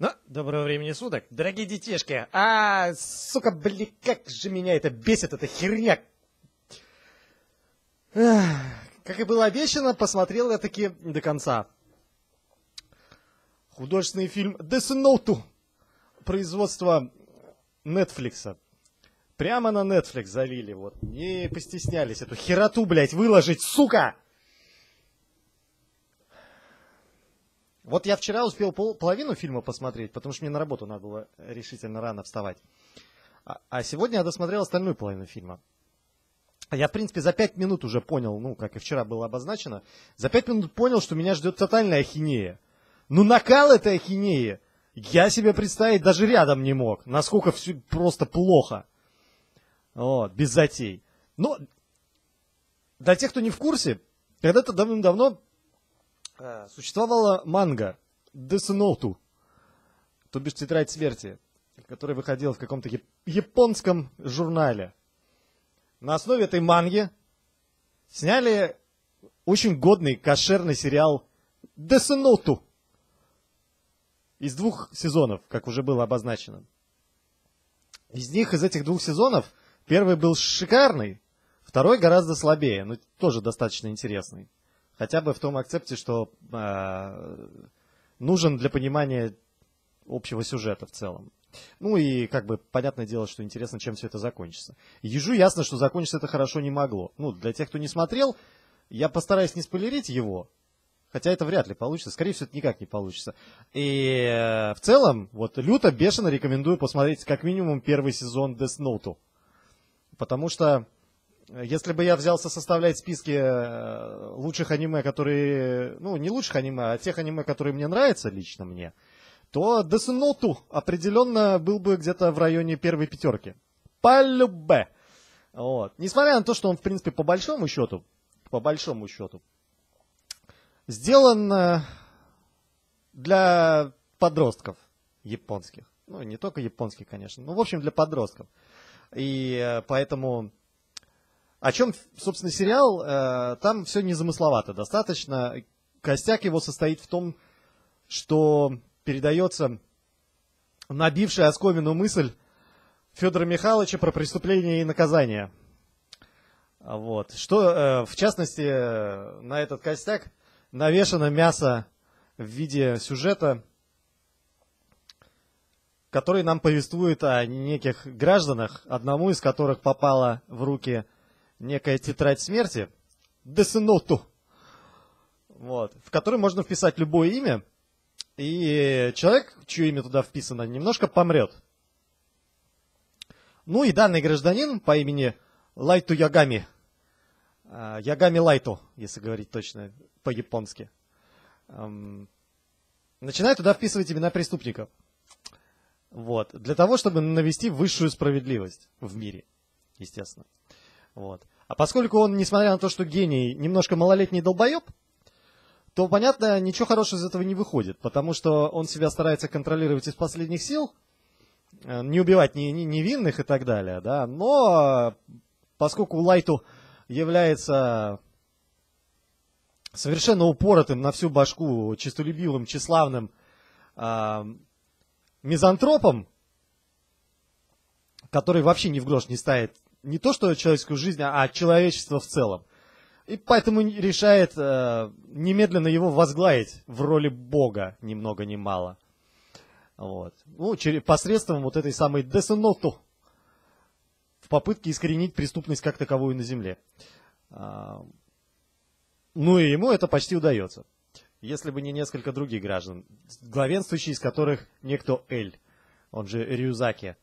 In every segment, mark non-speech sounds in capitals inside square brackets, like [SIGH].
Ну, доброго времени суток, дорогие детишки. А, сука, блин, как же меня это бесит, эта херня. Как и было обещано, посмотрел я таки до конца. Художественный фильм Death Note производства Netflix. Прямо на Netflix залили, вот. Не постеснялись эту хероту, блядь, выложить, сука! Вот я вчера успел пол- половину фильма посмотреть, потому что мне на работу надо было решительно рано вставать. А, а сегодня я досмотрел остальную половину фильма. Я, в принципе, за пять минут уже понял, ну, как и вчера было обозначено, за пять минут понял, что меня ждет тотальная ахинея. Ну, накал этой ахинеи я себе представить даже рядом не мог, насколько все просто плохо. Вот, без затей. Но для тех, кто не в курсе, когда-то давным-давно существовала манга Death то бишь тетрадь смерти, которая выходила в каком-то яп- японском журнале. На основе этой манги сняли очень годный кошерный сериал Death из двух сезонов, как уже было обозначено. Из них, из этих двух сезонов, первый был шикарный, второй гораздо слабее, но тоже достаточно интересный. Хотя бы в том акцепте, что э, нужен для понимания общего сюжета в целом. Ну и, как бы, понятное дело, что интересно, чем все это закончится. Ежу ясно, что закончиться это хорошо не могло. Ну, для тех, кто не смотрел, я постараюсь не спойлерить его, хотя это вряд ли получится, скорее всего, это никак не получится. И э, в целом, вот, люто, бешено рекомендую посмотреть как минимум первый сезон Death Note. Потому что, если бы я взялся составлять списки э, лучших аниме, которые... Ну, не лучших аниме, а тех аниме, которые мне нравятся лично мне, то Note определенно был бы где-то в районе первой пятерки. По любе. Вот. Несмотря на то, что он, в принципе, по большому счету, по большому счету, сделан э, для подростков японских. Ну, не только японских, конечно, но, в общем, для подростков. И э, поэтому... О чем, собственно, сериал? Э, Там все незамысловато достаточно. Костяк его состоит в том, что передается набившая оскомину мысль Федора Михайловича про преступление и наказание. Вот. Что, э, в частности, на этот костяк навешано мясо в виде сюжета, который нам повествует о неких гражданах, одному из которых попала в руки некая тетрадь смерти, Десеноту, вот, в которой можно вписать любое имя, и человек, чье имя туда вписано, немножко помрет. Ну и данный гражданин по имени Лайту Ягами, а, Ягами Лайту, если говорить точно по-японски, эм, начинает туда вписывать имена преступников. Вот. Для того, чтобы навести высшую справедливость в мире, естественно. Вот. А поскольку он, несмотря на то, что гений, немножко малолетний долбоеб, то, понятно, ничего хорошего из этого не выходит, потому что он себя старается контролировать из последних сил, э, не убивать ни, ни- невинных и так далее, да, но э, поскольку Лайту является совершенно упоротым на всю башку, честолюбивым, тщеславным а, мизантропом, который вообще ни в грош не ставит не то что человеческую жизнь, а человечество в целом. И поэтому решает э, немедленно его возглавить в роли бога, ни много ни мало. Вот. Ну, через, посредством вот этой самой Десеноту в попытке искоренить преступность как таковую на земле. А, ну и ему это почти удается. Если бы не несколько других граждан, главенствующий из которых некто Эль, он же Рюзаки,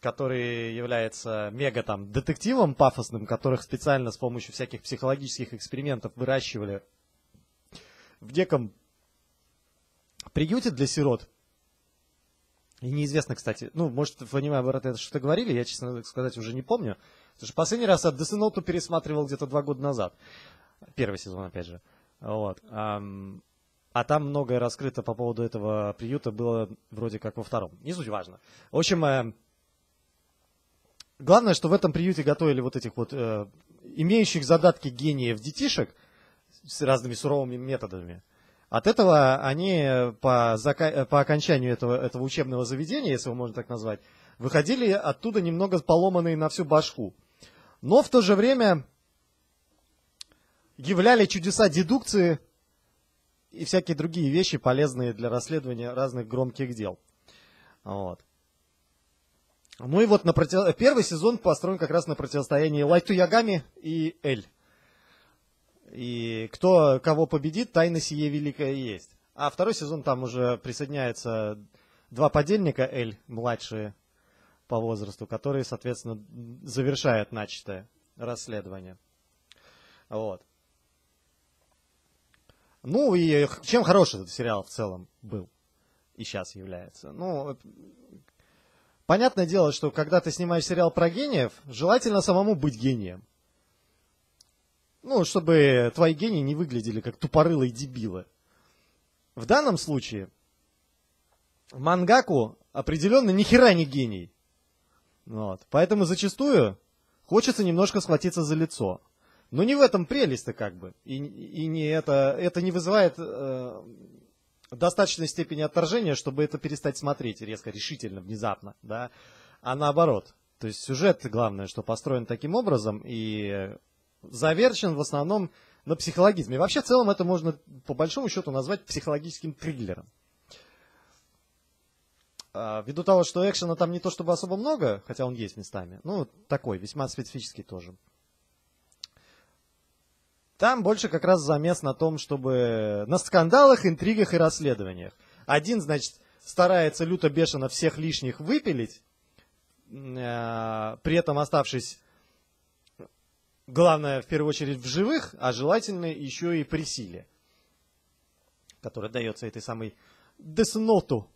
который является мега там детективом пафосным, которых специально с помощью всяких психологических экспериментов выращивали в неком приюте для сирот. И неизвестно, кстати, ну, может, в аниме об этом что-то говорили, я, честно сказать, уже не помню. Потому что последний раз от Десеноту пересматривал где-то два года назад. Первый сезон, опять же. Вот. А там многое раскрыто по поводу этого приюта было вроде как во втором. Не суть важно. В общем, э, главное, что в этом приюте готовили вот этих вот э, имеющих задатки гениев детишек с разными суровыми методами. От этого они по, зака... по окончанию этого, этого учебного заведения, если его можно так назвать, выходили оттуда немного поломанные на всю башку. Но в то же время являли чудеса дедукции и всякие другие вещи, полезные для расследования разных громких дел. Вот. Ну и вот на против... первый сезон построен как раз на противостоянии Лайту Ягами и Эль. И кто кого победит, тайна сие великая есть. А второй сезон там уже присоединяются два подельника, Эль, младшие по возрасту, которые, соответственно, завершают начатое расследование. Вот. Ну и чем хороший этот сериал в целом был и сейчас является? Ну, понятное дело, что когда ты снимаешь сериал про гениев, желательно самому быть гением. Ну, чтобы твои гении не выглядели как тупорылые дебилы. В данном случае Мангаку определенно ни хера не гений. Вот. Поэтому зачастую хочется немножко схватиться за лицо. Но не в этом прелесть-то как бы. И, и не это, это не вызывает э, достаточной степени отторжения, чтобы это перестать смотреть резко, решительно, внезапно. Да? А наоборот. То есть сюжет, главное, что построен таким образом и завершен в основном на психологизме. И вообще в целом это можно по большому счету назвать психологическим триллером. А, ввиду того, что экшена там не то чтобы особо много, хотя он есть местами, ну, такой, весьма специфический тоже. Там больше как раз замес на том, чтобы на скандалах, интригах и расследованиях. Один, значит, старается люто бешено всех лишних выпилить, э, при этом оставшись, главное, в первую очередь в живых, а желательно еще и при силе, которая дается этой самой десноту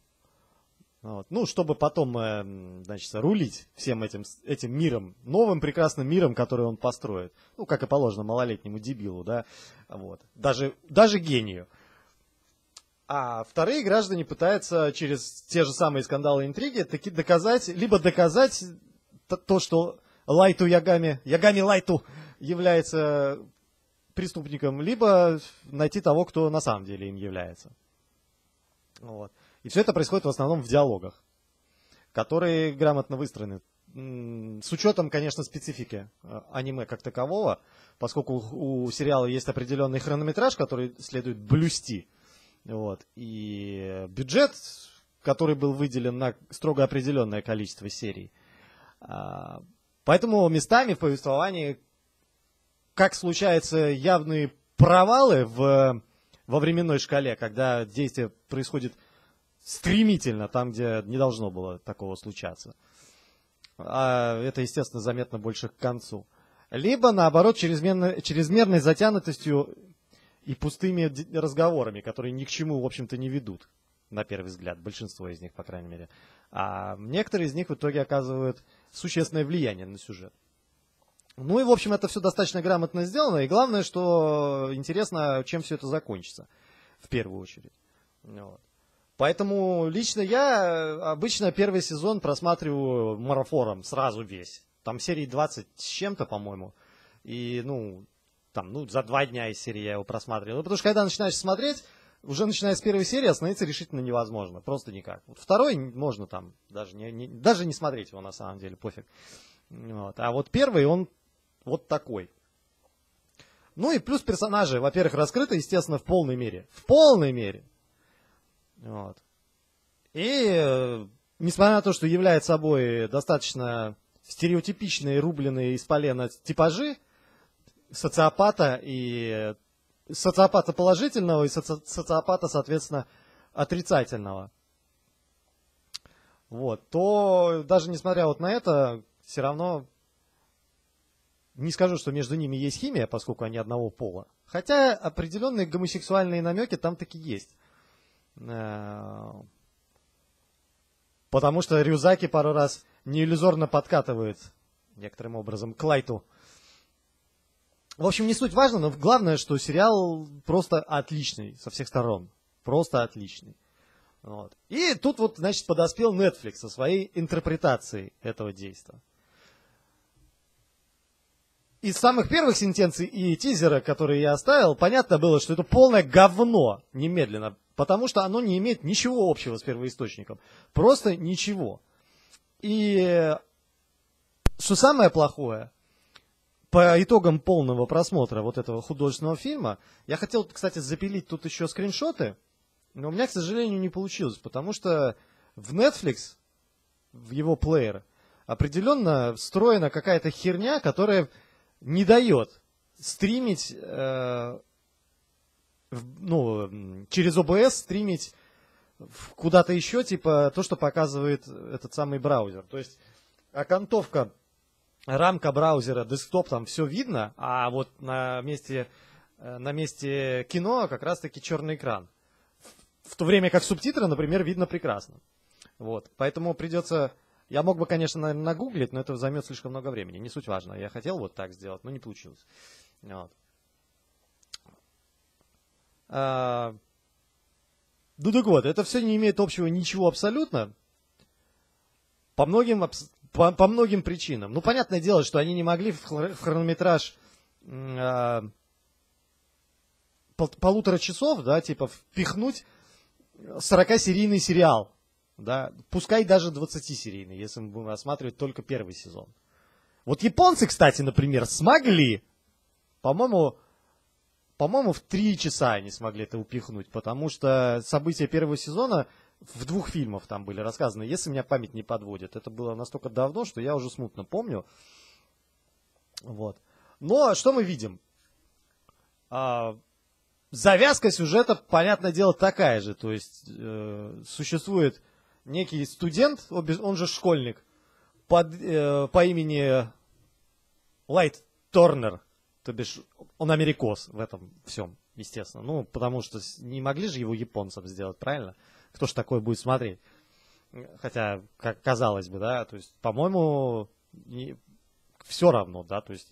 вот. Ну, чтобы потом, э, значит, рулить всем этим, этим миром, новым прекрасным миром, который он построит. Ну, как и положено малолетнему дебилу, да, вот. Даже, даже гению. А вторые граждане пытаются через те же самые скандалы и интриги таки доказать, либо доказать то, что Лайту Ягами, Ягами Лайту является преступником, либо найти того, кто на самом деле им является. Вот. И все это происходит в основном в диалогах, которые грамотно выстроены. С учетом, конечно, специфики э, аниме как такового, поскольку у сериала есть определенный хронометраж, который следует блюсти. Вот. И бюджет, который был выделен на строго определенное количество серий. А, поэтому местами в повествовании, как случаются явные провалы в, во временной шкале, когда действие происходит стремительно там, где не должно было такого случаться. А это, естественно, заметно больше к концу. Либо, наоборот, чрезмерно, чрезмерной затянутостью и пустыми разговорами, которые ни к чему, в общем-то, не ведут, на первый взгляд, большинство из них, по крайней мере. А некоторые из них в итоге оказывают существенное влияние на сюжет. Ну и, в общем, это все достаточно грамотно сделано, и главное, что интересно, чем все это закончится, в первую очередь. Вот. Поэтому лично я э, обычно первый сезон просматриваю марафоном сразу весь. Там серии 20 с чем-то, по-моему. И, ну, там, ну, за два дня из серии я его просматривал. Ну, потому что когда начинаешь смотреть, уже начиная с первой серии остановиться решительно невозможно. Просто никак. Вот второй можно там даже не, не, даже не смотреть его на самом деле, пофиг. Вот. А вот первый, он вот такой. Ну и плюс персонажи, во-первых, раскрыты, естественно, в полной мере. В полной мере. Вот. И, э, несмотря на то, что является собой достаточно стереотипичные, рубленные из полена типажи социопата и социопата положительного и соци социопата, соответственно, отрицательного. Вот, то даже несмотря вот на это, все равно не скажу, что между ними есть химия, поскольку они одного пола. Хотя определенные гомосексуальные намеки там таки есть. Э, потому что Рюзаки пару раз неиллюзорно подкатывает некоторым образом к Лайту. В общем, не суть важно, но главное, что сериал просто отличный со всех сторон. Просто отличный. Вот. И тут вот, значит, подоспел Netflix со своей интерпретацией этого действия. из самых первых сентенций и тизера, которые я оставил, понятно было, что это полное говно немедленно, потому что оно не имеет ничего общего с первоисточником. Просто ничего. И что самое плохое, по итогам полного просмотра вот этого художественного фильма, я хотел, кстати, запилить тут еще скриншоты, но у меня, к сожалению, не получилось, потому что в Netflix, в его плеер, определенно встроена какая-то херня, которая не дает стримить, э, ну, через OBS стримить куда-то еще, типа то, что показывает этот самый браузер. То есть окантовка, рамка браузера, десктоп, там все видно, а вот на месте, э, на месте кино как раз-таки черный экран. В то время как субтитры, например, видно прекрасно. Вот. Поэтому придется я мог бы, конечно, наверное, нагуглить, но это займет слишком много времени. Не суть важно. Я хотел вот так сделать, но не получилось. Вот. А, ну так вот, это все не имеет общего ничего абсолютно. По многим, по, по многим причинам. Ну, понятное дело, что они не могли в хронометраж а, пол, полутора часов, да, типа, впихнуть 40-серийный сериал да, пускай даже 20-серийный, если мы будем рассматривать только первый сезон. Вот японцы, кстати, например, смогли, по-моему, по-моему, в три часа они смогли это упихнуть, потому что события первого сезона в двух фильмах там были рассказаны, если меня память не подводит. Это было настолько давно, что я уже смутно помню. Вот. Но что мы видим? А, завязка сюжета, понятное дело, такая же. То есть э, существует некий студент, он же школьник, под, э, по имени Лайт Торнер, то бишь он америкос в этом всем, естественно. Ну, потому что не могли же его японцам сделать, правильно? Кто ж такой будет смотреть? Хотя, как казалось бы, да, то есть, по-моему, все равно, да, то есть,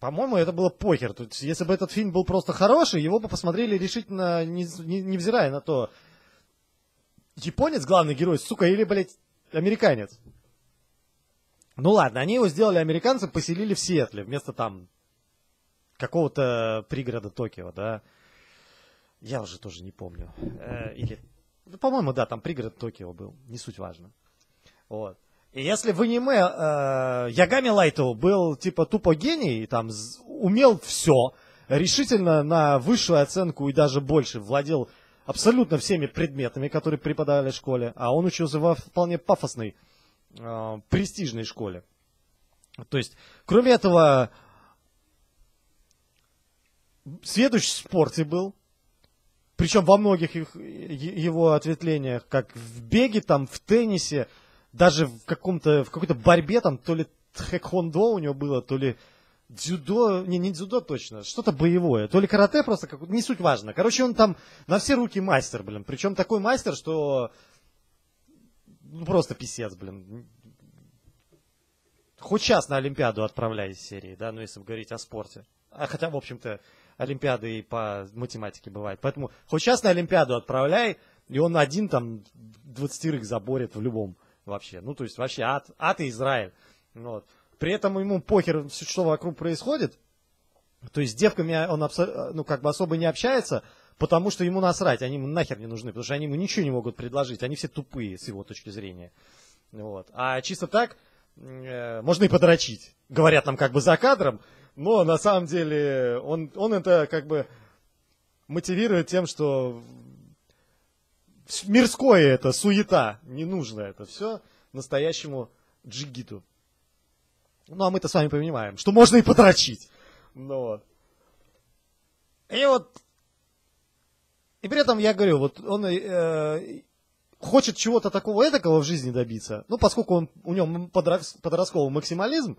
по-моему, это было похер. То есть, если бы этот фильм был просто хороший, его бы посмотрели решительно, невзирая не, не на то, японец главный герой, сука, или, блядь, американец. Ну ладно, они его сделали американцы, поселили в Сиэтле, вместо там какого-то пригорода Токио, да. Я уже тоже не помню. Э, или, ну, по-моему, да, там пригород Токио был, не суть важно. Вот. И если в аниме э, Ягами Лайтоу был типа тупо гений, там умел все, решительно на высшую оценку и даже больше владел абсолютно всеми предметами, которые преподавали в школе, а он учился во вполне пафосной, э, престижной школе. То есть, кроме этого, следующий спорте был, причем во многих их, его ответвлениях, как в беге, там, в теннисе, даже в каком-то, в какой-то борьбе, там, то ли тхэквондо у него было, то ли дзюдо, не, не дзюдо точно, что-то боевое. То ли карате просто, как, не суть важно. Короче, он там на все руки мастер, блин. Причем такой мастер, что ну, просто писец, блин. Хоть сейчас на Олимпиаду отправляй из серии, да, ну если говорить о спорте. А хотя, в общем-то, Олимпиады и по математике бывает. Поэтому хоть сейчас на Олимпиаду отправляй, и он один там 20 заборет в любом вообще. Ну, то есть вообще ад, ад и Израиль. Вот. При этом ему похер, что вокруг происходит. То есть с девками он ну, как бы особо не общается, потому что ему насрать, они ему нахер не нужны, потому что они ему ничего не могут предложить, они все тупые с его точки зрения. Вот. А чисто так э, можно и подрочить, говорят нам как бы за кадром, но на самом деле он, он это как бы мотивирует тем, что мирское это, суета, не нужно это все настоящему джигиту. Ну, а мы-то с вами понимаем, что можно и подрочить. Ну вот. И вот... И при этом я говорю, вот он э, хочет чего-то такого эдакого в жизни добиться, ну, поскольку он, у него подростковый максимализм,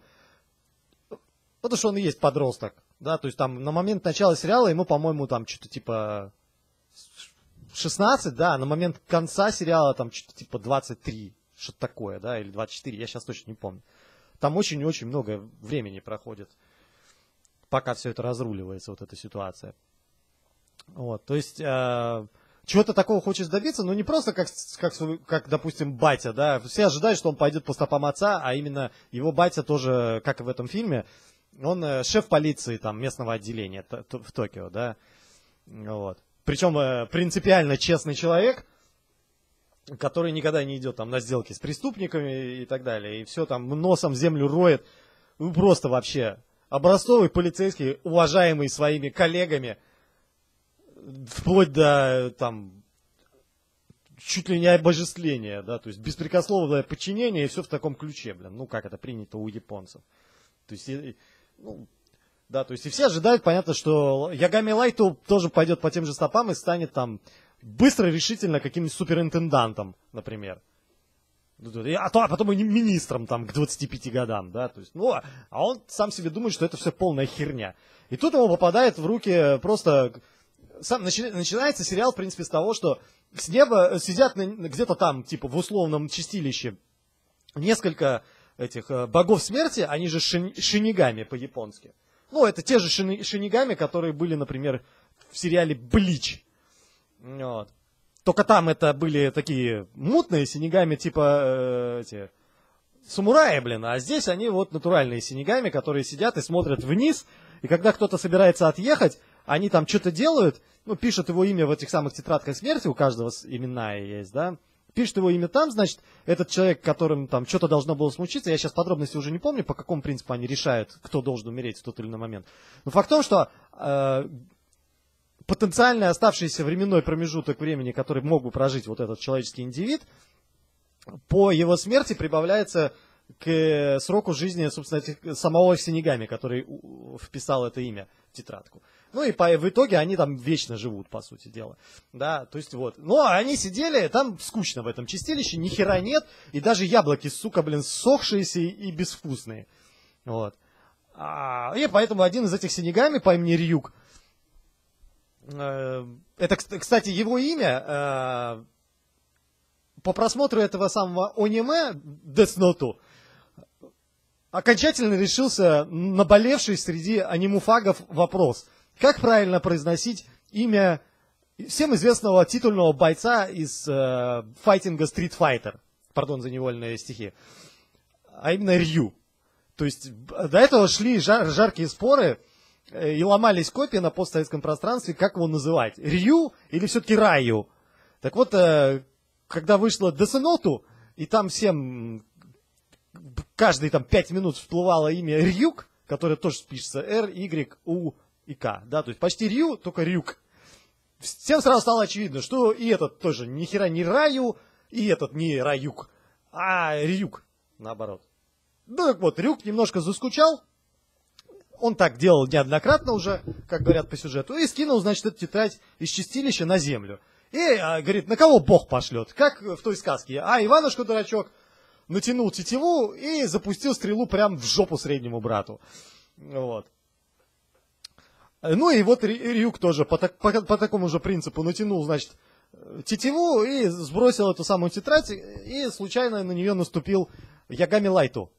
потому что он и есть подросток, да, то есть там на момент начала сериала ему, по-моему, там что-то типа 16, да, на момент конца сериала там что-то типа 23, что-то такое, да, или 24, я сейчас точно не помню. Там очень-очень много времени проходит, пока все это разруливается, вот эта ситуация. Вот, то есть, э, чего-то такого хочешь добиться, но не просто как, как, как, допустим, батя, да, все ожидают, что он пойдет по стопам отца, а именно его батя тоже, как и в этом фильме, он э, шеф полиции там местного отделения в Токио, да, вот. Причем э, принципиально честный человек, который никогда не идет там на сделки с преступниками и так далее, и все там носом землю роет, ну просто вообще образцовый полицейский, уважаемый своими коллегами – вплоть до там чуть ли не обожествления, да, то есть беспрекословное подчинение и все в таком ключе, блин, ну как это принято у японцев. То есть, ну, да, то есть и все ожидают, понятно, что Ягами Лайту тоже пойдет по тем же стопам и станет там быстро, решительно каким-нибудь суперинтендантом, например. А, то, а потом и министром там к 25 годам, да, то есть, ну, а он сам себе думает, что это все полная херня. И тут ему попадает в руки просто сам начи, начинается сериал, в принципе, с того, что с неба э, сидят где-то там, типа, в условном чистилище несколько этих э, богов смерти, они же шин, шинигами по-японски. Ну, это те же шини, шинигами, которые были, например, в сериале «Блич». Вот. Только там это были такие мутные синегами, типа э, эти самураи, блин, а здесь они вот натуральные синегами, которые сидят и смотрят вниз, и когда кто-то собирается отъехать, они там что-то делают, ну, пишут его имя в этих самых тетрадках смерти, у каждого имена есть, да, пишет его имя там, значит, этот человек, которым там что-то должно было случиться, я сейчас подробности уже не помню, по какому принципу они решают, кто должен умереть в тот или иной момент. Но факт в том, что э, потенциально оставшийся временной промежуток времени, который мог бы прожить вот этот человеческий индивид, по его смерти прибавляется к сроку жизни, собственно, этих, самого Синегами, который вписал это имя в тетрадку. Ну и по, в итоге они там вечно живут, по сути дела. Да, то есть вот. А они сидели, там скучно в этом чистилище, ни хера нет, и даже яблоки, сука, блин, сохшиеся и безвкусные. Вот. А, и поэтому один из этих синегами по имени Рюк, э, это, кстати, его имя, э, по просмотру этого самого аниме Death Note, окончательно решился наболевший среди анимуфагов вопрос – как правильно произносить имя всем известного титульного бойца из э, файтинга Street Fighter? Пардон за невольные стихи. А именно Рью. То есть до этого шли жар, жаркие споры э, и ломались копии на постсоветском пространстве, как его называть. Рью или все-таки Раю? Так вот, э, когда вышло Десеноту, и там всем каждые там пять минут всплывало имя Рюк, которое тоже пишется R-Y-U и К, да, то есть почти Рю, только Рюк. Всем сразу стало очевидно, что и этот тоже ни хера не Раю, и этот не Раюк, а Рюк, наоборот. Ну так вот, Рюк немножко заскучал, он так делал неоднократно уже, как говорят по сюжету, и скинул, значит, эту тетрадь из чистилища на землю. И а, говорит, на кого Бог пошлет? Как в той сказке. А Иванушка, дурачок, натянул тетиву и запустил стрелу прямо в жопу среднему брату. Вот. Ну и вот Рюк тоже по, по, по такому же принципу натянул, значит, тетиву и сбросил эту самую тетрадь, и случайно на нее наступил Ягами Лайту.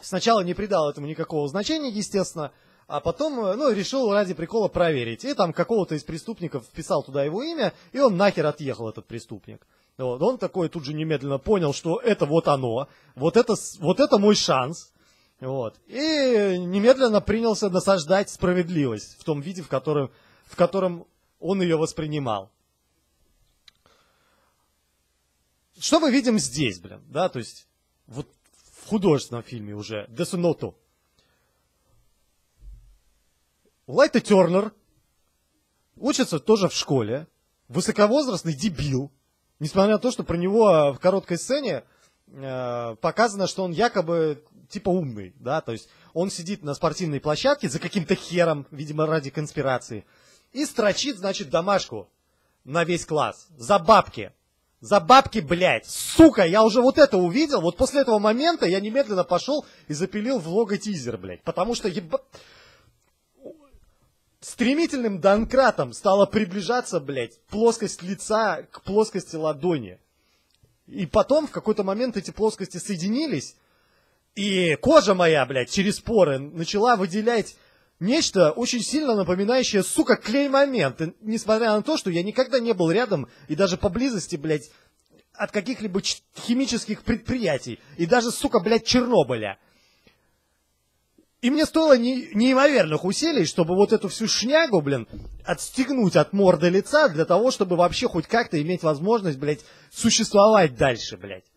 Сначала не придал этому никакого значения, естественно, а потом, ну, решил ради прикола проверить. И там какого-то из преступников вписал туда его имя, и он нахер отъехал, этот преступник. Вот. Он такой тут же немедленно понял, что это вот оно, вот это, вот это мой шанс. Вот. И немедленно принялся насаждать справедливость в том виде, в котором, в котором он ее воспринимал. Что мы видим здесь, блин, да, то есть вот в художественном фильме уже, Десуноту. Лайта Тернер учится тоже в школе, высоковозрастный дебил, несмотря на то, что про него в короткой сцене э, показано, что он якобы типа умный, да, то есть он сидит на спортивной площадке за каким-то хером, видимо, ради конспирации, и строчит, значит, домашку на весь класс за бабки. За бабки, блядь, сука, я уже вот это увидел, вот после этого момента я немедленно пошел и запилил в лого тизер, блядь, потому что еба... стремительным донкратом стала приближаться, блядь, плоскость лица к плоскости ладони. И потом в какой-то момент эти плоскости соединились, и кожа моя, блядь, через поры начала выделять нечто очень сильно напоминающее, сука, клей-момент. И, несмотря на то, что я никогда не был рядом и даже поблизости, блядь, от каких-либо химических предприятий. И даже, сука, блядь, Чернобыля. И мне стоило не, неимоверных усилий, чтобы вот эту всю шнягу, блин, отстегнуть от морды лица для того, чтобы вообще хоть как-то иметь возможность, блядь, существовать дальше, блядь.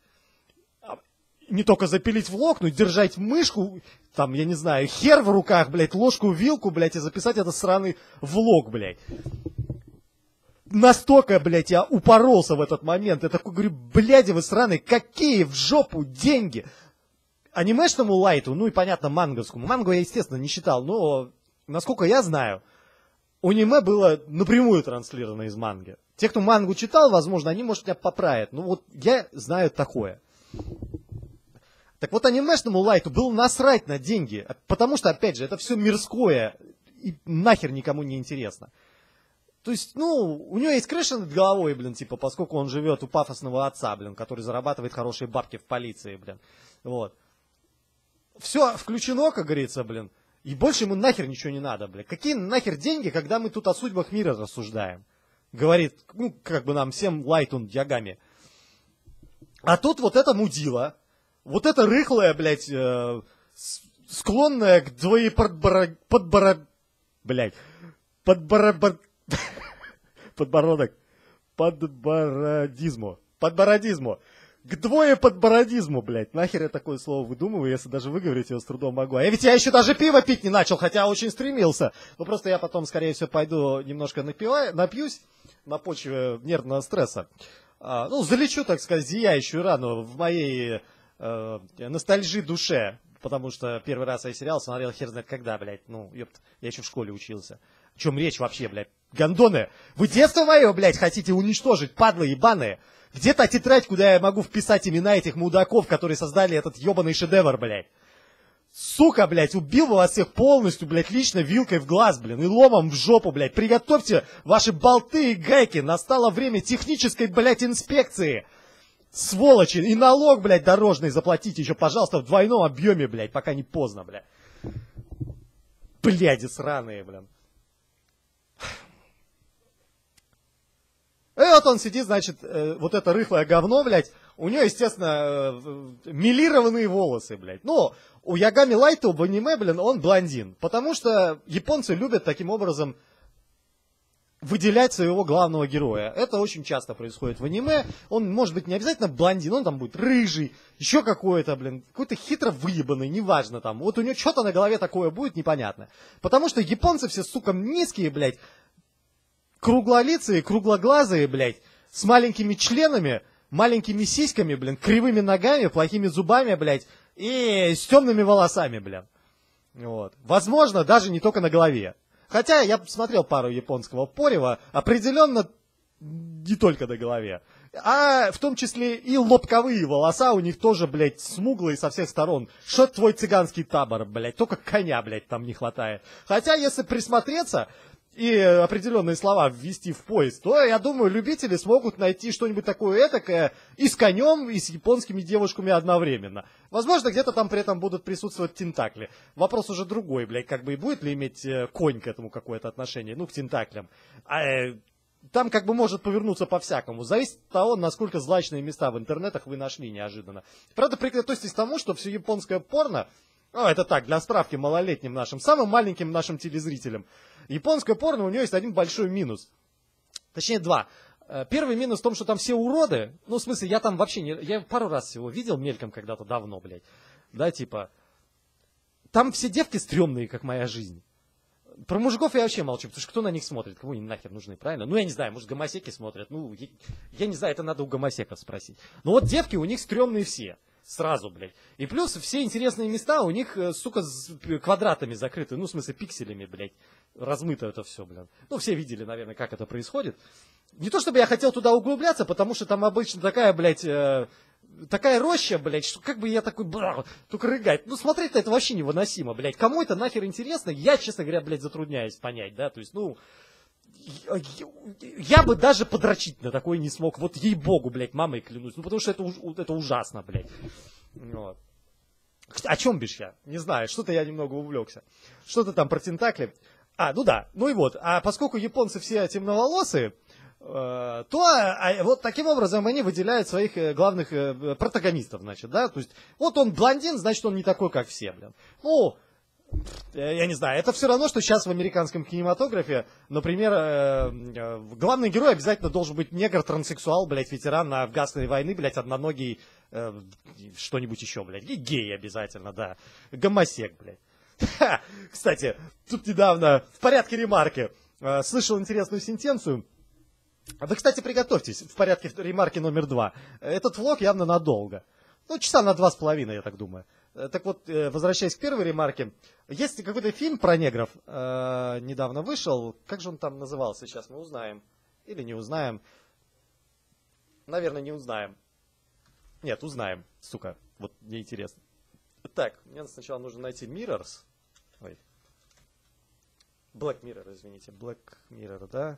Не только запилить в лок, но держать мышку, там, я не знаю, хер в руках, блядь, ложку, вилку, блядь, и записать это сраный влог, блядь. Настолько, блядь, я упоролся в этот момент. Я такой говорю, блядь, вы сраные, какие в жопу деньги? анимешному лайту, ну и понятно, манговскому. Мангу я, естественно, не читал, но, насколько я знаю, аниме было напрямую транслировано из манги. Те, кто мангу читал, возможно, они, может, меня поправят. Ну вот я знаю такое. Так вот, анимешному лайту было насрать на деньги, потому что, опять же, это все мирское и нахер никому не интересно. То есть, ну, у него есть крыша над головой, блин, типа, поскольку он живет у пафосного отца, блин, который зарабатывает хорошие бабки в полиции, блин. Вот все включено, как говорится, блин. И больше ему нахер ничего не надо, блин. Какие нахер деньги, когда мы тут о судьбах мира рассуждаем? Говорит, ну, как бы нам всем Лайтун Ягами. А тут вот это мудила, вот это рыхлая, блядь, э, склонная к двоеподбора... подбора... Блядь, подбора... [LAUGHS] подбородок, подбородизму, подбородизму к двое подбородизму, блядь. Нахер я такое слово выдумываю, если даже выговорить его с трудом могу. А ведь я еще даже пиво пить не начал, хотя очень стремился. Ну просто я потом, скорее всего, пойду немножко напиваю, напьюсь на почве нервного стресса. А, ну, залечу, так сказать, зияющую рану в моей э, ностальжи душе. Потому что первый раз я сериал смотрел хер знает когда, блядь. Ну, ёпт, я еще в школе учился. О чем речь вообще, блядь? Гондоны, вы детство мое, блядь, хотите уничтожить, падлы ебаные? Где та тетрадь, куда я могу вписать имена этих мудаков, которые создали этот ебаный шедевр, блядь? Сука, блядь, убил вас всех полностью, блядь, лично вилкой в глаз, блин, и ломом в жопу, блядь. Приготовьте ваши болты и гайки. Настало время технической, блядь, инспекции. Сволочи. И налог, блядь, дорожный заплатите еще, пожалуйста, в двойном объеме, блядь, пока не поздно, блядь. Бляди сраные, блин. И вот он сидит, значит, э, вот это рыхлое говно, блядь, у него, естественно, э, милированные волосы, блядь. Но у Ягами Лайта в аниме, блин, он блондин. Потому что японцы любят таким образом выделять своего главного героя. Это очень часто происходит в аниме. Он может быть не обязательно блондин, он там будет рыжий, еще какой-то, блин, какой-то хитро выебанный, неважно там. Вот у него что-то на голове такое будет, непонятно. Потому что японцы все, сука, низкие, блядь, круглолицые, круглоглазые, блядь, с маленькими членами, маленькими сиськами, блин, кривыми ногами, плохими зубами, блядь, и с темными волосами, блин. Вот. Возможно, даже не только на голове. Хотя я смотрел пару японского порева, определенно не только на голове. А в том числе и лобковые волоса у них тоже, блядь, смуглые со всех сторон. Что твой цыганский табор, блядь, только коня, блядь, там не хватает. Хотя, если присмотреться, и определенные слова ввести в поиск, то, я думаю, любители смогут найти что-нибудь такое этакое и с конем, и с японскими девушками одновременно. Возможно, где-то там при этом будут присутствовать тентакли. Вопрос уже другой, блядь, как бы и будет ли иметь э, конь к этому какое-то отношение, ну, к тентаклям. А, э, там как бы может повернуться по-всякому. Зависит от того, насколько злачные места в интернетах вы нашли неожиданно. Правда, приготовьтесь к тому, что все японское порно, ну, это так, для справки малолетним нашим, самым маленьким нашим телезрителям, Японское порно, у него есть один большой минус. Точнее, два. Э, первый минус в том, что там все уроды. Ну, в смысле, я там вообще не... Я пару раз всего видел мельком когда-то давно, блядь. Да, типа... Там все девки стрёмные, как моя жизнь. Про мужиков я вообще молчу, потому что кто на них смотрит? Кому они нахер нужны, правильно? Ну, я не знаю, может, гомосеки смотрят. Ну, я, я не знаю, это надо у гомосеков спросить. Но вот девки у них стрёмные все. Сразу, блядь. И плюс все интересные места у них, э, сука, с квадратами закрыты. Ну, в смысле, пикселями, блядь. Размыто это все, блядь. Ну, все видели, наверное, как это происходит. Не то, чтобы я хотел туда углубляться, потому что там обычно такая, блядь, э, такая роща, блядь, что как бы я такой, бра, только рыгать. Ну, смотреть-то это вообще невыносимо, блядь. Кому это нахер интересно, я, честно говоря, блядь, затрудняюсь понять, да, то есть, ну, я бы даже подрочить на такой не смог. Вот ей-богу, блядь, мамой клянусь. Ну, потому что это, это ужасно, блядь. Вот. О чем бишь я? Не знаю, что-то я немного увлекся. Что-то там про тентакли. А, ну да, ну и вот. А поскольку японцы все темноволосые, э, то а, вот таким образом они выделяют своих э, главных э, протагонистов, значит, да, то есть вот он блондин, значит, он не такой, как все, блин. Ну, я не знаю, это все равно, что сейчас в американском кинематографе, например, главный герой обязательно должен быть негр-транссексуал, блядь, ветеран афганской войны, блядь, одноногий, что-нибудь еще, блядь, и гей обязательно, да, гомосек, блядь. Ха! Кстати, тут недавно в порядке ремарки э, слышал интересную сентенцию. Вы, кстати, приготовьтесь, в порядке ремарки номер два. Этот влог явно надолго. Ну, часа на два с половиной, я так думаю. Э, так вот, э, возвращаясь к первой ремарке, есть какой-то фильм про негров, э, недавно вышел. Как же он там назывался, сейчас мы узнаем. Или не узнаем. Наверное, не узнаем. Нет, узнаем, сука. Вот мне интересно. Так, мне сначала нужно найти Mirrors. Ой. Black Mirror, извините. Black Mirror, да.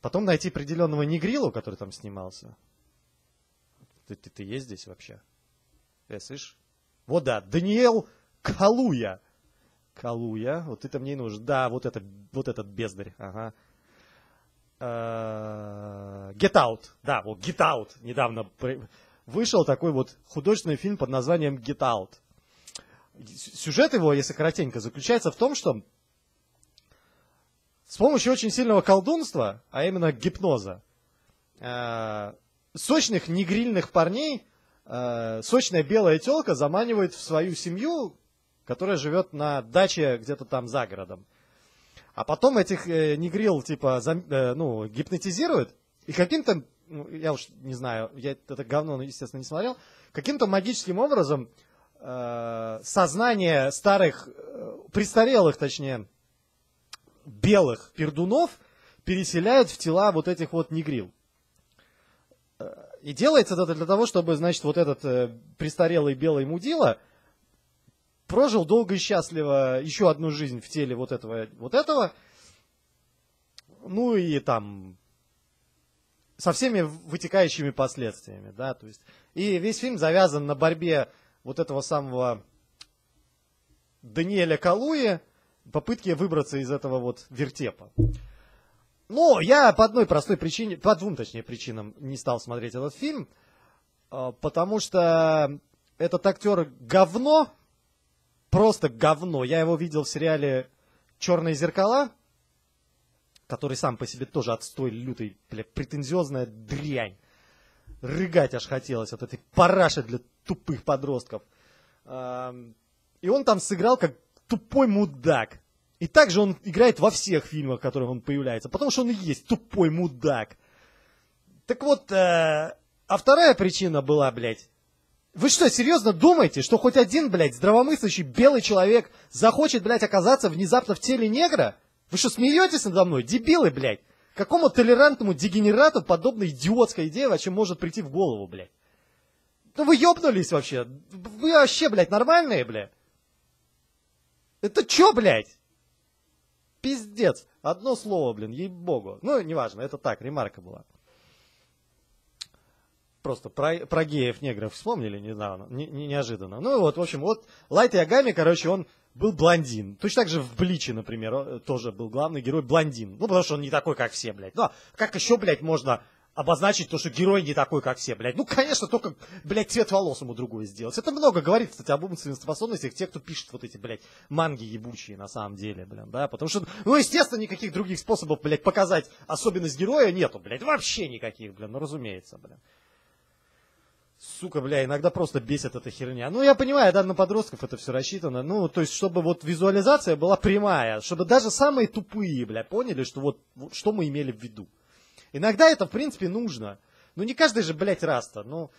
Потом найти определенного Негрилу, который там снимался. Ты, ты, ты есть здесь вообще? Э, слышь? Вот да, Даниэл Калуя. Калуя, вот это мне и нужно. Да, вот, это, вот этот бездарь. Ага. Uh, Get Out. Да, вот Get Out. Недавно вышел такой вот художественный фильм под названием Get Out сюжет его, если коротенько, заключается в том, что с помощью очень сильного колдунства, а именно гипноза, э, сочных негрильных парней э, сочная белая телка заманивает в свою семью, которая живет на даче где-то там за городом. А потом этих э, негрил типа за, э, ну, гипнотизируют, и каким-то, ну, я уж не знаю, я это говно, естественно, не смотрел, каким-то магическим образом Э, сознание старых, э, престарелых, точнее, белых пердунов переселяют в тела вот этих вот негрил. И делается это для того, чтобы, значит, вот этот э, престарелый белый мудила прожил долго и счастливо еще одну жизнь в теле вот этого, вот этого, ну и там со всеми вытекающими последствиями, да, то есть и весь фильм завязан на борьбе вот этого самого Даниэля Калуи, попытки выбраться из этого вот вертепа. Но я по одной простой причине, по двум точнее причинам не стал смотреть этот фильм, а, потому что этот актер говно, просто говно. Я его видел в сериале «Черные зеркала», который сам по себе тоже отстой лютый, бля, претензиозная дрянь. Рыгать аж хотелось от этой параши для тупых подростков. И он там сыграл как тупой мудак. И также он играет во всех фильмах, в которых он появляется, потому что он и есть тупой мудак. Так вот, э, а вторая причина была, блядь, вы что, серьезно думаете, что хоть один, блядь, здравомыслящий белый человек захочет, блядь, оказаться внезапно в теле негра? Вы что, смеетесь надо мной? Дебилы, блядь. Какому толерантному дегенерату подобная идиотская идея вообще может прийти в голову, блядь? Ну вы ёбнулись вообще? Вы вообще, блядь, нормальные, блядь? Это чё, блядь? Пиздец. Одно слово, блин, ей-богу. Ну, неважно, это так, ремарка была. Просто про, про геев негров вспомнили недавно, не, не, неожиданно. Ну вот, в общем, вот Лайт Ягами, короче, он был блондин. Точно так же в Бличе, например, тоже был главный герой блондин. Ну, потому что он не такой, как все, блядь. А как еще, блядь, можно обозначить то, что герой не такой, как все, блядь. Ну, конечно, только, блядь, цвет волос ему другой сделать. Это много говорит, кстати, об умственных способностях тех, кто пишет вот эти, блядь, манги ебучие на самом деле, блядь, да. Потому что, ну, естественно, никаких других способов, блядь, показать особенность героя нету, блядь. Вообще никаких, блядь, ну, разумеется, блядь. Сука, бля, иногда просто бесит эта херня. Ну, я понимаю, да, на подростков это все рассчитано. Ну, то есть, чтобы вот визуализация была прямая, чтобы даже самые тупые, бля, поняли, что вот, вот что мы имели в виду. Иногда это, в принципе, нужно. Ну, не каждый же, блядь, раста. Ну,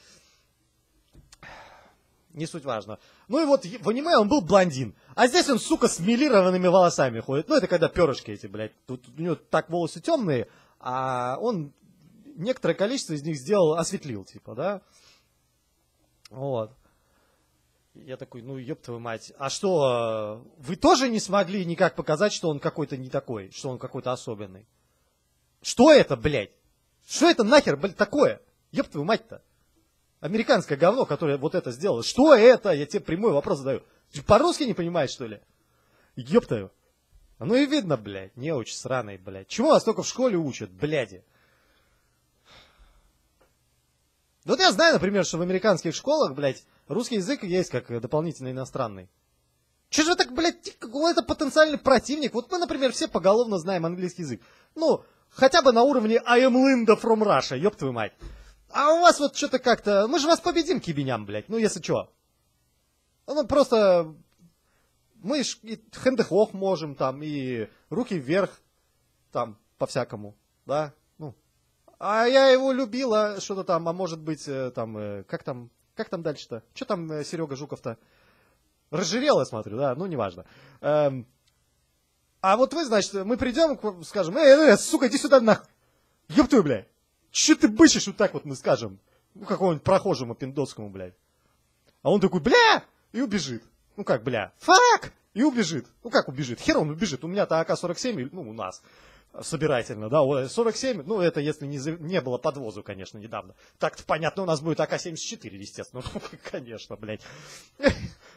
не суть важно. Ну и вот в аниме он был блондин. А здесь он, сука, с милированными волосами ходит. Ну, это когда перышки эти, блядь. Тут у него так волосы темные, а он некоторое количество из них сделал, осветлил, типа, да. Вот. Я такой, ну, ёб твою мать. А что, вы тоже не смогли никак показать, что он какой-то не такой, что он какой-то особенный? Что это, блядь? Что это нахер, блядь, такое? Ёб твою мать-то. американское говно, которое вот это сделало. Что это? Я тебе прямой вопрос задаю. По-русски не понимаешь, что ли? Ёптаю. Ну и видно, блядь, не неуч сраный, блядь. Чему вас только в школе учат, бляди? Вот я знаю, например, что в американских школах, блядь, русский язык есть как дополнительный иностранный. Че же так, блядь, это потенциальный противник? Вот мы, например, все поголовно знаем английский язык. Ну, хотя бы на уровне I am Linda from Russia, ёб твою мать. А у вас вот что-то как-то... Мы же вас победим, кибеням, блядь, ну если что. Ну, просто... Мы ж и хендехох можем там, и руки вверх, там, по-всякому, да, ну. А я его любила, что-то там, а может быть, э, там, э, как там, как там дальше-то? Что там э, Серега Жуков-то? Разжирел, я смотрю, да, ну, неважно. Эм, а вот вы, значит, мы придем, скажем, эй, эй, сука, иди сюда нахуй. Ёб твою, блядь. Че ты бычишь вот так вот, мы скажем, ну, какому-нибудь прохожему пиндоскому, блядь. А он такой, бля, и убежит. Ну как, бля, фак, и убежит. Ну как убежит? Хер он убежит. У меня-то АК-47, ну, у нас собирательно, да, 47, ну, это если не, не было подвозу, конечно, недавно. Так-то понятно, у нас будет АК-74, естественно, [LAUGHS] ну, конечно, блядь. [LAUGHS]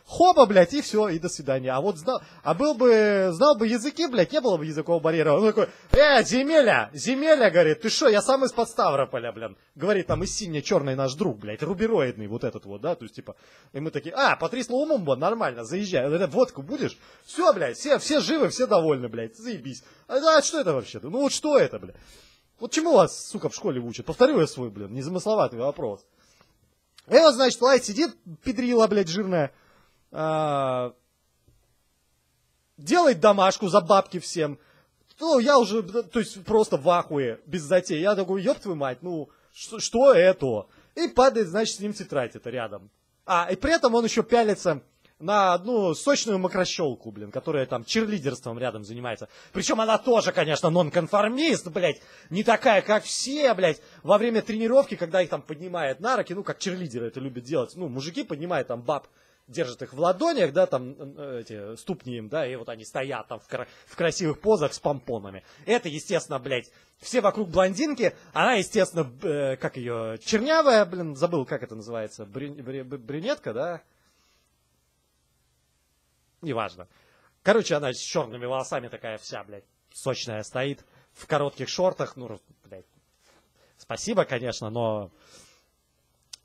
Хоба, блядь, и все, и до свидания. А вот знал, а был бы, знал бы языки, блядь, не было бы языкового барьера. Он такой, э, земеля, земеля, говорит, ты что, я сам из-под Ставрополя, блин. Говорит, там из сине-черный наш друг, блядь, рубероидный, вот этот вот, да, то есть, типа, и мы такие, а, потрясло умом, нормально, заезжай, это водку будешь? Все, блядь, все, все живы, все довольны, блядь, заебись. А, а что это вообще-то? Ну вот что это, блядь? Вот чему вас, сука, в школе учат? Повторю я свой, блин, незамысловатый вопрос. Вот, значит, Лайт сидит, педрила, блядь, жирная, а, делает домашку за бабки всем. Ну, я уже, то есть, просто в ахуе, без затей. Я такой, ёб твою мать, ну, что, что это? И падает, значит, с ним тетрадь это рядом. А, и при этом он еще пялится на одну сочную макрощелку, блин, которая там черлидерством рядом занимается. Причем она тоже, конечно, нонконформист, блядь, не такая, как все, блядь. Во время тренировки, когда их там поднимает на руки, ну, как черлидеры это любят делать, ну, мужики поднимают там баб держит их в ладонях, да, там э, эти ступни им, да, и вот они стоят там в, кра- в красивых позах с помпонами. Это, естественно, блядь, все вокруг блондинки, она, естественно, э, как ее, чернявая, блин, забыл, как это называется, брю, брю, брюнетка, да? Неважно. Короче, она с черными волосами такая вся, блядь, сочная стоит, в коротких шортах, ну, блядь, спасибо, конечно, но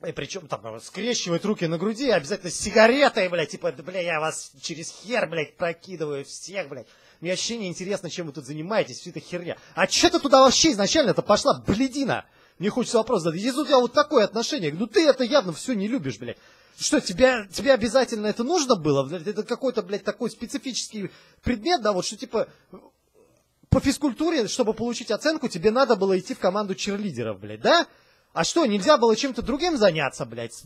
и причем там скрещивает руки на груди, обязательно с сигаретой, блядь, типа, бля, я вас через хер, блядь, прокидываю всех, блядь. Мне вообще не интересно, чем вы тут занимаетесь, все это херня. А что ты туда вообще изначально-то пошла, бледина? Мне хочется вопрос задать. Если у тебя вот такое отношение, ну ты это явно все не любишь, блядь. Что, тебе, тебе обязательно это нужно было? Это какой-то, блядь, такой специфический предмет, да, вот что типа по физкультуре, чтобы получить оценку, тебе надо было идти в команду черлидеров, блядь, да? А что, нельзя было чем-то другим заняться, блядь?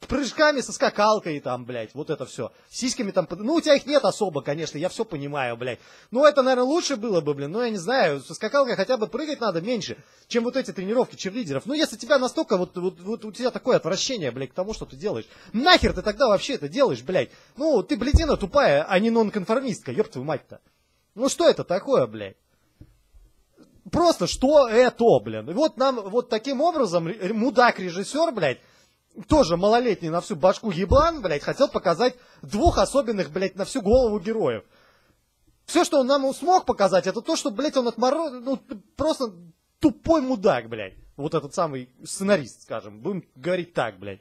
Прыжками со скакалкой там, блядь, вот это все. Сиськами там, ну у тебя их нет особо, конечно, я все понимаю, блядь. Ну это, наверное, лучше было бы, блин, ну я не знаю, со скакалкой хотя бы прыгать надо меньше, чем вот эти тренировки черлидеров. Ну если тебя настолько, вот, вот, вот у тебя такое отвращение, блядь, к тому, что ты делаешь, нахер ты тогда вообще это делаешь, блядь? Ну ты, блядина тупая, а не нонконформистка, ёб твою мать-то. Ну что это такое, блядь? Просто что это, блин? Вот нам вот таким образом мудак-режиссер, блядь, тоже малолетний на всю башку еблан, блядь, хотел показать двух особенных, блядь, на всю голову героев. Все, что он нам смог показать, это то, что, блядь, он отмороз... Ну, просто тупой мудак, блядь. Вот этот самый сценарист, скажем. Будем говорить так, блядь.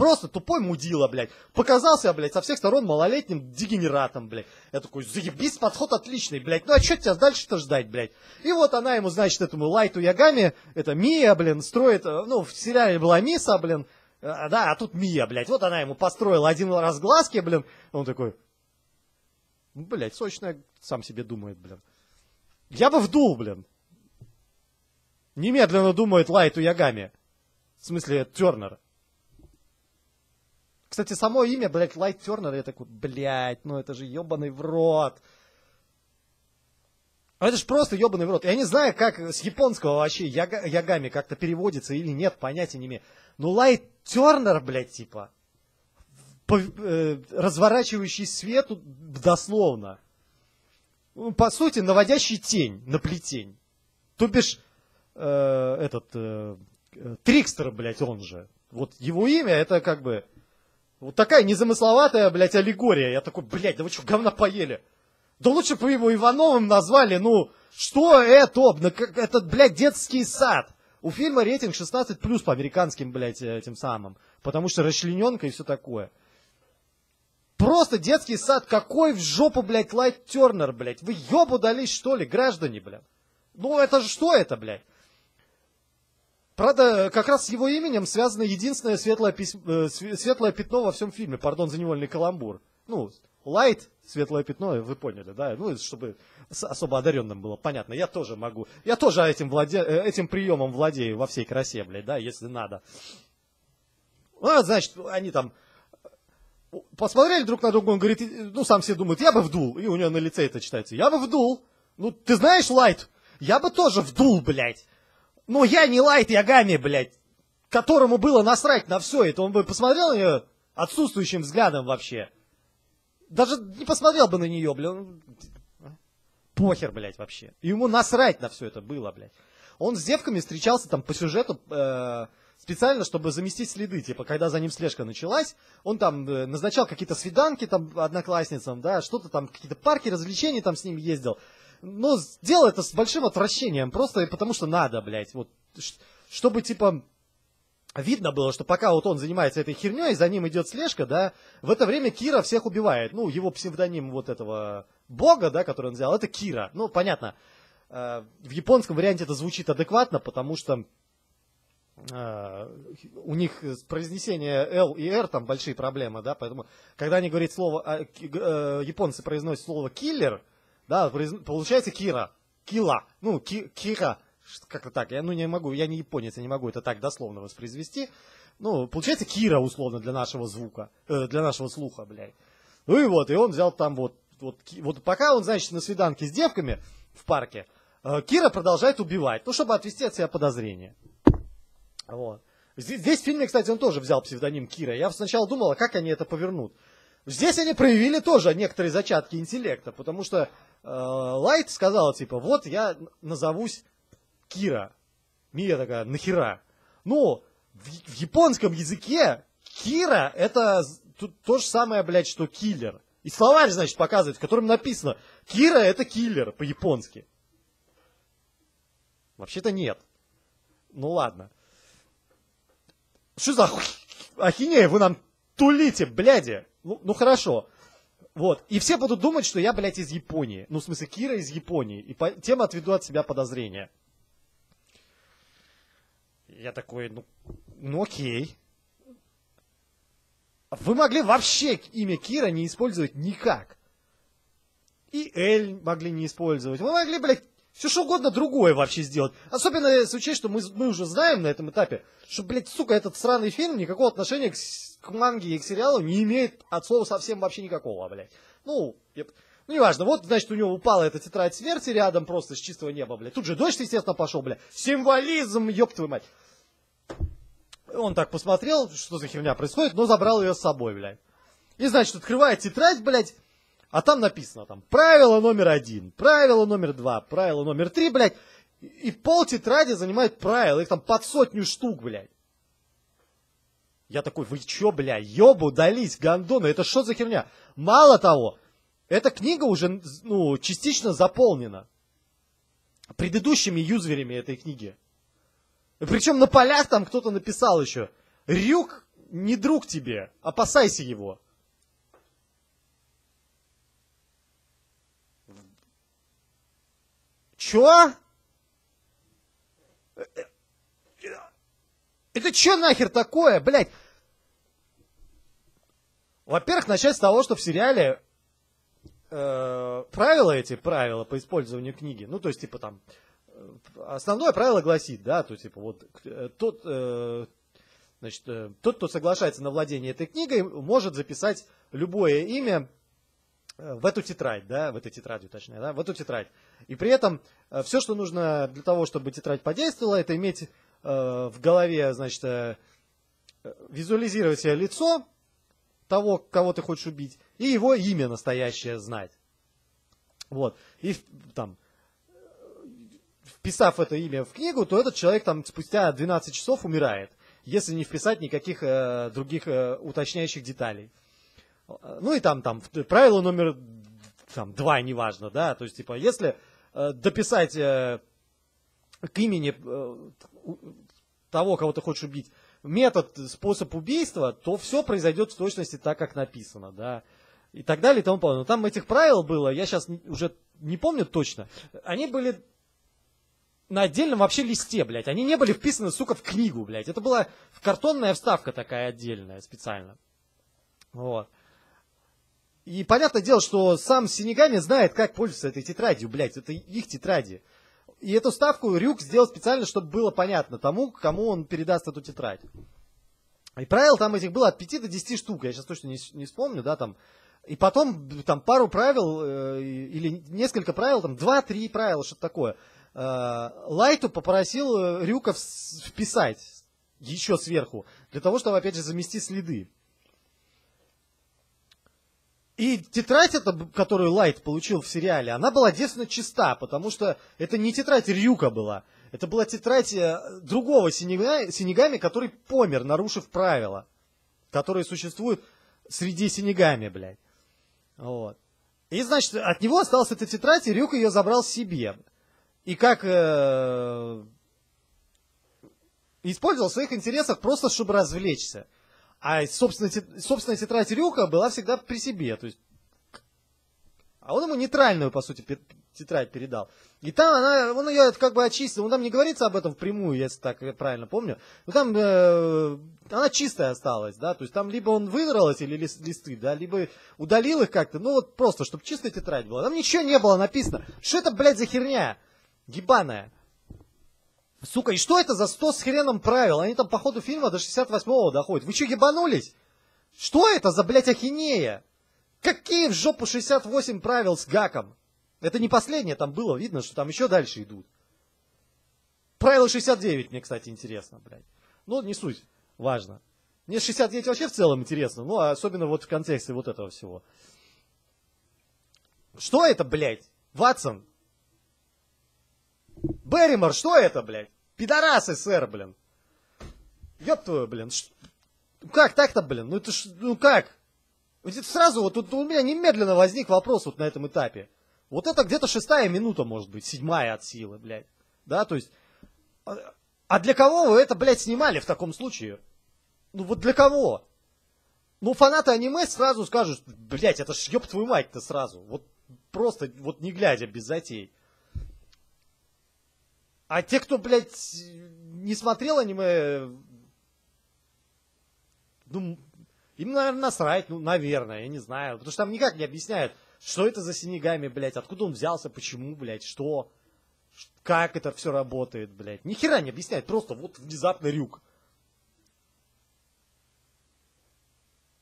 Просто тупой мудила, блядь. Показался, блядь, со всех сторон малолетним дегенератом, блядь. Я такой, заебись, подход отличный, блядь. Ну а что тебя дальше-то ждать, блядь? И вот она ему, значит, этому Лайту Ягами, это Мия, блин, строит, э, ну, в сериале была Миса, блин, а, да, а тут Мия, блядь. Вот она ему построила один раз глазки, блин. Он такой, «Ну, блядь, сочная, сам себе думает, блин. Я бы вдул, блин. Немедленно думает Лайту Ягами. В смысле, Тернер. Кстати, само имя, блядь, Лайт Тернер, я такой, блядь, ну это же ебаный в рот. Ну, это же просто ебаный в рот. Я не знаю, как с японского вообще яга, ягами как-то переводится или нет, понятия не имею. Ну, Лайт Тернер, блядь, типа, по, э, разворачивающий свет дословно. Ну, по сути, наводящий тень на плетень. То бишь, э, этот, э, э, Трикстер, блядь, он же. Вот его имя, это как бы... Вот такая незамысловатая, блядь, аллегория. Я такой, блядь, да вы что, говна поели? Да лучше бы его Ивановым назвали, ну, что это? Ну, это, блядь, детский сад. У фильма рейтинг 16 плюс по американским, блядь, этим самым. Потому что расчлененка и все такое. Просто детский сад. Какой в жопу, блядь, Лайт Тернер, блядь? Вы ебу дались, что ли, граждане, блядь? Ну, это же что это, блядь? Правда, как раз с его именем связано единственное светлое, письмо, э, светлое пятно во всем фильме. Пардон за невольный каламбур. Ну, Лайт, светлое пятно, вы поняли, да? Ну, чтобы особо одаренным было понятно. Я тоже могу. Я тоже этим, владе... Э, этим приемом владею во всей красе, блядь, да, если надо. Ну, значит, они там посмотрели друг на друга, он говорит, ну, сам себе думает, я бы вдул. И у него на лице это читается. Я бы вдул. Ну, ты знаешь, Лайт, я бы тоже вдул, блядь. Но я не Лайт Ягами, блядь, которому было насрать на все это. Он бы посмотрел на нее отсутствующим взглядом вообще. Даже не посмотрел бы на нее, блядь. Похер, блядь, вообще. Ему насрать на все это было, блядь. Он с девками встречался там по сюжету э, специально, чтобы заместить следы. Типа, когда за ним слежка началась, он там э, назначал какие-то свиданки там одноклассницам, да, что-то там, какие-то парки развлечений там с ним ездил. Но сделал это с большим отвращением, просто потому что надо, блядь. Вот, чтобы, типа, видно было, что пока вот он занимается этой херней, за ним идет слежка, да, в это время Кира всех убивает. Ну, его псевдоним вот этого бога, да, который он взял, это Кира. Ну, понятно, э, в японском варианте это звучит адекватно, потому что э, у них с произнесением L и R там большие проблемы, да, поэтому, когда они говорят слово, а, э, японцы произносят слово киллер, да, получается Кира. Кила. Ну, ки, Кира. Как-то так. Я ну, не могу, я не японец, я не могу это так дословно воспроизвести. Ну, получается Кира, условно, для нашего звука. Э, для нашего слуха, блядь. Ну и вот, и он взял там вот, вот, вот пока он, значит, на свиданке с девками в парке, э, Кира продолжает убивать, ну, чтобы отвести от себя подозрения. Вот. Здесь, здесь в фильме, кстати, он тоже взял псевдоним Кира. Я сначала думал, а как они это повернут. Здесь они проявили тоже некоторые зачатки интеллекта, потому что Лайт сказала, типа, вот я назовусь Кира. Мия такая, нахера? Ну, в, в японском языке Кира это то же самое, блядь, что киллер. И словарь, значит, показывает, в котором написано Кира это киллер по-японски. Вообще-то нет. Ну ладно. Что за ахинея вы нам тулите, бляди? Ну, ну хорошо. Вот. И все будут думать, что я, блядь, из Японии. Ну, в смысле, Кира из Японии. И по... тем отведу от себя подозрения. Я такой, ну, ну окей. Вы могли вообще имя Кира не использовать никак. И Эль могли не использовать. Вы могли, блядь, все что угодно другое вообще сделать. Особенно если учесть, что мы, мы уже знаем на этом этапе, что, блядь, сука, этот сраный фильм никакого отношения к к манге и к сериалу не имеет от слова совсем вообще никакого, блядь. Ну, я... ну, неважно, вот, значит, у него упала эта тетрадь смерти рядом просто с чистого неба, блядь. Тут же дождь, естественно, пошел, блядь. Символизм, ёб твою мать. Он так посмотрел, что за херня происходит, но забрал ее с собой, блядь. И, значит, открывает тетрадь, блядь, а там написано там правило номер один, правило номер два, правило номер три, блядь. И пол тетради занимает правила, их там под сотню штук, блядь. Я такой, вы чё, бля, ёбу дались, гандоны, это что за херня? Мало того, эта книга уже, ну, частично заполнена предыдущими юзерами этой книги. Причем на полях там кто-то написал еще, Рюк не друг тебе, опасайся его. Чё? Это что нахер такое, блядь? Во-первых, начать с того, что в сериале э, правила эти, правила по использованию книги, ну, то есть, типа, там, э, основное правило гласит, да, то типа, вот, э, тот, э, значит, э, тот, кто соглашается на владение этой книгой, может записать любое имя э, в эту тетрадь, да, в этой тетради, точнее, да, в эту тетрадь. И при этом все, что нужно для того, чтобы тетрадь подействовала, это иметь в голове, значит, э, визуализировать себе лицо того, кого ты хочешь убить, и его имя настоящее знать. Вот. И там вписав это имя в книгу, то этот человек там спустя 12 часов умирает, если не вписать никаких э, других э, уточняющих деталей. Ну и там, там, правило номер там, два, неважно, да, то есть, типа, если э, дописать э, к имени э, того, кого ты хочешь убить, метод, способ убийства, то все произойдет в точности так, как написано, да, и так далее и тому подобное. Но там этих правил было, я сейчас уже не помню точно, они были на отдельном вообще листе, блядь. Они не были вписаны, сука, в книгу, блядь. Это была картонная вставка такая отдельная, специально. Вот. И понятное дело, что сам Синегами знает, как пользоваться этой тетрадью, блядь. Это их тетради. И эту ставку Рюк сделал специально, чтобы было понятно тому, кому он передаст эту тетрадь. И правил там этих было от 5 до 10 штук, я сейчас точно не, не вспомню, да, там. И потом там пару правил, э, или несколько правил, там 2-3 правила, что-то такое. Э, Лайту попросил э, Рюк, ов вписать еще сверху, для того, чтобы, опять же, замести следы. И тетрадь, эта, которую Лайт получил в сериале, она была девственно чиста, потому что это не тетрадь Рюка была. Это была тетрадь э, другого синегами, который помер, нарушив правила, которые существуют среди синегами, блядь. Вот. И, значит, от него осталась эта тетрадь, и Рюк ее забрал себе. И как э, использовал в своих интересах просто, чтобы развлечься. А собственная, собственная тетрадь Рюка была всегда при себе. То есть, а он ему нейтральную, по сути, тетрадь передал. И там она, он ее как бы очистил. Ну, там не говорится об этом впрямую, если так правильно помню. Но там э, она чистая осталась, да. То есть там либо он выдрал эти листы, да, либо удалил их как-то. Ну вот просто, чтобы чистая тетрадь была. Там ничего не было написано. Что это, блядь, за херня? Ебаная. Сука, и что это за 100 с хреном правил? Они там по ходу фильма до 68-го доходят. Вы что, ебанулись? Что это за, блядь, ахинея? Какие в жопу 68 правил с гаком? Это не последнее, там было видно, что там еще дальше идут. Правило 69 мне, кстати, интересно, блядь. Ну, не суть, важно. Мне 69 вообще в целом интересно, ну, а особенно вот в контексте вот этого всего. Что это, блядь? Ватсон, Берримор, что это, блядь? Пидорасы, сэр, блин. Ёб твою, блин. Ш... Как так-то, блин? Ну это ж, ну как? Сразу вот тут у меня немедленно возник вопрос вот на этом этапе. Вот это где-то шестая минута, может быть, седьмая от силы, блядь. Да, то есть... А, а для кого вы это, блядь, снимали в таком случае? Ну вот для кого? Ну фанаты аниме сразу скажут, блядь, это ж ёб твою мать-то сразу. Вот просто, вот не глядя, без затей. А те, кто, блядь, не смотрел аниме, ну, им, наверное, насрать, ну, наверное, я не знаю. Потому что там никак не объясняют, что это за синегами, блядь, откуда он взялся, почему, блядь, что, как это все работает, блядь. Ни хера не объясняют, просто вот внезапно рюк.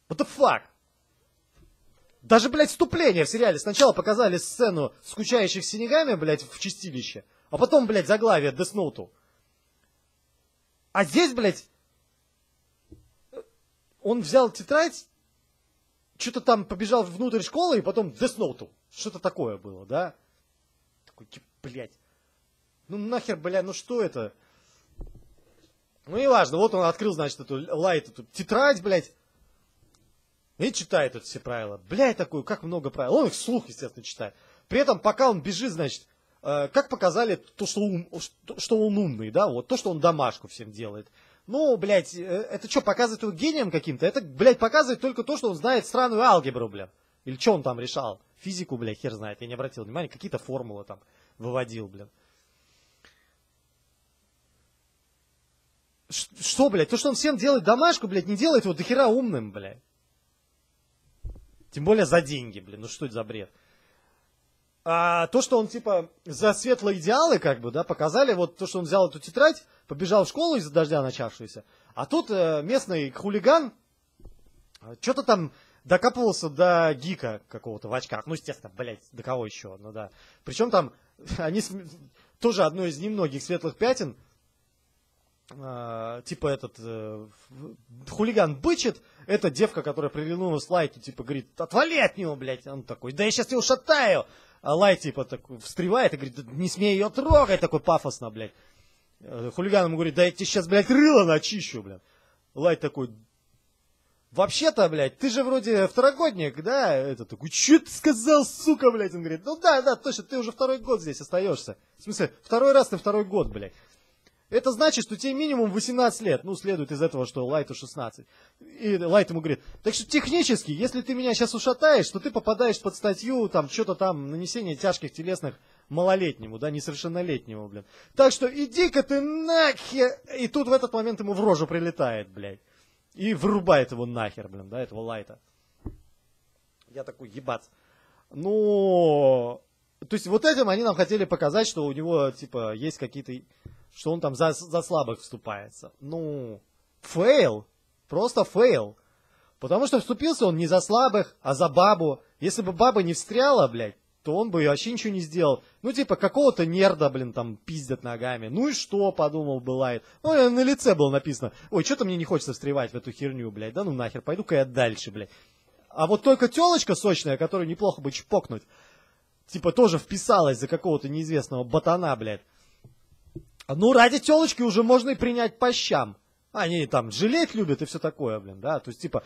What the fuck? Даже, блядь, вступление в сериале. Сначала показали сцену скучающих синегами, блядь, в чистилище. А потом, блядь, заглавие Death Note. А здесь, блядь, он взял тетрадь, что-то там побежал внутрь школы, и потом Death Note. Что-то такое было, да? Такой, типа, блядь. Ну нахер, блядь, ну что это? Ну и важно, вот он открыл, значит, эту лайт, эту тетрадь, блядь. И читает тут все правила. Блядь, такой, как много правил. Он их вслух, естественно, читает. При этом, пока он бежит, значит, как показали то, что, ум, что он умный, да, вот то, что он домашку всем делает. Ну, блядь, э, это что, показывает его гением каким-то? Это, блядь, показывает только то, что он знает странную алгебру, блядь. Или что он там решал? Физику, блядь, хер знает, я не обратил внимания, какие-то формулы там выводил, блядь. Что, блядь, то, что он всем делает домашку, блядь, не делает его дохера умным, блядь. Тем более за деньги, блядь, ну что это за бред? А то, что он, типа, за светлые идеалы, как бы, да, показали, вот то, что он взял эту тетрадь, побежал в школу из-за дождя начавшуюся, а тут э, местный хулиган э, что-то там докапывался до гика какого-то в очках. Ну, естественно, блядь, до кого еще, ну да. Причем там, [LAUGHS] они тоже одно из немногих светлых пятен, э, типа этот э, хулиган бычит, эта девка, которая приглянулась Лайту, типа говорит, отвали от него, блядь. Он такой, да я сейчас его ушатаю. А Лайт, типа, такой, встревает и говорит, не смей ее трогать, такой пафосно, блядь. Э, хулиган ему говорит, да я тебе сейчас, блядь, рыло начищу, блядь. Лайт такой, Вообще-то, блядь, ты же вроде второгодник, да? Это такой, что ты сказал, сука, блядь? Он говорит, ну да, да, точно, ты уже второй год здесь остаешься. В смысле, второй раз ты второй год, блядь. Это значит, что тебе минимум 18 лет. Ну, следует из этого, что Лайту 16. И Лайт ему говорит, так что технически, если ты меня сейчас ушатаешь, то ты попадаешь под статью, там, что-то там, нанесение тяжких телесных малолетнему, да, несовершеннолетнему, блин. Так что иди-ка ты нахер. И тут в этот момент ему в рожу прилетает, блядь. И вырубает его нахер, блин, да, этого Лайта. Я такой, ебать. Ну, то есть вот этим они нам хотели показать, что у него, типа, есть какие-то что он там за, за слабых вступается. Ну, фейл. Просто фейл. Потому что вступился он не за слабых, а за бабу. Если бы баба не встряла, блядь, то он бы вообще ничего не сделал. Ну, типа, какого-то нерда, блин, там, пиздят ногами. Ну и что, подумал бы Лайт. Ну, на лице было написано, ой, что-то мне не хочется встревать в эту херню, блядь. Да ну нахер, пойду-ка я дальше, блядь. А вот только телочка сочная, которую неплохо бы чпокнуть, типа, тоже вписалась за какого-то неизвестного ботана, блядь. Ну, ради телочки уже можно и принять по щам. Они там жалеть любят и все такое, блин, да. То есть, типа,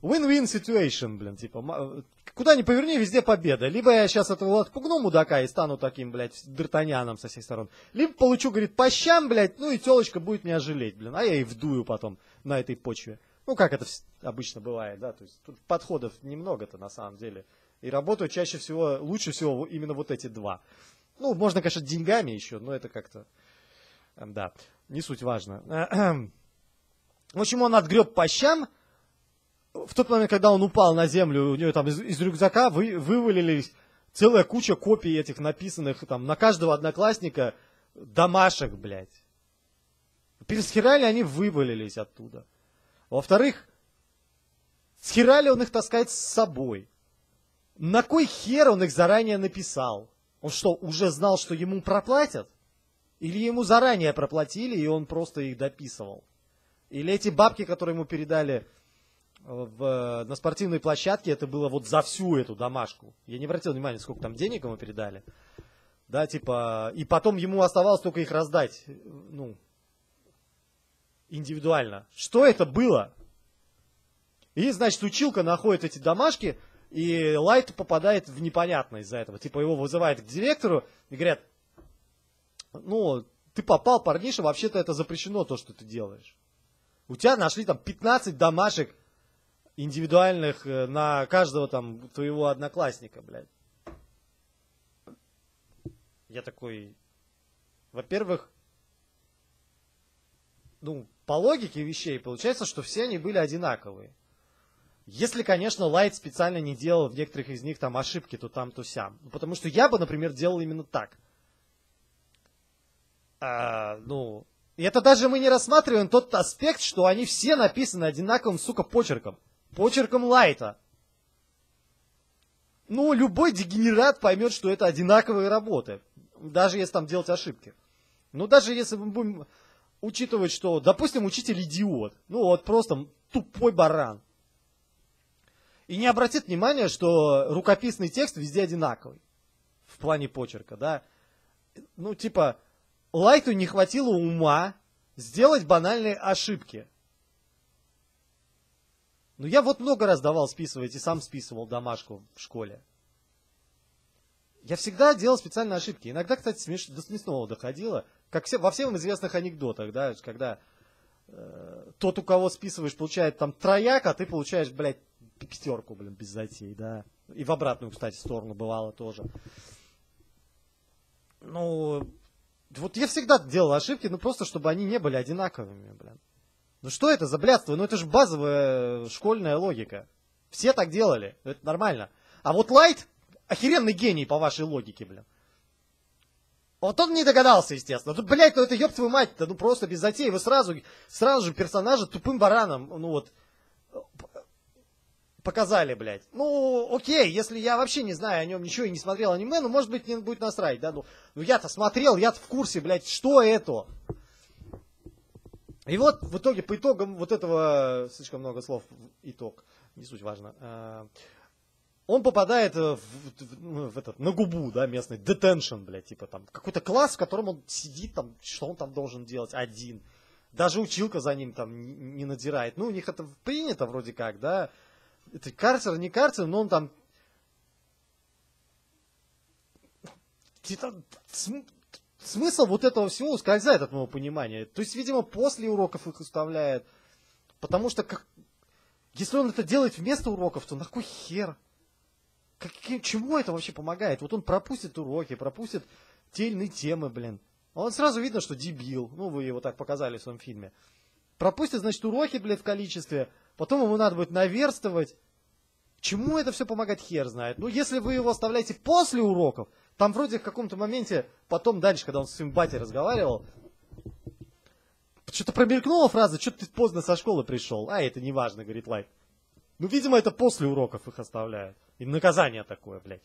win-win situation, блин, типа, куда ни поверни, везде победа. Либо я сейчас этого отпугну мудака и стану таким, блядь, д'Артаньяном со всех сторон. Либо получу, говорит, по щам, блядь, ну и телочка будет меня жалеть, блин. А я и вдую потом на этой почве. Ну, как это обычно бывает, да, то есть тут подходов немного-то на самом деле. И работают чаще всего, лучше всего именно вот эти два. Ну, можно, конечно, деньгами еще, но это как-то да, не суть важно. [CLEARS THROAT] В общем, он отгреб по щам. В тот момент, когда он упал на землю, у него там из, из рюкзака вы, вывалились целая куча копий этих написанных там на каждого одноклассника домашек, блядь. Пересхерали они вывалились оттуда. Во-вторых, схерали он их таскать с собой. На кой хер он их заранее написал? Он что, уже знал, что ему проплатят? Или ему заранее проплатили, и он просто их дописывал. Или эти бабки, которые ему передали э, в, на спортивной площадке, это было вот за всю эту домашку. Я не обратил внимания, сколько там денег ему передали. Да, типа, и потом ему оставалось только их раздать, ну, индивидуально. Что это было? И, значит, училка находит эти домашки, и Лайт попадает в непонятное из-за этого. Типа его вызывают к директору и говорят, ну, ты попал, парниша, вообще-то это запрещено, то, что ты делаешь. У тебя нашли там 15 домашек индивидуальных э, на каждого там твоего одноклассника, блядь. Я такой, во-первых, ну, по логике вещей получается, что все они были одинаковые. Если, конечно, Лайт специально не делал в некоторых из них там ошибки, то там, то сям. Ну, потому что я бы, например, делал именно так – а, ну, и это даже мы не рассматриваем тот аспект, что они все написаны одинаковым, сука, почерком. Почерком Лайта. Ну, любой дегенерат поймет, что это одинаковые работы. Даже если там делать ошибки. Ну, даже если мы будем учитывать, что, допустим, учитель идиот. Ну, вот просто тупой баран. И не обратит внимания, что рукописный текст везде одинаковый. В плане почерка, да. Ну, типа, Лайту не хватило ума сделать банальные ошибки. Ну, я вот много раз давал списывать и сам списывал домашку в школе. Я всегда делал специальные ошибки. Иногда, кстати, смеш... до смешного доходило. Как все, во всем известных анекдотах, да, когда э, тот, у кого списываешь, получает там трояк, а ты получаешь, блядь, пятерку, блин, без затей, да. И в обратную, кстати, сторону бывало тоже. Ну, вот я всегда делал ошибки, ну просто чтобы они не были одинаковыми, блин. Ну что это за блядство? Ну это же базовая школьная логика. Все так делали, это нормально. А вот Лайт охеренный гений по вашей логике, блин. Вот он не догадался, естественно. Тут, блядь, ну это ёб твою мать-то, ну просто без затей. Вы сразу, сразу же персонажа тупым бараном, ну вот, показали, блядь. Ну, окей, если я вообще не знаю о нем ничего и не смотрел аниме, ну, может быть, мне будет насрать, да, ну, ну я-то смотрел, я-то в курсе, блядь, что это? И вот в итоге, по итогам вот этого, слишком много слов, итог, не суть важно. А, он попадает в, в, в этот, на губу, да, местный, детеншн, блядь, типа там, какой-то класс, в котором он сидит, там, что он там должен делать один. Даже училка за ним там не, не надирает. Ну, у них это принято вроде как, да. Это карцер, не карцер, но он там... Смысл вот этого всего ускользает от моего понимания. То есть, видимо, после уроков их уставляет. Потому что, как, если он это делает вместо уроков, то на какой хер? Как, чему это вообще помогает? Вот он пропустит уроки, пропустит те или иные темы, блин. Он сразу видно, что дебил. Ну, вы его так показали в своем фильме. Пропустит, значит, уроки, блядь, в количестве. Потом ему надо будет наверстывать. Чему это все помогать, хер знает. Ну, если вы его оставляете после уроков, там вроде в каком-то моменте, потом дальше, когда он с своим батей разговаривал, что-то промелькнула фраза, что ты поздно со школы пришел. А, это не важно, говорит Лайт. Ну, видимо, это после уроков их оставляют. И наказание такое, блядь.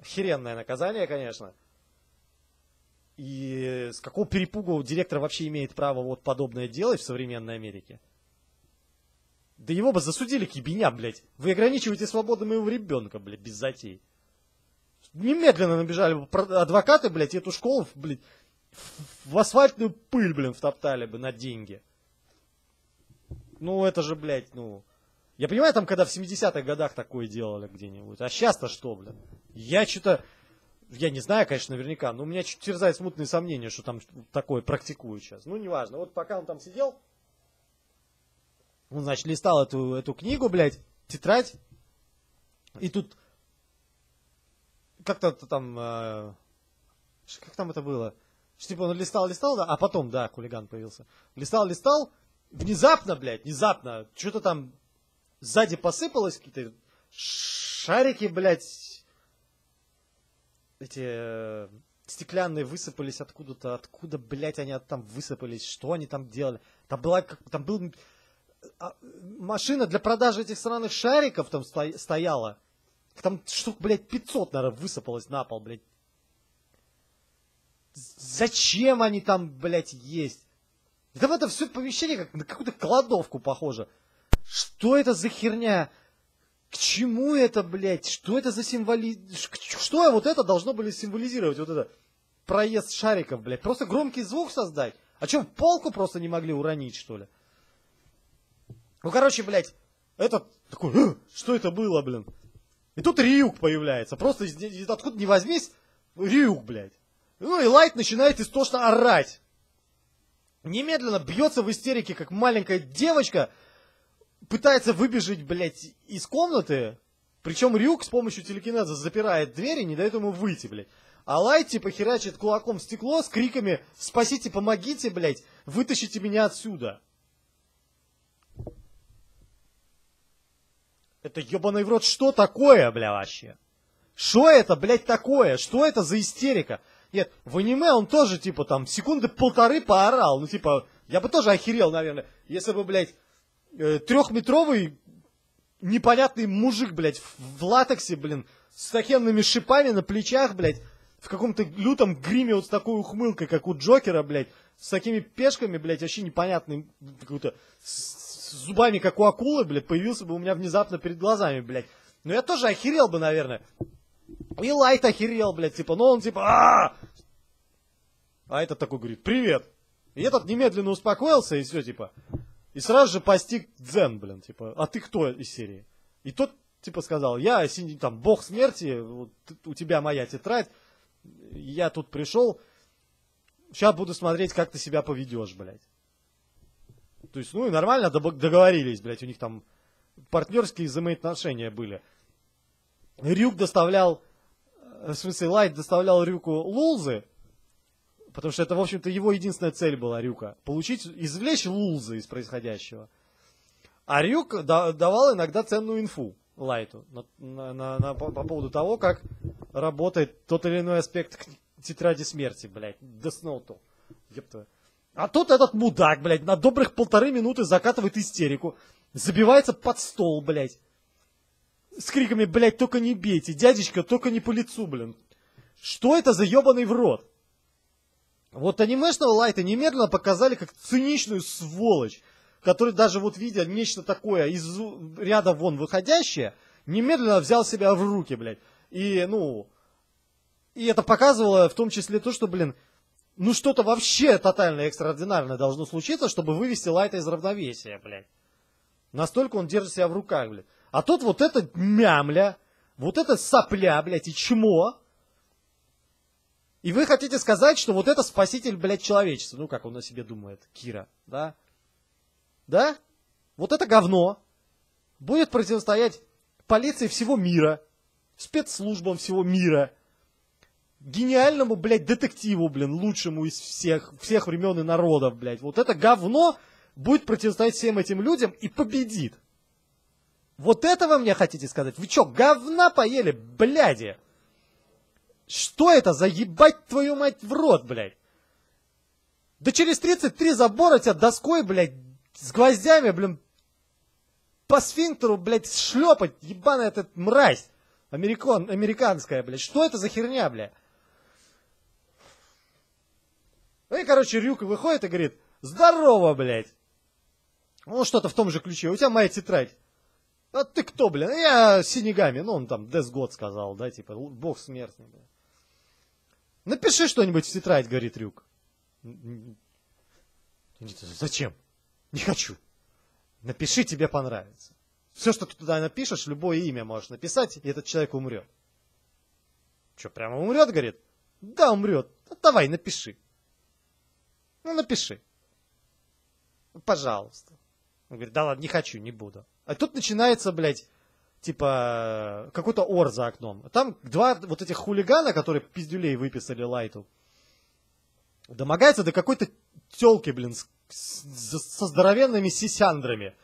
Охеренное наказание, конечно. И с какого перепугу директор вообще имеет право вот подобное делать в современной Америке? Да его бы засудили к ебеня, блядь. Вы ограничиваете свободу моего ребенка, блядь, без затей. Немедленно набежали бы адвокаты, блядь, эту школу, блядь, в асфальтную пыль, блин, втоптали бы на деньги. Ну, это же, блядь, ну... Я понимаю, там, когда в 70-х годах такое делали где-нибудь. А сейчас-то что, блин? Я что-то... Я не знаю, конечно, наверняка, но у меня чуть терзает смутные сомнения, что там такое практикуют сейчас. Ну, неважно. Вот пока он там сидел, он, значит, листал эту, эту книгу, блядь, тетрадь, и тут как-то там... Э, как там это было? Что, типа он листал, листал, да, а потом, да, хулиган появился. Листал, листал, внезапно, блядь, внезапно, что-то там сзади посыпалось, какие-то шарики, блядь, эти э, стеклянные высыпались откуда-то, откуда, блядь, они там высыпались, что они там делали. Там была, там был машина для продажи этих странных шариков там стояла. Там штук, блядь, 500, наверное, высыпалось на пол, блядь. Зачем они там, блядь, есть? Это в это все помещение как на какую-то кладовку похоже. Что это за херня? К чему это, блядь? Что это за символи... Что вот это должно были символизировать? Вот это проезд шариков, блядь. Просто громкий звук создать? А что, полку просто не могли уронить, что ли? Ну, короче, блядь, этот такой, «Э, что это было, блин? И тут Рюк появляется. Просто откуда не возьмись, Рюк, блядь. Ну и Лайт начинает истошно орать. Немедленно бьется в истерике, как маленькая девочка, пытается выбежать, блядь, из комнаты, причем Рюк с помощью телекинеза запирает дверь и не дает ему выйти, блядь. А Лайт типа херачит кулаком в стекло с криками «Спасите, помогите, блядь, вытащите меня отсюда!» Это ебаный в рот, что такое, бля, вообще? Что это, блядь, такое? Что это за истерика? Нет, в аниме он тоже, типа, там, секунды полторы поорал. Ну, типа, я бы тоже охерел, наверное, если бы, блядь, э, трехметровый непонятный мужик, блядь, в, в латексе, блин, с такенными шипами на плечах, блядь, в каком-то лютом гриме вот с такой ухмылкой, как у Джокера, блядь, с такими пешками, блядь, вообще непонятным, какой-то, с, с зубами, как у акулы, блядь, появился бы у меня внезапно перед глазами, блядь. Ну я тоже охерел бы, наверное. И Лайт охерел, блядь, типа, ну он типа, а, а этот такой говорит, привет. И этот немедленно успокоился, и все, типа, и сразу же постиг дзен, блин, типа, а ты кто из серии? И тот, типа, сказал, я, там, бог смерти, вот, у тебя моя тетрадь, я тут пришел, сейчас буду смотреть, как ты себя поведешь, блядь. То есть, ну и нормально договорились, блядь, у них там партнерские взаимоотношения были. Рюк доставлял, э, в смысле, Лайт доставлял Рюку лулзы, потому что это, в общем-то, его единственная цель была, Рюка. Получить, извлечь лулзы из происходящего. А Рюк да, давал иногда ценную инфу Лайту на, на, на, по, по поводу того, как работает тот или иной аспект тетради смерти, блядь, Десноуту. Ёпта. А тут этот мудак, блядь, на добрых полторы минуты закатывает истерику, забивается под стол, блядь с криками, блядь, только не бейте, дядечка, только не по лицу, блин. Что это за ебаный в рот? Вот анимешного Лайта немедленно показали как циничную сволочь, который даже вот видя нечто такое из ряда вон выходящее, немедленно взял себя в руки, блядь. И, ну, и это показывало в том числе то, что, блин, ну что-то вообще тотально экстраординарное должно случиться, чтобы вывести Лайта из равновесия, блядь. Настолько он держит себя в руках, блядь. А тут вот это мямля, вот это сопля, блядь, и чмо. И вы хотите сказать, что вот это спаситель, блядь, человечества. Ну, как он о себе думает, Кира, да? Да? Вот это говно будет противостоять полиции всего мира, спецслужбам всего мира, гениальному, блядь, детективу, блин, лучшему из всех, всех времен и народов, блядь. Вот это говно будет противостоять всем этим людям и победит. Вот это вы мне хотите сказать? Вы что, говна поели, бляди? Что это за ебать твою мать в рот, блядь? Да через 33 забора тебя доской, блядь, с гвоздями, блин, по сфинктеру, блядь, шлепать, ебаная эта мразь. Американ, американская, блядь. Что это за херня, блядь? Ну и, короче, Рюка выходит и говорит, здорово, блядь. Ну, что-то в том же ключе. У тебя моя тетрадь. А ты кто, блин? Я Синегами. Ну, он там Death God сказал, да, типа, бог смертный, блин. Напиши что-нибудь в тетрадь, говорит Рюк. Зачем? Не хочу. Напиши, тебе понравится. Все, что ты туда напишешь, любое имя можешь написать, и этот человек умрет. Что, прямо умрет, говорит? Да, умрет. Давай, напиши. Ну, напиши. Пожалуйста. Он говорит, да ладно, не хочу, не буду. А тут начинается, блядь, типа, какой-то ор за окном. Там два вот этих хулигана, которые пиздюлей выписали Лайту, домогаются до какой-то телки, блин, с, с, со здоровенными сисяндрами.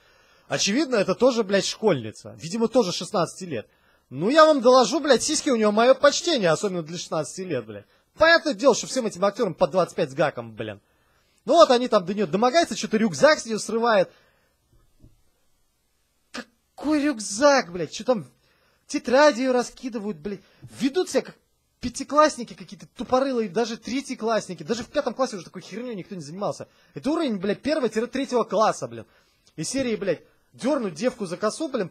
Очевидно, это тоже, блядь, школьница. Видимо, тоже 16 лет. Ну, я вам доложу, блядь, сиськи у него мое почтение, особенно для 16 лет, блядь. Понятное дело, что всем этим актерам по 25 с гаком, блин. Ну вот они там до нее домогаются, что-то рюкзак с нее срывает. Какой рюкзак, блядь? Что там тетради ее раскидывают, блядь. Ведут себя как пятиклассники какие-то тупорылые, даже третьеклассники. Даже в пятом классе уже такой херней никто не занимался. Это уровень, блядь, первого-третьего класса, блин. И серии, блядь, дернуть девку за косу, блин,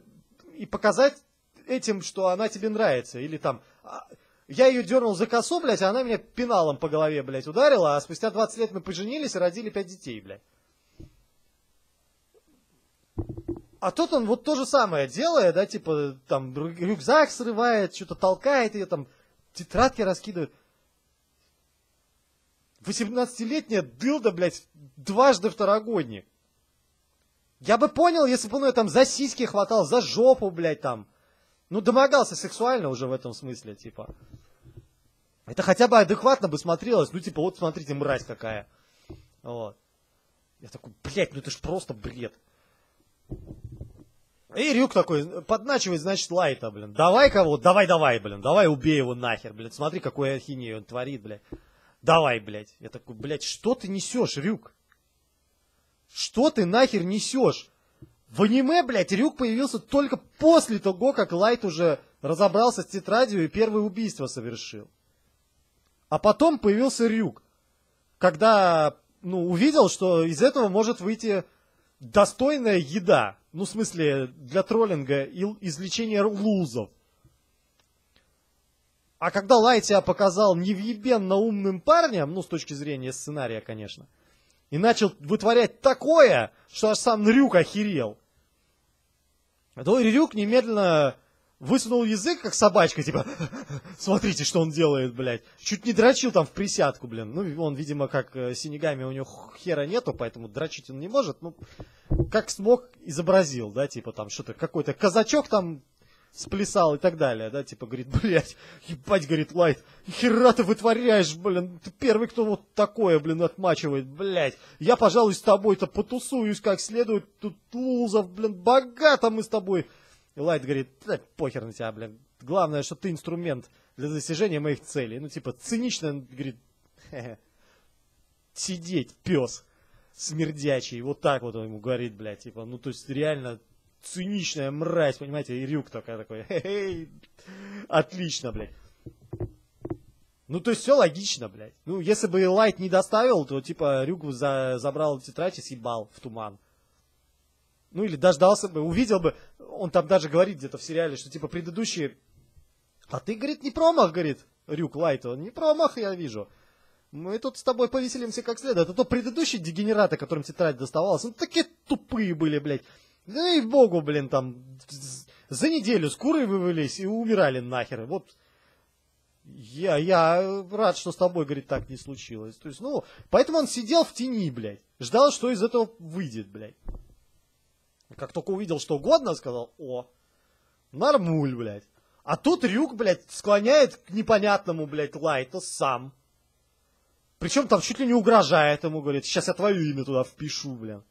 и показать этим, что она тебе нравится. Или там, а, я ее дернул за косу, блядь, а она меня пеналом по голове, блядь, ударила, а спустя 20 лет мы поженились и родили 5 детей, блядь. А тут он вот то же самое делает, да, типа, там, рюкзак срывает, что-то толкает ее, там, тетрадки раскидывает. 18-летняя дылда, блядь, дважды второгодник. Я бы понял, если бы он ее там за сиськи хватал, за жопу, блядь, там. Ну, домогался сексуально уже в этом смысле, типа. Это хотя бы адекватно бы смотрелось. Ну, типа, вот смотрите, мразь какая. Вот. Я такой, блядь, ну это ж просто бред. И Рюк такой, подначивает, значит, Лайта, блин. Давай кого? Давай, давай, блин. Давай убей его нахер, блин. Смотри, какой ахинею он творит, блядь. Давай, блядь. Я такой, блядь, что ты несешь, Рюк? Что ты нахер несешь? В аниме, блядь, Рюк появился только после того, как Лайт уже разобрался с тетрадью и первое убийство совершил. А потом появился Рюк, когда ну, увидел, что из этого может выйти достойная еда. Ну, в смысле, для троллинга и извлечения лузов. А когда Лай себя показал невъебенно умным парнем, ну, с точки зрения сценария, конечно, и начал вытворять такое, что аж сам Рюк охерел, то Рюк немедленно высунул язык, как собачка, типа, смотрите, что он делает, блядь. Чуть не дрочил там в присядку, блин. Ну, он, видимо, как э, синегами у него хера нету, поэтому дрочить он не может. Ну, как смог, изобразил, да, типа там что-то, какой-то казачок там сплясал и так далее, да, типа, говорит, блядь, ебать, говорит, Лайт, хера ты вытворяешь, блин, ты первый, кто вот такое, блин, отмачивает, блядь, я, пожалуй, с тобой-то потусуюсь как следует, тут лулзов, блин, богато мы с тобой и Лайт говорит, да, похер на тебя, блин. Главное, что ты инструмент для достижения моих целей. Ну, типа, цинично, говорит, сидеть, пес смердячий. Вот так вот он ему говорит, блядь, типа, ну, то есть, реально циничная мразь, понимаете, и Рюк такой, [LAUGHS] такой, хе-хей, отлично, блядь. Ну, то есть все логично, блядь. Ну, если бы Лайт не доставил, то, типа, Рюк за, забрал тетрадь и съебал в туман. Ну или дождался бы, увидел бы, он там даже говорит где-то в сериале, что типа предыдущие... А ты, говорит, не промах, говорит Рюк Лайто, не промах я вижу. Мы тут с тобой повеселимся как следует. Это то предыдущие дегенераты, которым тетрадь доставалась, ну такие тупые были, блядь. Да и богу, блин, там за неделю с курой вывелись и умирали нахер. Вот я, я рад, что с тобой, говорит, так не случилось. То есть, ну, поэтому он сидел в тени, блядь. Ждал, что из этого выйдет, блядь. Как только увидел, что угодно, сказал, о, нормуль, блядь. А тут Рюк, блядь, склоняет к непонятному, блядь, Лайта сам. Причем там чуть ли не угрожает ему, говорит, сейчас я твое имя туда впишу, блин.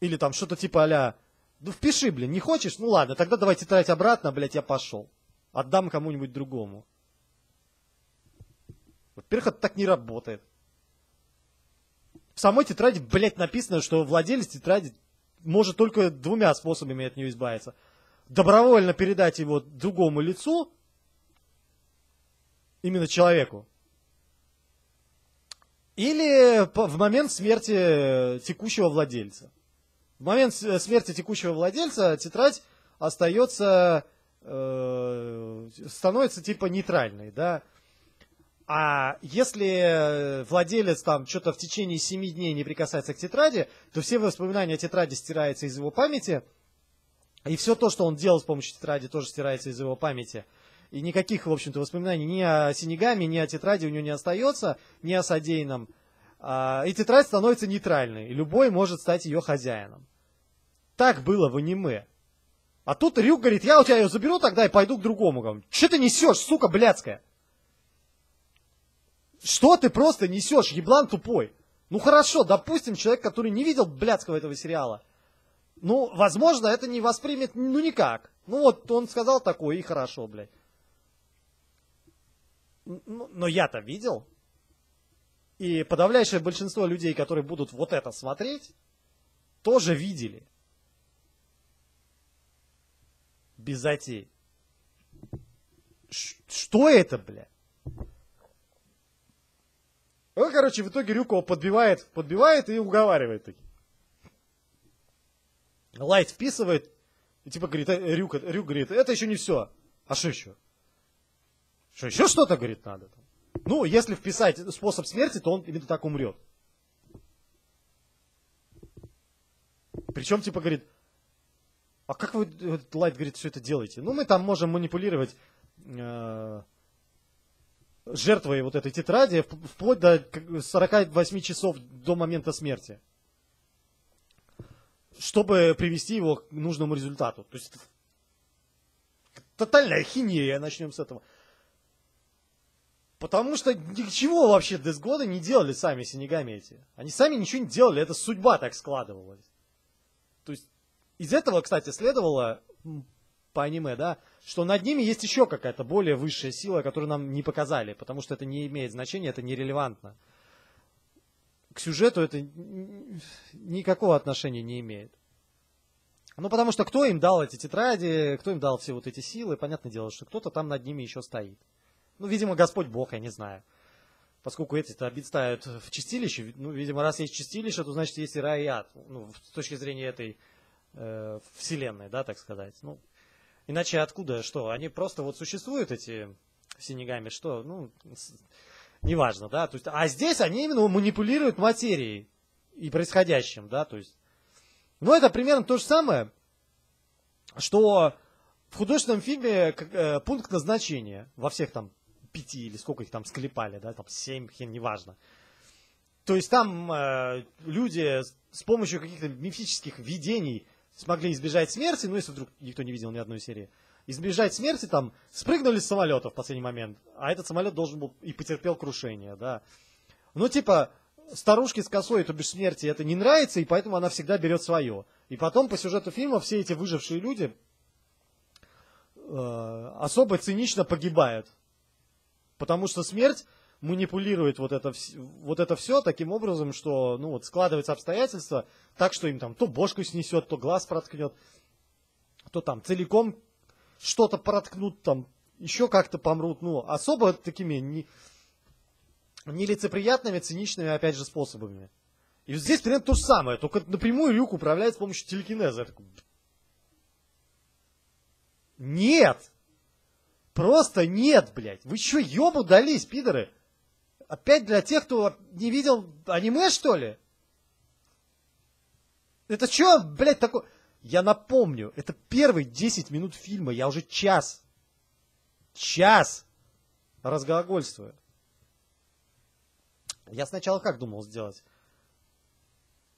Или там что-то типа а ну впиши, блин, не хочешь? Ну ладно, тогда давай тетрадь обратно, блядь, я пошел. Отдам кому-нибудь другому. Во-первых, это так не работает. В самой тетради, блядь, написано, что владелец тетради может только двумя способами от нее избавиться. Добровольно передать его другому лицу, именно человеку, или в момент смерти текущего владельца. В момент смерти текущего владельца тетрадь остается, э, становится типа нейтральной, да. А если владелец там что-то в течение 7 дней не прикасается к тетради, то все воспоминания о тетради стираются из его памяти, и все то, что он делал с помощью тетради, тоже стирается из его памяти. И никаких, в общем-то, воспоминаний ни о Синегаме, ни о тетради у него не остается, ни о содеянном. А, и тетрадь становится нейтральной, и любой может стать ее хозяином. Так было в аниме. А тут Рюк говорит, я у тебя ее заберу тогда и пойду к другому. Что ты несешь, сука блядская? Что ты просто несешь, еблан тупой? Ну хорошо, допустим, человек, который не видел блядского этого сериала. Ну, возможно, это не воспримет, ну никак. Ну вот, он сказал такое, и хорошо, блядь. Но я-то видел. И подавляющее большинство людей, которые будут вот это смотреть, тоже видели. Без затей. Ш что это, бля? Ну, короче, в итоге Рюкова подбивает, подбивает и уговаривает. Лайт вписывает, и типа говорит, э, Рюк, Рюк говорит, это еще не все. А что еще? Что, еще что-то, говорит, надо? Ну, если вписать способ смерти, то он именно так умрет. Причем, типа, говорит, а как вы, Лайт говорит, все это делаете? Ну, мы там можем манипулировать э, жертвой вот этой тетради вплоть до 48 часов до момента смерти. Чтобы привести его к нужному результату. То есть, тотальная хинея, начнем с этого. Потому что ничего вообще до года не делали сами синегами эти. Они сами ничего не делали, это судьба так складывалась. То есть из этого, кстати, следовало по аниме, да, что над ними есть еще какая-то более высшая сила, которую нам не показали, потому что это не имеет значения, это нерелевантно. К сюжету это никакого отношения не имеет. Ну, потому что кто им дал эти тетради, кто им дал все вот эти силы, понятное дело, что кто-то там над ними еще стоит. Ну, видимо, Господь Бог, я не знаю. Поскольку эти-то обитают в чистилище, ну, видимо, раз есть чистилище, то значит есть и рай и ад. Ну, с точки зрения этой э, вселенной, да, так сказать. Ну, иначе откуда, что? Они просто вот существуют, эти синегами, что? Ну, неважно, да. То есть, а здесь они именно манипулируют материей и происходящим, да, то есть. Ну, это примерно то же самое, что в художественном фильме э, пункт назначения во всех там пяти или сколько их там склепали, да, там семь, хен, неважно. То есть там э, люди с помощью каких-то мифических видений смогли избежать смерти, ну если вдруг никто не видел ни одной серии, избежать смерти, там, спрыгнули с самолета в последний момент, а этот самолет должен был и потерпел крушение, да. Ну, типа, старушке с косой, то без смерти это не нравится, и поэтому она всегда берет свое. И потом по сюжету фильма все эти выжившие люди э, особо цинично погибают. Потому что смерть манипулирует вот это, вот это все таким образом, что ну, вот складываются обстоятельства так, что им там то бошку снесет, то глаз проткнет, то там целиком что-то проткнут, там еще как-то помрут. Ну, особо такими не, нелицеприятными, циничными, опять же, способами. И здесь примерно то же самое, только напрямую Рюк управляет с помощью телекинеза. Нет! Просто нет, блядь. Вы что, ебу дались, пидоры? Опять для тех, кто не видел аниме, что ли? Это что, блядь, такое... Я напомню, это первые 10 минут фильма, я уже час, час разглагольствую. Я сначала как думал сделать?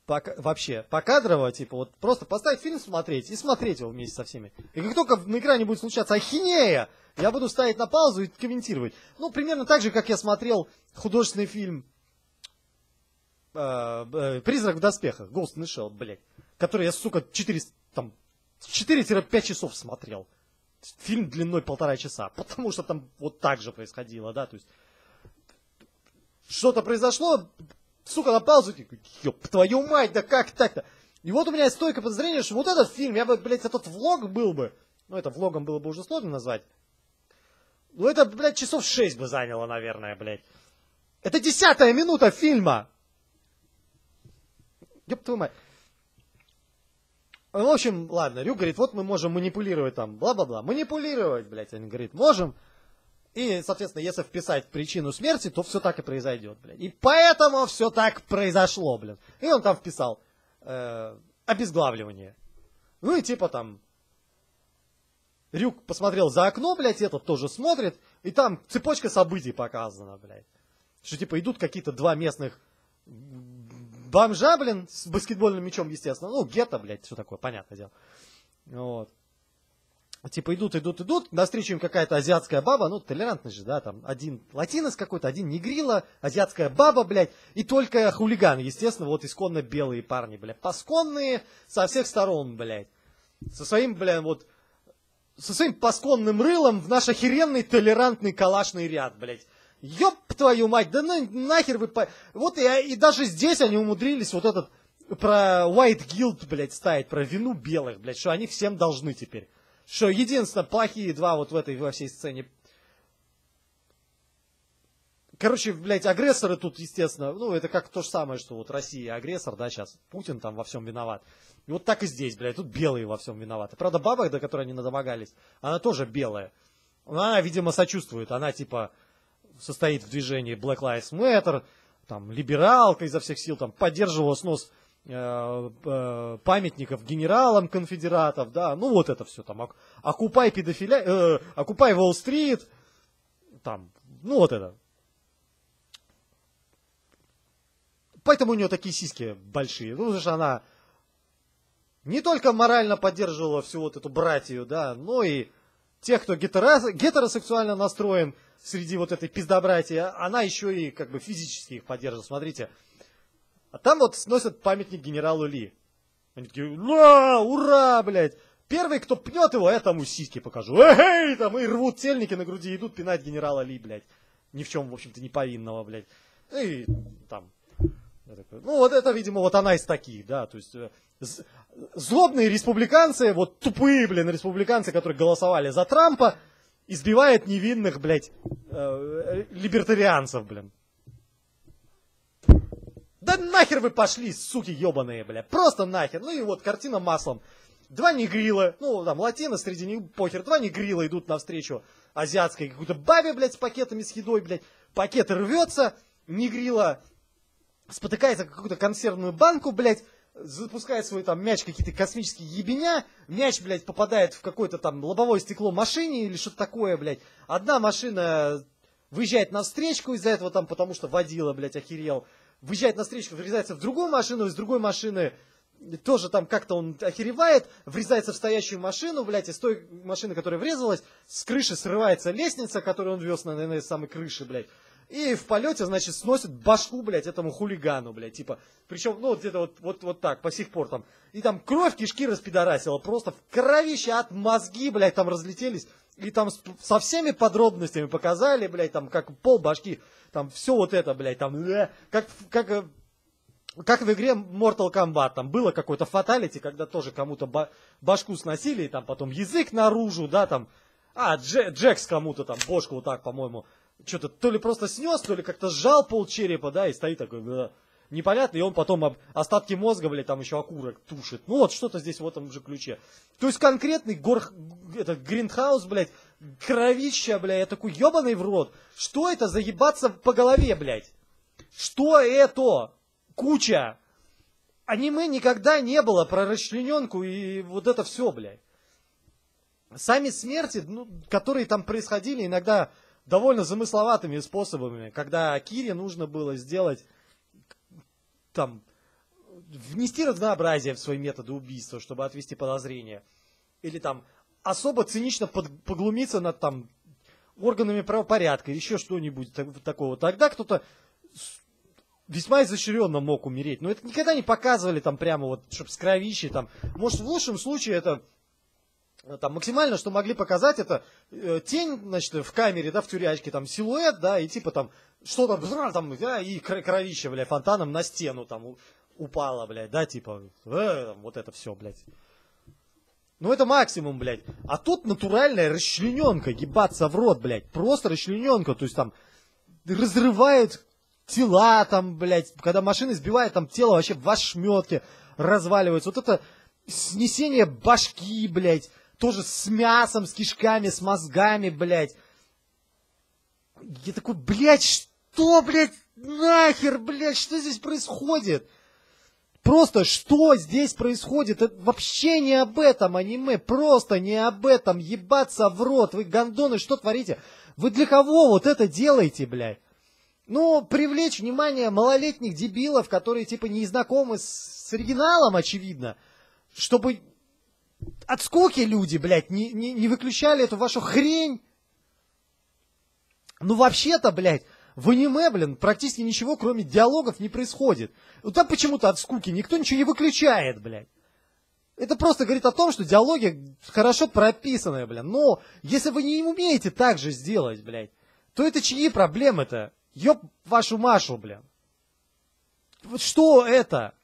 Пока, вообще, покадрово, типа, вот просто поставить фильм смотреть и смотреть его вместе со всеми. И как только на экране будет случаться ахинея, я буду ставить на паузу и комментировать. Ну, примерно так же, как я смотрел художественный фильм э, э, «Призрак в доспехах», Ghost in the Shell, блядь, который я, сука, 4, там, 4-5 часов смотрел. Фильм длиной полтора часа, [LAUGHS] потому что там вот так же происходило, да, то есть что-то произошло, сука, на паузу, ёб твою мать, да как так-то? И вот у меня есть стойкое подозрение, что вот этот фильм, я бы, блядь, этот влог был бы, ну это влогом было бы уже сложно назвать, ну это, блядь, часов шесть бы заняло, наверное, блядь. Это десятая минута фильма! Ёб твою мать. Ну, в общем, ладно, Рю говорит, вот мы можем манипулировать там, бла-бла-бла. Манипулировать, блядь, он говорит, можем. И, соответственно, если вписать причину смерти, то все так и произойдет, блядь. И поэтому все так произошло, блядь. И он там вписал э, обезглавливание. Ну и типа там Рюк посмотрел за окно, блядь, этот тоже смотрит, и там цепочка событий показана, блядь. Что типа идут какие-то два местных бомжа, блин, с баскетбольным мячом, естественно. Ну, гетто, блядь, все такое, понятное дело. Вот. Типа идут, идут, идут, навстречу им какая-то азиатская баба, ну, толерантность же, да, там, один латинос какой-то, один негрила, азиатская баба, блядь, и только хулиган, естественно, вот исконно белые парни, блядь, пасконные со всех сторон, блядь. Со своим, блядь, вот со своим пасконным рылом в наш охеренный толерантный калашный ряд, блядь. Ёб твою мать, да ну нахер вы... По... Вот и, и даже здесь они умудрились вот этот про white guilt, блядь, ставить, про вину белых, блядь, что они всем должны теперь. Что единственное, плохие два вот в этой во всей сцене. Короче, блядь, агрессоры тут, естественно, ну, это как то же самое, что вот Россия агрессор, да, сейчас. Путин там во всем виноват. И вот так и здесь, блядь, тут белые во всем виноваты. Правда, баба, до которой они надомогались, она тоже белая. Она, видимо, сочувствует. Она, типа, состоит в движении Black Lives Matter, там, либералка изо всех сил, там, поддерживала снос памятников генералам конфедератов, да, ну вот это все, там, окупай педофиля, э, окупай Уолл-стрит, там, ну вот это. Поэтому у нее такие сиськи большие, ну, потому что она не только морально поддерживала всю вот эту братью, да, но и тех, кто гетеросексуально настроен среди вот этой пиздобратья, она еще и как бы физически их поддерживает. Смотрите, а там вот сносят памятник генералу Ли. Они такие, ура, ура, блядь. Первый, кто пнет его, этому сиськи покажу. Эй, там и рвут тельники на груди, идут пинать генерала Ли, блядь. Ни в чем, в общем-то, не повинного, блядь. И там ну, вот это, видимо, вот она из таких, да, то есть э, злобные республиканцы, вот тупые, блин, республиканцы, которые голосовали за Трампа, избивают невинных, блядь, э, либертарианцев, блин. Да нахер вы пошли, суки ебаные, блядь, просто нахер. Ну и вот картина маслом. Два негрила, ну там латино среди них, похер, два негрила идут навстречу азиатской какой-то бабе, блядь, с пакетами с едой, блядь. Пакет рвется, негрила спотыкается какую-то консервную банку, блядь, запускает свой там мяч, какие-то космические ебеня, мяч, блядь, попадает в какое-то там лобовое стекло машине или что-то такое, блядь. Одна машина выезжает на встречку из-за этого там, потому что водила, блядь, охерел. Выезжает на встречку, врезается в другую машину, из другой машины тоже там как-то он охеревает, врезается в стоящую машину, блядь, из той машины, которая врезалась, с крыши срывается лестница, которую он вез на, наверное, самой крыше, блядь. И в полете, значит, сносит башку, блядь, этому хулигану, блядь, типа. Причем, ну, вот где-то вот, вот, вот так, по сих пор там. И там кровь кишки распидорасила, просто в кровище от мозги, блядь, там разлетелись. И там со всеми подробностями показали, блядь, там, как пол башки, там, все вот это, блядь, там, э, как, как, э, как в игре Mortal Kombat, там было какой-то фаталити, когда тоже кому-то башку сносили, и там потом язык наружу, да, там, а, Джекс кому-то там бошку вот так, по-моему, что-то то ли просто снес, то ли как-то сжал пол черепа, да, и стоит такой, да. Непонятно, и он потом об остатки мозга, блядь, там еще окурок тушит. Ну вот что-то здесь в этом же ключе. То есть конкретный гор, этот гриндхаус, блядь, кровища, блядь, я такой ебаный в рот. Что это за ебаться по голове, блядь? Что это? Куча. Аниме никогда не было про расчлененку и вот это все, блядь. Сами смерти, ну, которые там происходили, иногда довольно замысловатыми способами, когда Кире нужно было сделать там внести разнообразие в свои методы убийства, чтобы отвести подозрения. Или там особо цинично под, поглумиться над там органами правопорядка, еще что-нибудь такого. Тогда кто-то весьма изощренно мог умереть. Но это никогда не показывали там прямо вот, чтобы с кровищей там. Может, в лучшем случае это Э, там максимально, что могли показать, это э, тень, значит, в камере, да, в тюрячке, там, силуэт, да, и типа там, что там, да, и кровище, блядь, фонтаном на стену там упало, блядь, да, типа, э, вот это все, блядь. Ну, это максимум, блядь. А тут натуральная расчлененка, ебаться в рот, блядь. Просто расчлененка, то есть там разрывают тела там, блядь, когда машины сбивают, там тело вообще в ошметке разваливается. Вот это снесение башки, блядь тоже с мясом, с кишками, с мозгами, блядь. Я такой, блядь, что, блядь, нахер, блядь, что здесь происходит? Просто что здесь происходит? Это вообще не об этом аниме, просто не об этом. Ебаться в рот, вы гандоны, что творите? Вы для кого вот это делаете, блядь? Ну, привлечь внимание малолетних дебилов, которые типа не знакомы с, с оригиналом, очевидно, чтобы от скуки люди, блядь, не, не, не выключали эту вашу хрень. Ну, вообще-то, блядь, в аниме, блин, практически ничего, кроме диалогов, не происходит. Вот там почему-то от скуки никто ничего не выключает, блядь. Это просто говорит о том, что диалоги хорошо прописаны, блин. Но если вы не умеете так же сделать, блядь, то это чьи проблемы-то? Ёб вашу Машу, блин. Вот что это?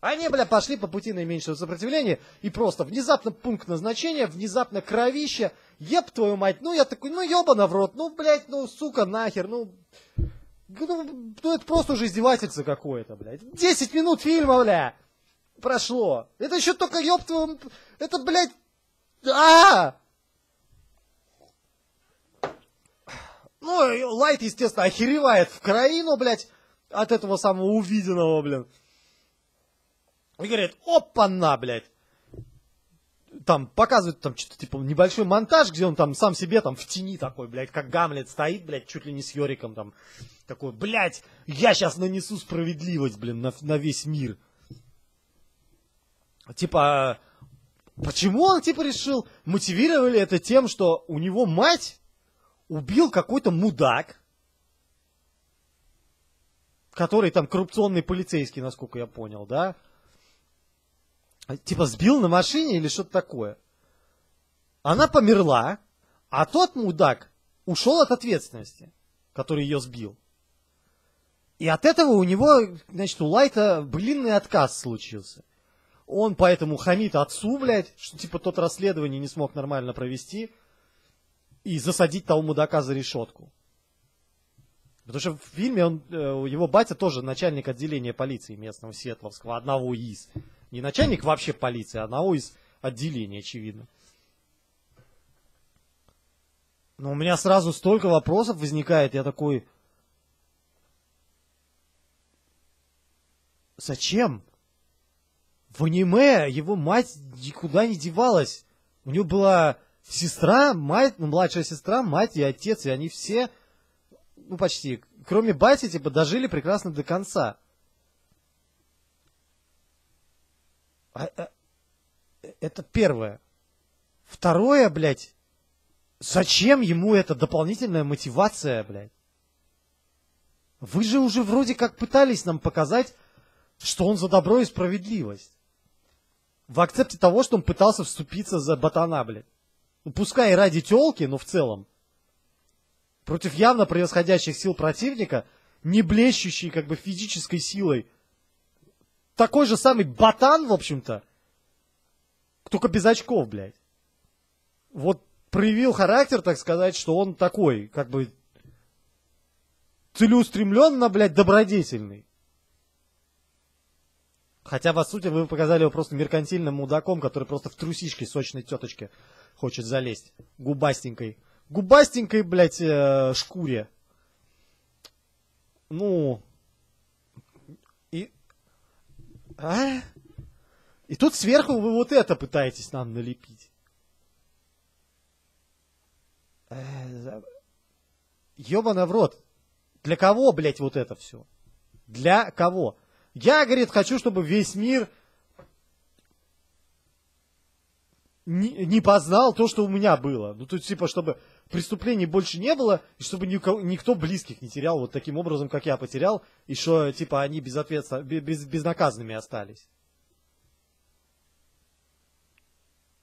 Они, бля, пошли по пути наименьшего сопротивления и просто внезапно пункт назначения, внезапно кровище, еб твою мать, ну я такой, ну ебана в рот, ну, блядь, ну, сука, нахер, ну, ну, ну это просто уже издевательство какое-то, блядь. Десять минут фильма, бля, прошло. Это еще только, еб твою, это, блядь, а, Ну, Лайт, естественно, охеревает в краину, блядь, от этого самого увиденного, блин. И говорит, опа-на, блядь. Там показывают там что-то типа небольшой монтаж, где он там сам себе там в тени такой, блядь, как Гамлет стоит, блядь, чуть ли не с Йориком там. Такой, блядь, я сейчас нанесу справедливость, блин, на, на весь мир. Типа, почему он типа решил? Мотивировали это тем, что у него мать убил какой-то мудак, который там коррупционный полицейский, насколько я понял, да? Типа сбил на машине или что-то такое. Она померла, а тот мудак ушел от ответственности, который ее сбил. И от этого у него, значит, у Лайта блинный отказ случился. Он поэтому хамит отцу, блядь, что типа тот расследование не смог нормально провести и засадить того мудака за решетку. Потому что в фильме он, э, его батя тоже начальник отделения полиции местного Сетловского, одного из. Не начальник вообще полиции, а одного из отделений, очевидно. Но у меня сразу столько вопросов возникает, я такой... Зачем? В аниме его мать никуда не девалась. У него была сестра, мать, ну, младшая сестра, мать и отец, и они все, ну, почти, кроме бати, типа, дожили прекрасно до конца. А, а, это первое. Второе, блядь, зачем ему эта дополнительная мотивация, блядь? Вы же уже вроде как пытались нам показать, что он за добро и справедливость. В акцепте того, что он пытался вступиться за ботана, блядь. Ну, пускай и ради телки, но в целом. Против явно превосходящих сил противника, не блещущий как бы физической силой, такой же самый ботан, в общем-то, только без очков, блядь. Вот проявил характер, так сказать, что он такой, как бы, целеустремленно, блядь, добродетельный. Хотя, по сути, вы показали его просто меркантильным мудаком, который просто в трусишке сочной теточке хочет залезть. Губастенькой. Губастенькой, блядь, э, шкуре. Ну... И... А? И тут сверху вы вот это пытаетесь нам налепить. Ебано в рот. Для кого, блядь, вот это все? Для кого? Я, говорит, хочу, чтобы весь мир не, не познал то, что у меня было. Ну, тут типа, чтобы преступлений больше не было, и чтобы никого, никто близких не терял вот таким образом, как я потерял, и что, типа, они безответственно, без, безнаказанными остались.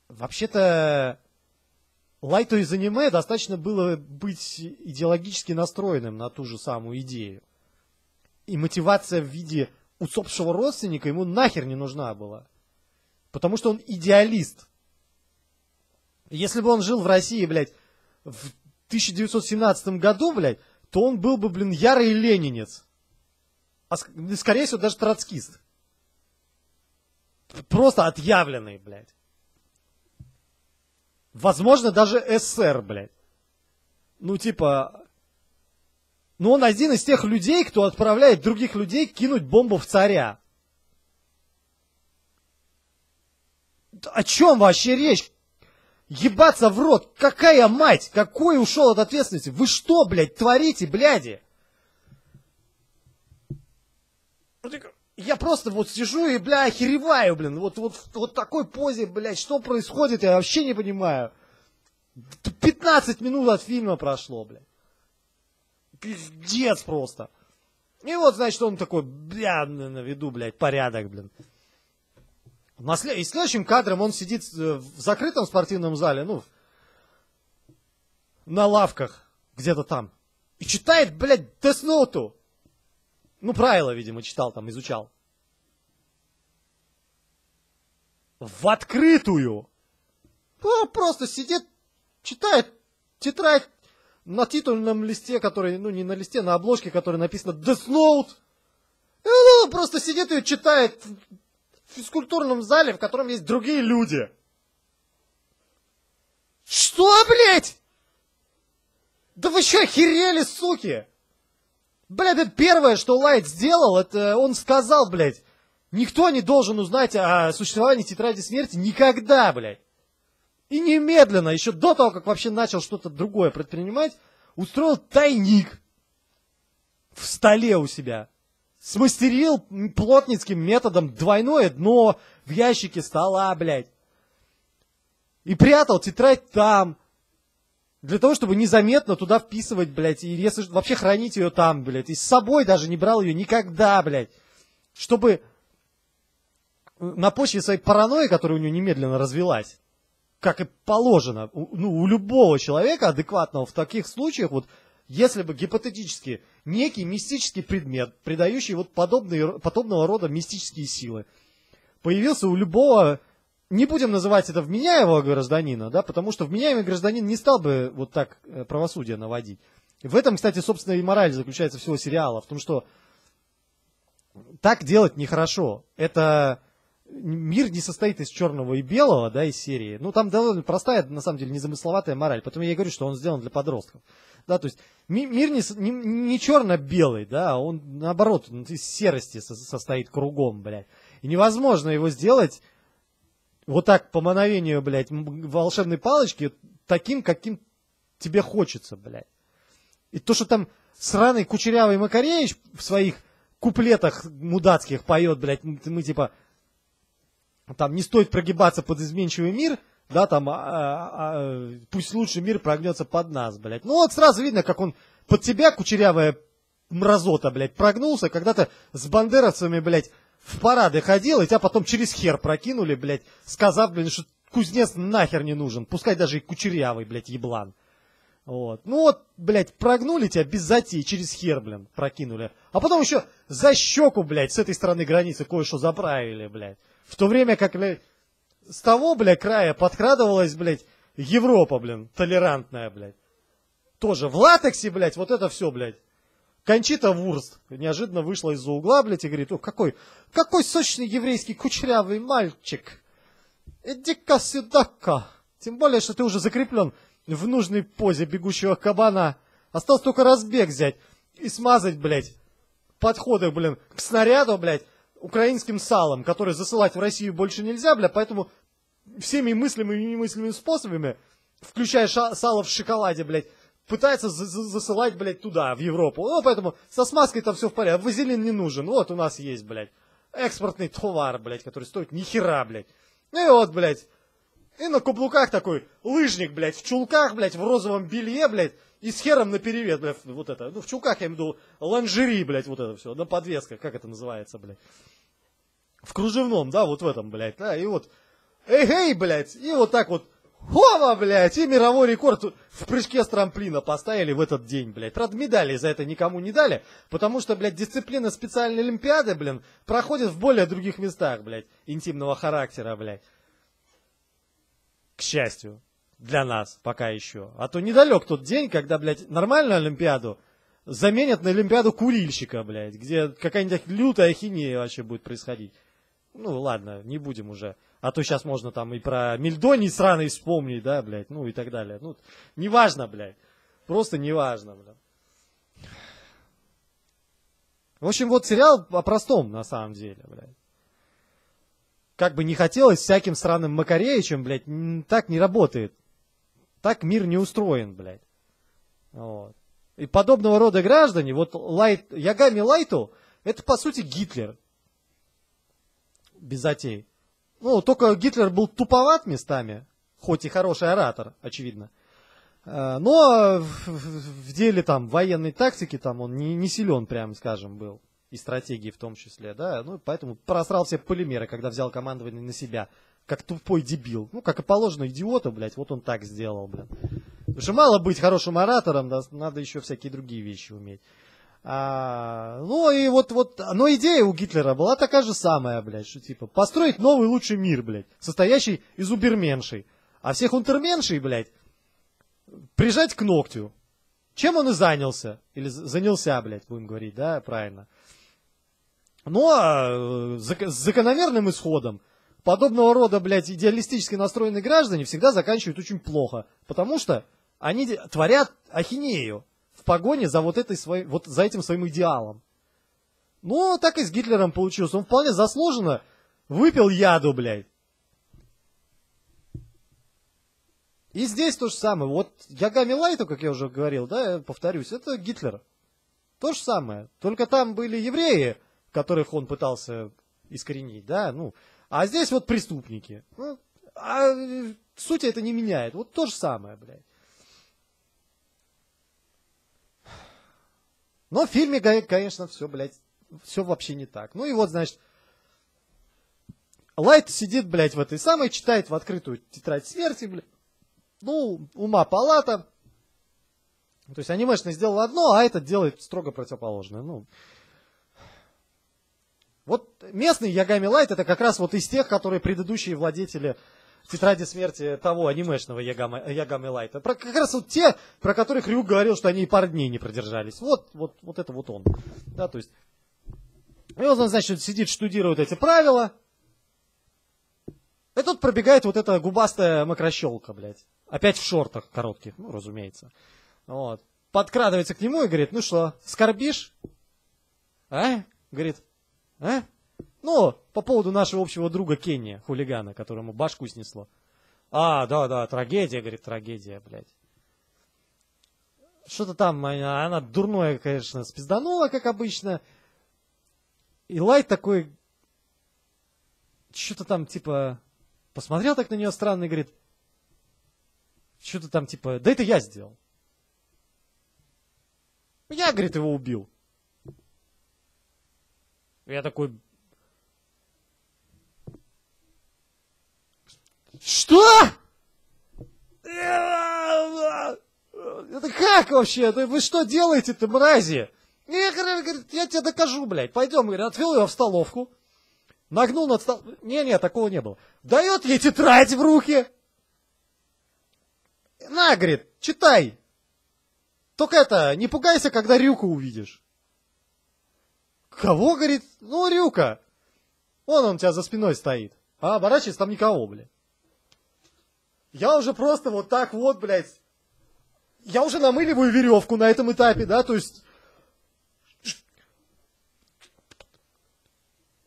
Вообще-то, Лайту из аниме достаточно было быть идеологически настроенным на ту же самую идею. И мотивация в виде усопшего родственника ему нахер не нужна была. Потому что он идеалист. Если бы он жил в России, блядь, в 1917 году, блядь, то он был бы, блин, ярый ленинец. А скорее всего, даже троцкист. Просто отъявленный, блядь. Возможно, даже СССР, блядь. Ну, типа... Ну, он один из тех людей, кто отправляет других людей кинуть бомбу в царя. О чем вообще речь? Ебаться в рот! Какая мать? Какой ушел от ответственности? Вы что, блядь, творите, бляди? Я просто вот сижу и, бля, охереваю, блин. Вот, вот вот такой позе, блядь, что происходит, я вообще не понимаю. 15 минут от фильма прошло, блядь. Пиздец просто. И вот, значит, он такой, бля, на виду, блядь, порядок, блин. На. И следующим кадром он сидит э, в закрытом спортивном зале, ну, на лавках, где-то там. И читает, блядь, Note. Ну, правила, видимо, читал там, изучал. В открытую. Ну, просто сидит, читает тетрадь на титульном листе, который, ну, не на листе, на обложке, который написано Death Note. И он просто сидит и читает в физкультурном зале, в котором есть другие люди. Что, блядь? Да вы что, охерели, суки? Блядь, это первое, что Лайт сделал, это он сказал, блядь, никто не должен узнать о существовании тетради смерти никогда, блядь. И немедленно, еще до того, как вообще начал что-то другое предпринимать, устроил тайник в столе у себя. Смастерил плотницким методом двойное дно в ящике стола, блядь. И прятал тетрадь там, для того, чтобы незаметно туда вписывать, блядь, и если вообще хранить ее там, блядь. И с собой даже не брал ее никогда, блядь. Чтобы на почве своей паранойи, которая у него немедленно развелась, как и положено, у, ну, у любого человека адекватного в таких случаях, вот, если бы гипотетически некий мистический предмет, придающий вот подобные, подобного рода мистические силы, появился у любого не будем называть это вменяемого гражданина, да, потому что вменяемый гражданин не стал бы вот так э, правосудие наводить. В этом, кстати, собственно, и мораль заключается всего сериала, в том, что так делать нехорошо. Это мир не состоит из черного и белого, да, из серии. Ну, там довольно простая, на самом деле, незамысловатая мораль. Поэтому я говорю, что он сделан для подростков. Да, то есть мир не, не, не черно-белый, да, а он, наоборот, из серости состоит кругом, блядь. И невозможно его сделать вот так по мановению, блядь, волшебной палочки, таким, каким тебе хочется, блядь. И то, что там сраный кучерявый Макаревич в своих куплетах мудацких поет, блядь, мы типа, там не стоит прогибаться под изменчивый мир, да, там, а, а, а, пусть лучший мир прогнется под нас, блядь. Ну вот сразу видно, как он под тебя, кучерявая мразота, блядь, прогнулся, когда-то с бандеровцами, блядь, в парады ходил, и тебя потом через хер прокинули, блядь, сказав, блин, что кузнец нахер не нужен, пускай даже и кучерявый, блядь, еблан. Вот. Ну вот, блядь, прогнули тебя без затеи, через хер, блин, прокинули. А потом еще за щеку, блядь, с этой стороны границы кое-что заправили, блядь. В то время как, блядь, с того, блядь, края подкрадывалась, блядь, Европа, блин, толерантная, блядь. Тоже в латексе, блядь, вот это все, блядь. Кончита Вурст неожиданно вышла из-за угла, блядь, и говорит, о, какой, какой сочный еврейский кучерявый мальчик. Иди-ка сюда-ка. Тем более, что ты уже закреплен в нужной позе бегущего кабана. Осталось только разбег взять и смазать, блядь, подходы, блин, к снаряду, блядь, украинским салом, который засылать в Россию больше нельзя, блядь, поэтому всеми мыслимыми и немыслимыми способами, включая сало в шоколаде, блядь, пытается засылать, блядь, туда, в Европу. Ну, поэтому со смазкой там все в порядке. Вазелин не нужен. Вот у нас есть, блядь, экспортный товар, блядь, который стоит ни хера, блядь. Ну и вот, блядь, и на каблуках такой лыжник, блядь, в чулках, блядь, в розовом белье, блядь, и с хером на перевес, блядь, вот это. Ну, в чулках, я имею в виду, ланжери, блядь, вот это все, на подвесках, как это называется, блядь. В кружевном, да, вот в этом, блядь, да, и вот, эй, эй, блядь, и вот так вот, Хова, блядь, и мировой рекорд в прыжке с трамплина поставили в этот день, блядь. Правда, медали за это никому не дали, потому что, блядь, дисциплина специальной олимпиады, блин, проходит в более других местах, блядь, интимного характера, блядь. К счастью, для нас пока еще. А то недалек тот день, когда, блядь, нормальную олимпиаду заменят на олимпиаду курильщика, блядь, где какая-нибудь лютая химия вообще будет происходить. Ну, ладно, не будем уже. А то сейчас можно там и про Мельдоний сраный вспомнить, да, блядь, ну и так далее. Ну, неважно, блядь. Просто неважно, блядь. В общем, вот сериал о простом, на самом деле, блядь. Как бы не хотелось всяким странным Макаревичам, блядь, так не работает. Так мир не устроен, блядь. Вот. И подобного рода граждане, вот Лайт, Ягами Лайту, это по сути Гитлер. Без затей. Ну, только Гитлер был туповат местами, хоть и хороший оратор, очевидно. Э, но в деле там военной тактики там он не, не силен, прям скажем, был. И стратегии в том числе, да. Ну, поэтому просрал все полимеры, когда взял командование на себя. Как тупой дебил. Ну, как и положено идиоту, блядь, вот он так сделал, блядь. Потому что мало быть хорошим оратором, да, надо еще всякие другие вещи уметь. А, ну и вот, вот, но идея у Гитлера была такая же самая, блядь, что типа построить новый лучший мир, блядь, состоящий из уберменшей. А всех унтерменшей, блядь, прижать к ногтю. Чем он и занялся. Или занялся, блядь, будем говорить, да, правильно. Но с закономерным исходом подобного рода, блядь, идеалистически настроенные граждане всегда заканчивают очень плохо. Потому что они творят ахинею погоне за вот, этой своей, вот за этим своим идеалом. Ну, так и с Гитлером получилось. Он вполне заслуженно выпил яду, блядь. И здесь то же самое. Вот Ягами Лайту, как я уже говорил, да, повторюсь, это Гитлер. То же самое. Только там были евреи, которых он пытался искоренить, да, ну. А здесь вот преступники. Ну, а суть это не меняет. Вот то же самое, блядь. Но в фильме, конечно, все, блядь, все вообще не так. Ну и вот, значит, Лайт сидит, блядь, в этой самой, читает в открытую тетрадь смерти, блядь. Ну, ума палата. То есть анимешный сделал одно, а этот делает строго противоположное. Ну, вот местный Ягами Лайт это как раз вот из тех, которые предыдущие владетели тетради смерти того анимешного Ягами, Ягами Лайта. Про, как раз вот те, про которых Рюк говорил, что они и пару дней не продержались. Вот, вот, вот это вот он. Да, то есть, и он, значит, сидит, штудирует эти правила. И тут пробегает вот эта губастая макрощелка, блядь. Опять в шортах коротких, ну, разумеется. Вот. Подкрадывается к нему и говорит, ну что, скорбишь? А? Говорит, а? Ну, по поводу нашего общего друга Кенни, хулигана, которому башку снесло. А, да, да, трагедия, говорит, трагедия, блядь. Что-то там, она, она дурное, конечно, спизданула, как обычно. И Лайт такой, что-то там, типа, посмотрел так на нее странно и говорит, что-то там, типа, да это я сделал. Я, говорит, его убил. Я такой, Что? Это как вообще? Вы что делаете-то, мрази? Я, говорит, я тебе докажу, блядь. Пойдем, говорит, отвел ее в столовку. Нагнул над стол... Не-не, такого не было. Дает ей тетрадь в руки. На, говорит, читай. Только это, не пугайся, когда Рюку увидишь. Кого, говорит? Ну, Рюка. Вон он у тебя за спиной стоит. А оборачивается, там никого, блядь. Я уже просто вот так вот, блядь. Я уже намыливаю веревку на этом этапе, да, то есть...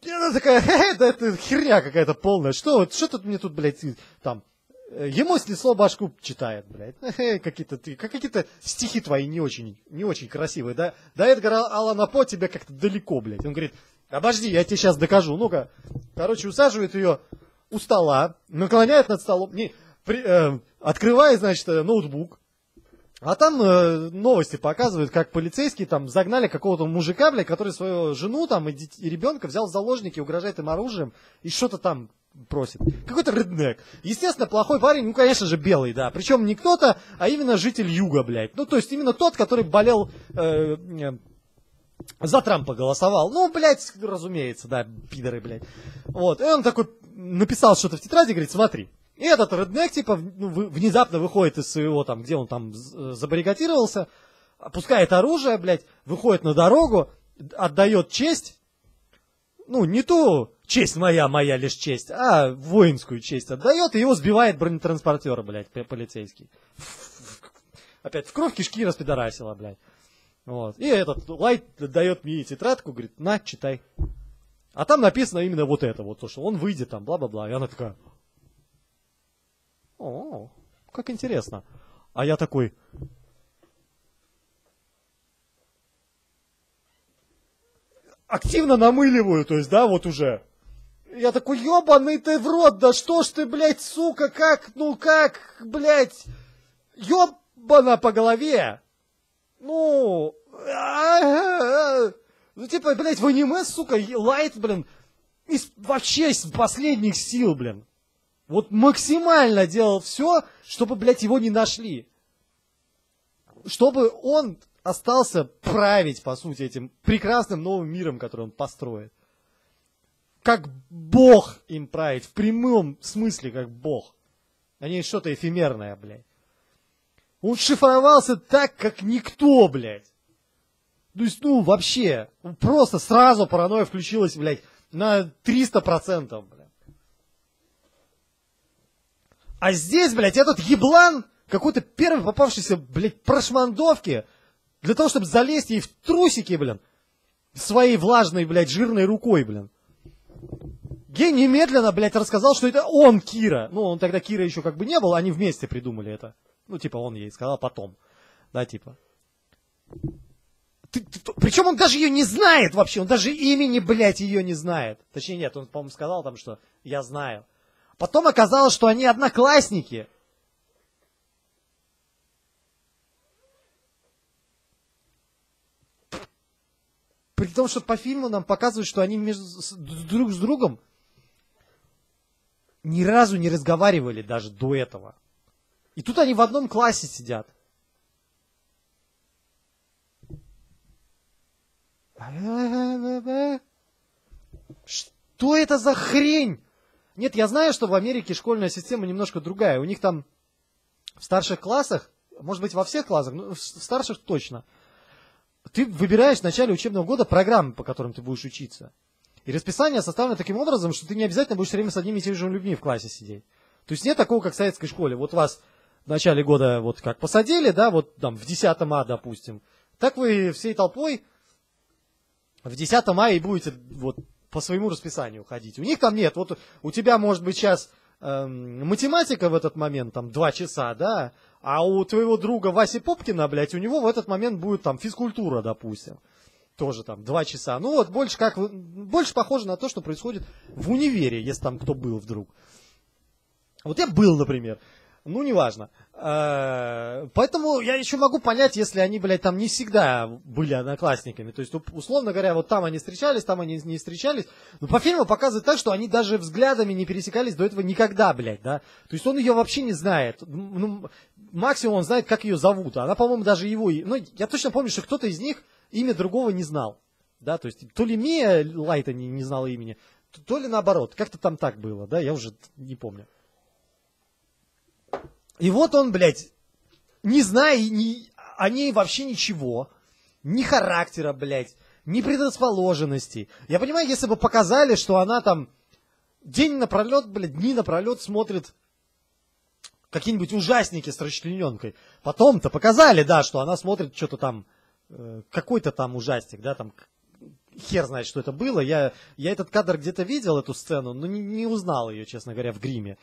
Это такая, [LAUGHS] да это херня какая-то полная. Что, что тут мне тут, блядь, там, Ему снесло башку читает, блядь. [LAUGHS] Какие-то какие-то стихи твои не очень, не очень красивые, да? До Эдгара Алана По тебе как-то далеко, блядь. Он говорит, обожди, я тебе сейчас докажу. Ну-ка. Короче, усаживает ее у стола, наклоняет над столом, не, при, э, открывает, значит, э, ноутбук. А там э, новости показывают, как полицейские там загнали какого-то мужика, блядь, который свою жену там и, и ребенка взял в заложники, угрожает им оружием и что-то там просит. Какой-то реднек. Естественно, плохой парень, ну, конечно же, белый, да. Причем не кто-то, а именно житель юга, блядь. Ну, то есть именно тот, который болел... Э, э, за Трампа голосовал. Ну, блядь, разумеется, да, пидоры, блядь. Вот. И он такой написал что-то в тетради, говорит, смотри. И этот реднек, типа, ну, внезапно выходит из своего, там, где он там забаррикадировался, опускает оружие, блядь, выходит на дорогу, отдает честь, ну, не ту честь моя, моя лишь честь, а воинскую честь отдает, и его сбивает бронетранспортер, блядь, полицейский. Опять в кровь кишки распидорасила, блядь. Вот. И этот Лайт дает мне тетрадку, говорит, на, читай. А там написано именно вот это, вот то, что он выйдет там, бла-бла-бла. И она такая, о, как интересно. А я такой, активно намыливаю, то есть, да, вот уже. Я такой, ебаный ты в рот, да что ж ты, блядь, сука, как, ну как, блядь, ебана по голове. Ну, ну типа, блядь, в аниме, сука, лайт, блин, из, вообще из последних сил, блин. Вот максимально делал все, чтобы, блядь, его не нашли. Чтобы он остался править, по сути, этим прекрасным новым миром, который он построит как Бог им править, в прямом смысле как Бог, а не что-то эфемерное, блядь. Он шифровался так, как никто, блядь. То есть, ну, вообще, просто сразу паранойя включилась, блядь, на 300%, блядь. А здесь, блядь, этот еблан, какой-то первый попавшийся, блядь, прошмандовки, для того, чтобы залезть ей в трусики, блин, своей влажной, блядь, жирной рукой, блин. Ген немедленно, блядь, рассказал, что это он Кира. Ну, он тогда Кира еще как бы не был, они вместе придумали это. Ну, типа, он ей сказал потом. Да, типа. Ты, ты, причем он даже ее не знает вообще, он даже имени, блядь, ее не знает. Точнее, нет, он, по-моему, сказал там, что я знаю. Потом оказалось, что они одноклассники. При том, что по фильму нам показывают, что они между, с, друг с другом ни разу не разговаривали даже до этого. И тут они в одном классе сидят. Что это за хрень? Нет, я знаю, что в Америке школьная система немножко другая. У них там в старших классах, может быть во всех классах, но в старших точно – ты выбираешь в начале учебного года программы, по которым ты будешь учиться. И расписание составлено таким образом, что ты не обязательно будешь все время с одними и теми же людьми в классе сидеть. То есть нет такого, как в советской школе. Вот вас в начале года вот как посадили, да, вот там в 10 А, допустим. Так вы всей толпой в 10 А и будете вот по своему расписанию ходить. У них там нет. Вот у тебя может быть сейчас эм, математика в этот момент, там, два часа, да, а у твоего друга Васи Попкина, блядь, у него в этот момент будет там физкультура, допустим. Тоже там два часа. Ну вот больше как, больше похоже на то, что происходит в универе, если там кто был вдруг. Вот я был, например. Ну, неважно. Э, поэтому я еще могу понять, если они, блядь, там не всегда были одноклассниками. То есть, условно говоря, вот там они встречались, там они не встречались. Но по фильму показывает так, что они даже взглядами не пересекались до этого никогда, блядь, да. То есть он ее вообще не знает. Ну, максимум он знает, как ее зовут. Она, по-моему, даже его... Ну, я точно помню, что кто-то из них имя другого не знал. Да, то есть то ли Мия Лайта не, не знала имени, то ли наоборот. Как-то там так было, да, я уже не помню. И вот он, блядь, не зная ни, о ней вообще ничего, ни характера, блядь, ни предрасположенностей. Я понимаю, если бы показали, что она там день напролет, блядь, дни напролет смотрит какие-нибудь ужасники с расчлененкой. Потом-то показали, да, что она смотрит что-то там, э, какой-то там ужастик, да, там хер знает, что это было. Я, я этот кадр где-то видел, эту сцену, но не, не узнал ее, честно говоря, в гриме.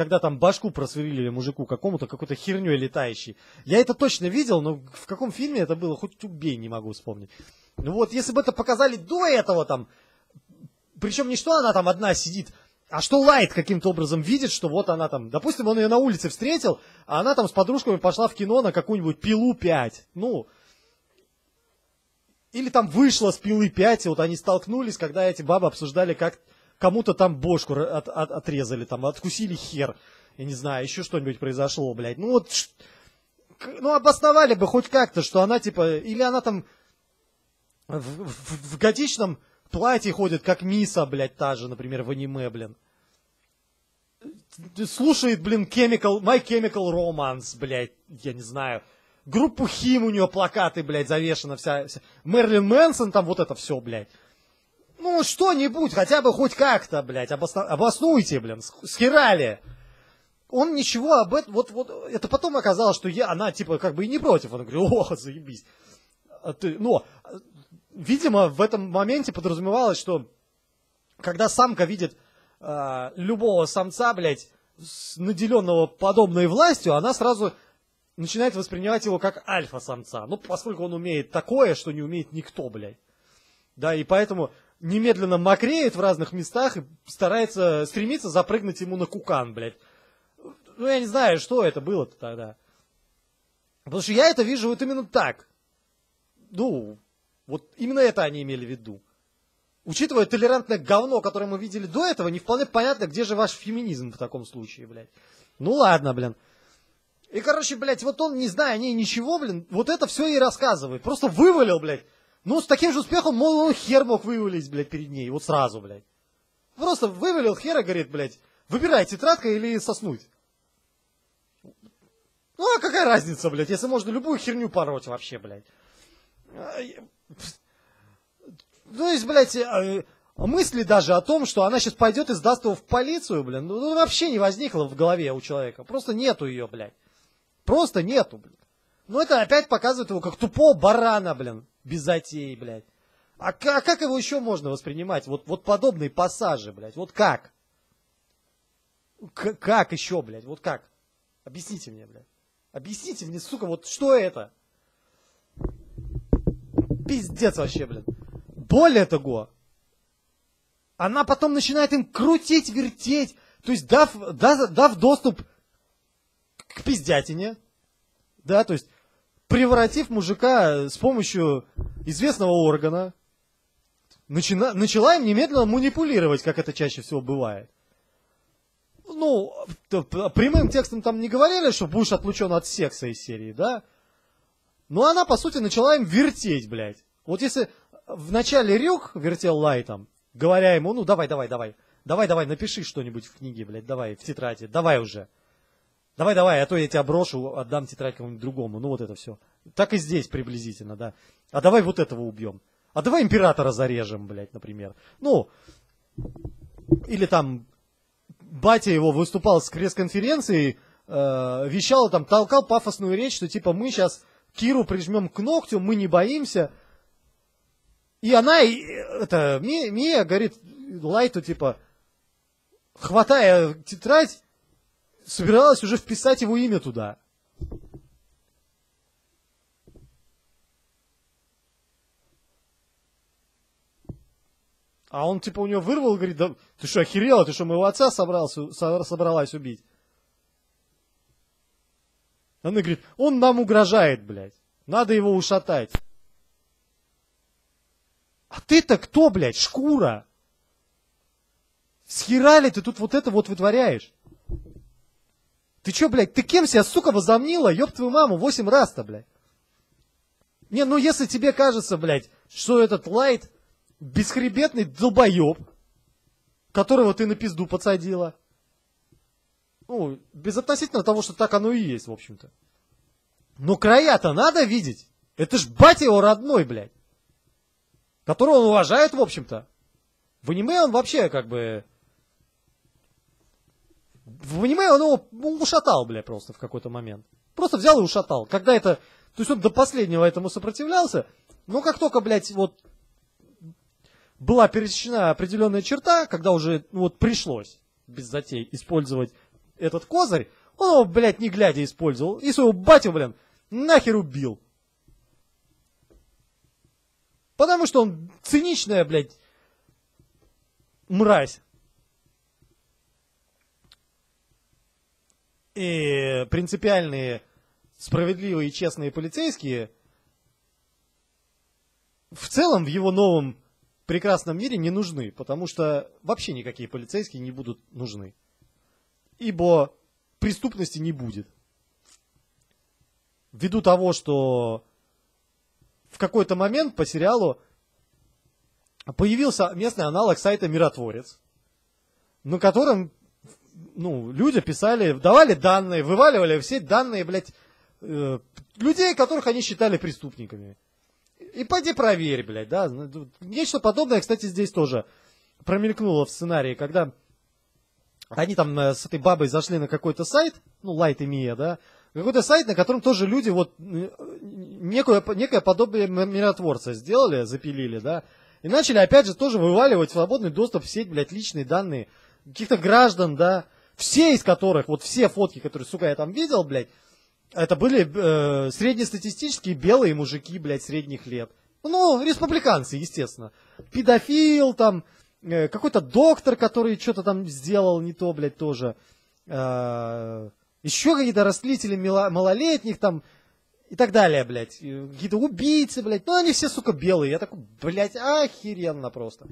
Когда там башку просверлили мужику какому-то, какой-то херней летающей. Я это точно видел, но в каком фильме это было, хоть убей, не могу вспомнить. Ну вот, если бы это показали до этого там, причем не что она там одна сидит, а что Лайт каким-то образом видит, что вот она там, допустим, он ее на улице встретил, а она там с подружками пошла в кино на какую-нибудь пилу 5. Ну, или там вышла с пилы 5, и вот они столкнулись, когда эти бабы обсуждали, как кому-то там бошку от, от, отрезали, там, откусили хер. Я не знаю, еще что-нибудь произошло, блядь. Ну вот, ну обосновали бы хоть как-то, что она типа, или она там в, в, в готичном платье ходит, как Миса, блядь, та же, например, в аниме, блин. Слушает, блин, Chemical, My Chemical Romance, блядь, я не знаю. Группу Хим у нее плакаты, блядь, завешено вся, вся. Мерлин Мэнсон, там вот это все, блядь. Ну, что-нибудь, хотя бы хоть как-то, блядь, обосну... обоснуйте, блин, схерали. Он ничего об этом, вот, вот, это потом оказалось, что я, она, типа, как бы и не против. Она говорит, о, [LAUGHS] заебись. А ты, но видимо, в этом моменте подразумевалось, что когда самка видит э, любого самца, блядь, наделенного подобной властью, она сразу начинает воспринимать его как альфа-самца. Ну, поскольку он умеет такое, что не умеет никто, блядь. Да, и поэтому немедленно мокреет в разных местах и старается, стремиться запрыгнуть ему на кукан, блядь. Ну, я не знаю, что это было-то тогда. Потому что я это вижу вот именно так. Ну, вот именно это они имели в виду. Учитывая толерантное говно, которое мы видели до этого, не вполне понятно, где же ваш феминизм в таком случае, блядь. Ну ладно, блин. И, короче, блядь, вот он, не зная о ней ничего, блин, вот это все ей рассказывает. Просто вывалил, блядь. Ну, с таким же успехом, мол, он хер мог вывалить, блядь, перед ней. Вот сразу, блядь. Просто вывалил хера, говорит, блядь, выбирай, тетрадка или соснуть. Ну, а какая разница, блядь, если можно любую херню пороть вообще, блядь. Ну, есть, блядь, э, мысли даже о том, что она сейчас пойдет и сдаст его в полицию, блин, ну, ну, вообще не возникло в голове у человека. Просто нету ее, блядь. Просто нету, блин. Ну, это опять показывает его как тупого барана, блин, без затеи, блядь. А, а как его еще можно воспринимать? Вот, вот подобные пассажи, блядь, вот как? К как еще, блядь, вот как? Объясните мне, блядь. Объясните мне, сука, вот что это? Пиздец вообще, блин. Более того, она потом начинает им крутить, вертеть, то есть дав, дав, дав доступ к пиздятине, да, то есть превратив мужика с помощью известного органа, начина, начала им немедленно манипулировать, как это чаще всего бывает. Ну, прямым текстом там не говорили, что будешь отлучен от секса из серии, да? Но она, по сути, начала им вертеть, блядь. Вот если в начале Рюк вертел лайтом, говоря ему, ну давай, давай, давай, давай, давай, напиши что-нибудь в книге, блядь, давай, в тетради, давай уже. Давай, давай, а то я тебя брошу, отдам тетрадь кому-нибудь другому. Ну вот это все. Так и здесь приблизительно, да. А давай вот этого убьем. А давай императора зарежем, блядь, например. Ну, или там батя его выступал с пресс-конференции, э, вещал там, толкал пафосную речь, что типа мы сейчас Киру прижмем к ногтю, мы не боимся, и она, это, Мия, Мия говорит Лайту, типа, хватая тетрадь, собиралась уже вписать его имя туда. А он, типа, у нее вырвал, говорит, да ты что, охерела, ты что, моего отца собрался, собралась убить? Она говорит, он нам угрожает, блядь. Надо его ушатать. А ты-то кто, блядь, шкура? С хера ты тут вот это вот вытворяешь? Ты чё, блядь, ты кем себя, сука, возомнила? Ёб твою маму, восемь раз-то, блядь. Не, ну если тебе кажется, блядь, что этот Лайт бесхребетный долбоеб, которого ты на пизду подсадила. Ну, безотносительно того, что так оно и есть, в общем-то. Но края-то надо видеть. Это ж батя его родной, блядь которого он уважает, в общем-то. В аниме он вообще как бы... В аниме он его ушатал, бля, просто в какой-то момент. Просто взял и ушатал. Когда это... То есть он до последнего этому сопротивлялся, но как только, блядь, вот была пересечена определенная черта, когда уже ну, вот пришлось без затей использовать этот козырь, он его, блядь, не глядя использовал. И своего батю, блин, нахер убил. Потому что он циничная, блядь, мразь. И принципиальные, справедливые и честные полицейские в целом в его новом прекрасном мире не нужны, потому что вообще никакие полицейские не будут нужны. Ибо преступности не будет. Ввиду того, что в какой-то момент по сериалу появился местный аналог сайта «Миротворец», на котором ну, люди писали, давали данные, вываливали все данные, блядь, э, людей, которых они считали преступниками. И пойди проверь, блядь, да. Нечто подобное, кстати, здесь тоже промелькнуло в сценарии, когда они там э, с этой бабой зашли на какой-то сайт, ну, Light Mia, да, какой-то сайт, на котором тоже люди вот э, некое, некое подобие миротворца сделали, запилили, да, и начали опять же тоже вываливать свободный доступ в сеть, блядь, личные данные каких-то граждан, да, все из которых, вот все фотки, которые, сука, я там видел, блядь, это были э, среднестатистические белые мужики, блядь, средних лет. Ну, республиканцы, естественно. Педофил там, э, какой-то доктор, который что-то там сделал не то, блядь, тоже. Э, еще какие-то растлители малолетних там и так далее, блядь. Какие-то убийцы, блядь. Ну, они все, сука, белые. Я такой, блядь, охеренно просто.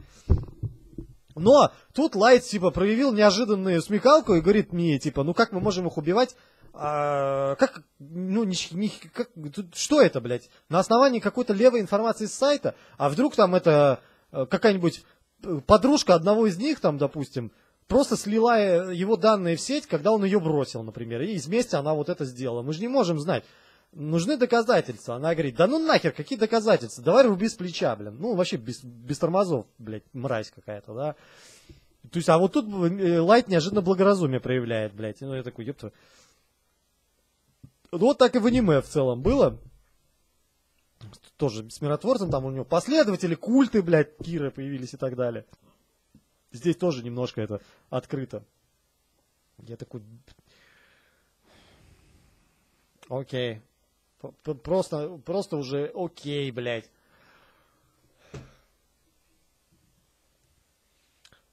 Но тут Лайт, типа, проявил неожиданную смекалку и говорит мне, типа, ну как мы можем их убивать? А, как, ну, не, не, как, тут, что это, блядь? На основании какой-то левой информации с сайта? А вдруг там это э, какая-нибудь э, подружка одного из них, там, допустим, просто слила э, его данные в сеть, когда он ее бросил, например, и вместе она вот это сделала. Мы же не можем знать. Нужны доказательства. Она говорит, да ну нахер, какие доказательства? Давай руби с плеча, блин. Ну, вообще без, без тормозов, блядь, мразь какая-то, да. То есть, а вот тут Лайт неожиданно благоразумие проявляет, блядь. Ну, я такой, ёпта. Вот так и в аниме в целом было. Тоже с миротворцем, там у него последователи, культы, блядь, Киры появились и так далее. Здесь тоже немножко это открыто. Я такой... Окей. Просто, просто уже окей, блядь.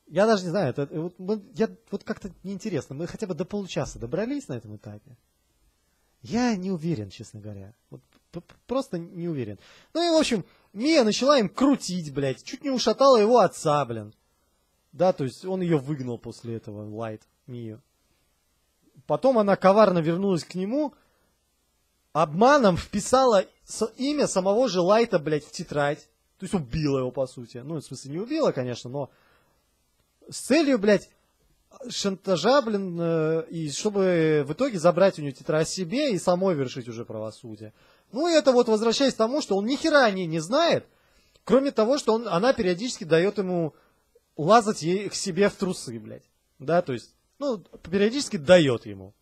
Я даже не знаю, это, вот, я, вот как-то неинтересно. Мы хотя бы до получаса добрались на этом этапе. Я не уверен, честно говоря. Вот, просто не уверен. Ну и, в общем, Мия начала им крутить, блядь. Чуть не ушатала его отца, блин. Да, то есть он ее выгнал после этого, Лайт, Мию. Потом она коварно вернулась к нему, обманом вписала имя самого же Лайта, блядь, в тетрадь. То есть убила его, по сути. Ну, в смысле, не убила, конечно, но с целью, блядь, шантажа, блин, э, и чтобы в итоге забрать у нее тетрадь себе и самой вершить уже правосудие. Ну и это вот возвращаясь к тому, что он ни хера о ней не знает, кроме того, что он, она периодически дает ему лазать ей к себе в трусы, блядь. Да, то есть, ну, периодически дает ему.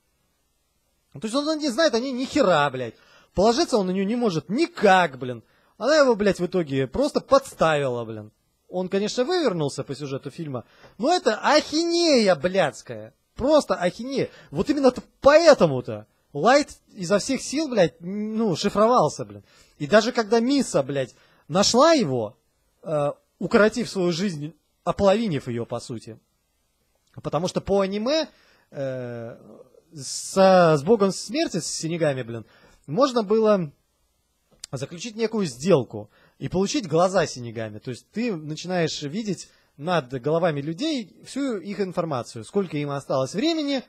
То есть он не знает о ней ни хера, блядь. Положиться он на нее не может никак, блин. Она его, блядь, в итоге просто подставила, блин. Он, конечно, вывернулся по сюжету фильма, но это ахинея блядская. Просто ахинея. Вот именно поэтому-то Лайт изо всех сил, блядь, ну, шифровался, блядь. И даже когда Мисса, блядь, нашла его, э, укоротив свою жизнь, ополовинив ее, по сути. Потому что по аниме э, с, с богом смерти, с Синегами, блин, можно было заключить некую сделку – и получить глаза синегами. То есть ты начинаешь видеть над головами людей всю их информацию, сколько им осталось времени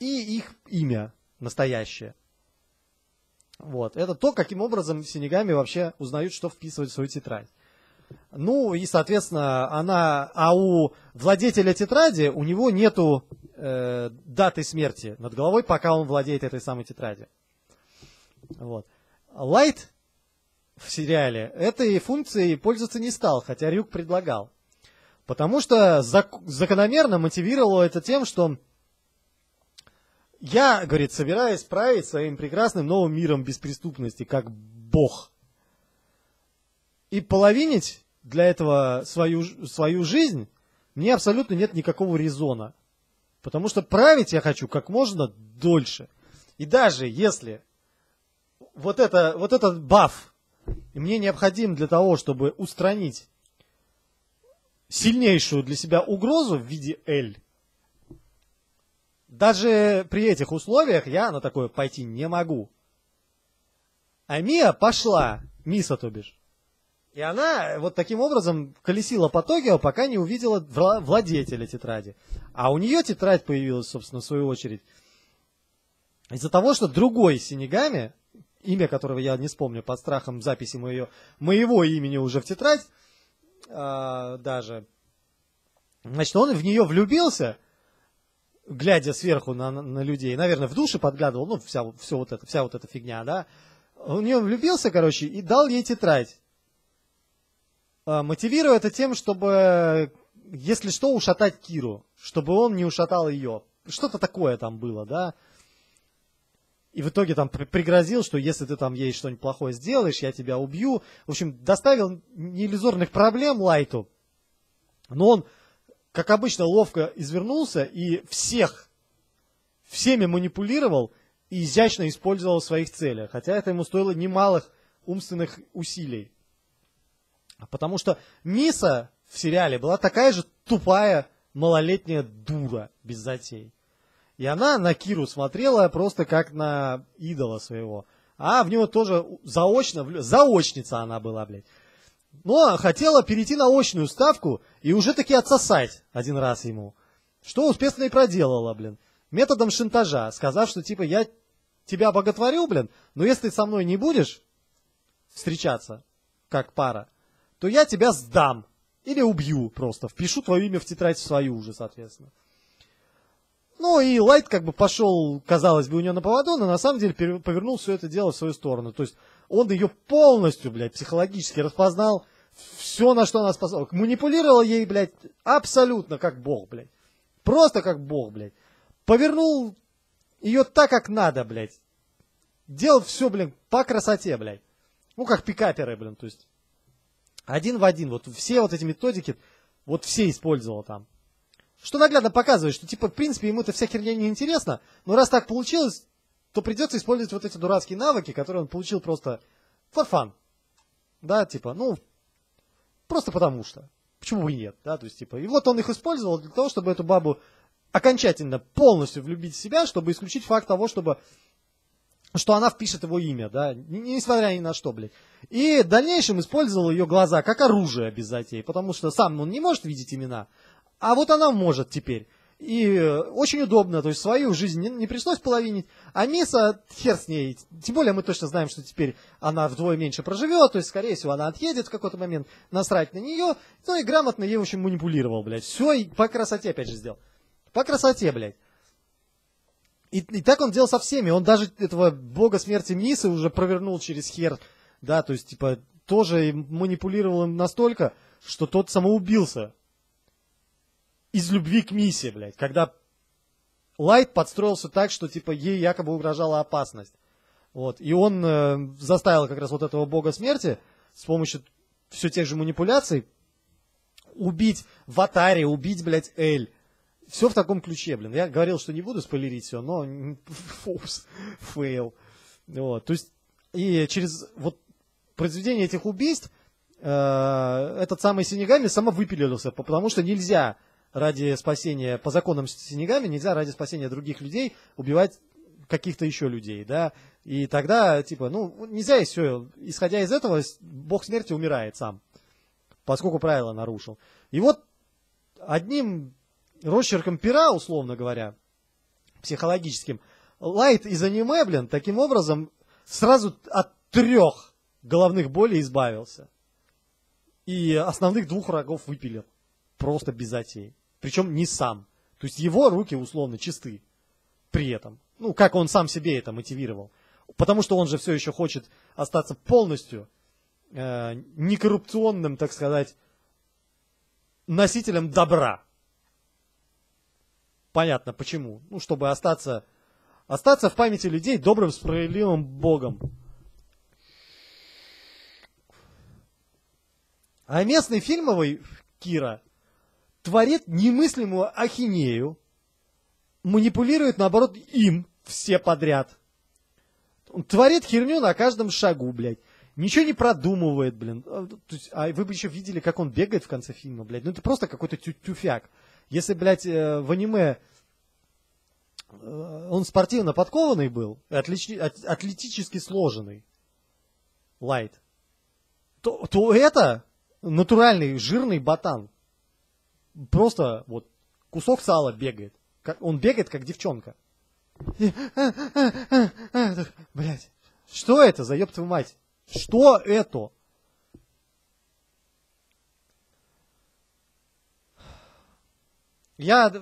и их имя настоящее. Вот. Это то, каким образом синегами вообще узнают, что вписывать в свою тетрадь. Ну и, соответственно, она, а у владетеля тетради у него нету э, даты смерти над головой, пока он владеет этой самой тетрадью. Вот. Лайт в сериале этой функцией пользоваться не стал, хотя Рюк предлагал. Потому что зак- закономерно мотивировало это тем, что я, говорит, собираюсь править своим прекрасным новым миром беспреступности, как бог. И половинить для этого свою, свою жизнь мне абсолютно нет никакого резона. Потому что править я хочу как можно дольше. И даже если вот, это, вот этот баф мне необходим для того, чтобы устранить сильнейшую для себя угрозу в виде L, даже при этих условиях я на такое пойти не могу. А Мия пошла, Миса, то бишь. И она вот таким образом колесила по Токио, пока не увидела владетеля тетради. А у нее тетрадь появилась, собственно, в свою очередь. Из-за того, что другой Синегами, имя которого я не вспомню под страхом записи моего, моего имени уже в тетрадь, э, даже, значит, он в нее влюбился, глядя сверху на, на людей, наверное, в душе подглядывал, ну, вся, все вот это, вся вот эта фигня, да, в нее влюбился, короче, и дал ей тетрадь. А, мотивируя это тем, чтобы, если что, ушатать Киру, чтобы он не ушатал ее. Что-то такое там было, да. И в итоге там пригрозил, что если ты там ей что-нибудь плохое сделаешь, я тебя убью. В общем, доставил неиллюзорных проблем Лайту. Но он как обычно, ловко извернулся и всех, всеми манипулировал и изящно использовал в своих целях. Хотя это ему стоило немалых умственных усилий. Потому что Миса в сериале была такая же тупая малолетняя дура без затей. И она на Киру смотрела просто как на идола своего. А в него тоже заочно, заочница она была, блядь но хотела перейти на очную ставку и уже таки отсосать один раз ему. Что успешно и проделала, блин. Методом шантажа, сказав, что типа я тебя боготворю, блин, но если ты со мной не будешь встречаться как пара, то я тебя сдам. Или убью просто. Впишу твое имя в тетрадь свою уже, соответственно. Ну и Лайт как бы пошел, казалось бы, у него на поводу, но на самом деле повернул все это дело в свою сторону. То есть он ее полностью, блядь, психологически распознал, все, на что она способна. Манипулировал ей, блядь, абсолютно как бог, блядь. Просто как бог, блядь. Повернул ее так, как надо, блядь. Делал все, блин, по красоте, блядь. Ну, как пикаперы, блин, то есть. Один в один. Вот все вот эти методики, вот все использовал там. Что наглядно показывает, что, типа, в принципе, ему эта вся херня не интересна, но раз так получилось, то придется использовать вот эти дурацкие навыки, которые он получил просто for fun. Да, типа, ну, Просто потому что. Почему бы и нет, да, то есть, типа, и вот он их использовал для того, чтобы эту бабу окончательно полностью влюбить в себя, чтобы исключить факт того, чтобы что она впишет его имя, да, несмотря ни на что, блядь. И в дальнейшем использовал ее глаза как оружие затей, потому что сам он не может видеть имена, а вот она может теперь. И э, очень удобно, то есть свою жизнь не, не пришлось половинить. А Миса, хер с ней. Тем более мы точно знаем, что теперь она вдвое меньше проживет, то есть, скорее всего, она отъедет в какой-то момент, насрать на нее. Ну и грамотно ей, общем, манипулировал, блядь. Все и по красоте опять же сделал. По красоте, блядь. И, и так он делал со всеми. Он даже этого бога смерти Мисы уже провернул через хер. Да, то есть, типа, тоже манипулировал им настолько, что тот самоубился из любви к Мисе, блядь, когда Лайт подстроился так, что типа ей якобы угрожала опасность. Вот. И он э, заставил как раз вот этого бога смерти с помощью все тех же манипуляций убить Ватари, убить, блядь, Эль. Все в таком ключе, блин. Я говорил, что не буду спойлерить все, но [LAUGHS] false, фейл. Вот. То есть, и через вот произведение этих убийств э, этот самый Синигами самовыпилился, потому что нельзя ради спасения, по законам Синигами, нельзя ради спасения других людей убивать каких-то еще людей, да, и тогда, типа, ну, нельзя и все, исходя из этого, бог смерти умирает сам, поскольку правила нарушил. И вот одним росчерком пера, условно говоря, психологическим, Лайт из аниме, блин, таким образом сразу от трех головных болей избавился. И основных двух врагов выпилил. Просто без затей. Причем не сам. То есть его руки условно чисты при этом. Ну, как он сам себе это мотивировал. Потому что он же все еще хочет остаться полностью э, некоррупционным, так сказать, носителем добра. Понятно, почему. Ну, чтобы остаться, остаться в памяти людей добрым, справедливым Богом. А местный фильмовый Кира творит немыслимую ахинею, манипулирует, наоборот, им все подряд. Он творит херню на каждом шагу, блядь. Ничего не продумывает, блин. А, а вы бы еще видели, как он бегает в конце фильма, блядь. Ну это просто какой-то тю тюфяк. Если, блядь, э, в аниме э, он спортивно подкованный был, атлети атлетически сложенный, Лайт, то, то это натуральный жирный ботан. Просто вот кусок сала бегает. Он бегает, как девчонка. Блять, что это за ёб твою мать? Что это? Я...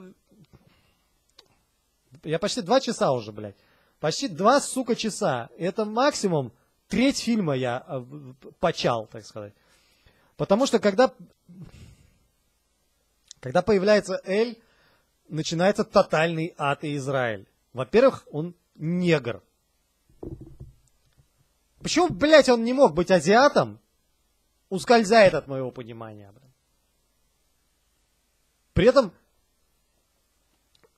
Я почти два часа уже, блядь. Почти два, сука, часа. Это максимум треть фильма я э, почал, так сказать. Потому что когда... Когда появляется Эль, начинается тотальный ад и Израиль. Во-первых, он негр. Почему, блядь, он не мог быть азиатом? Ускользает от моего понимания. При этом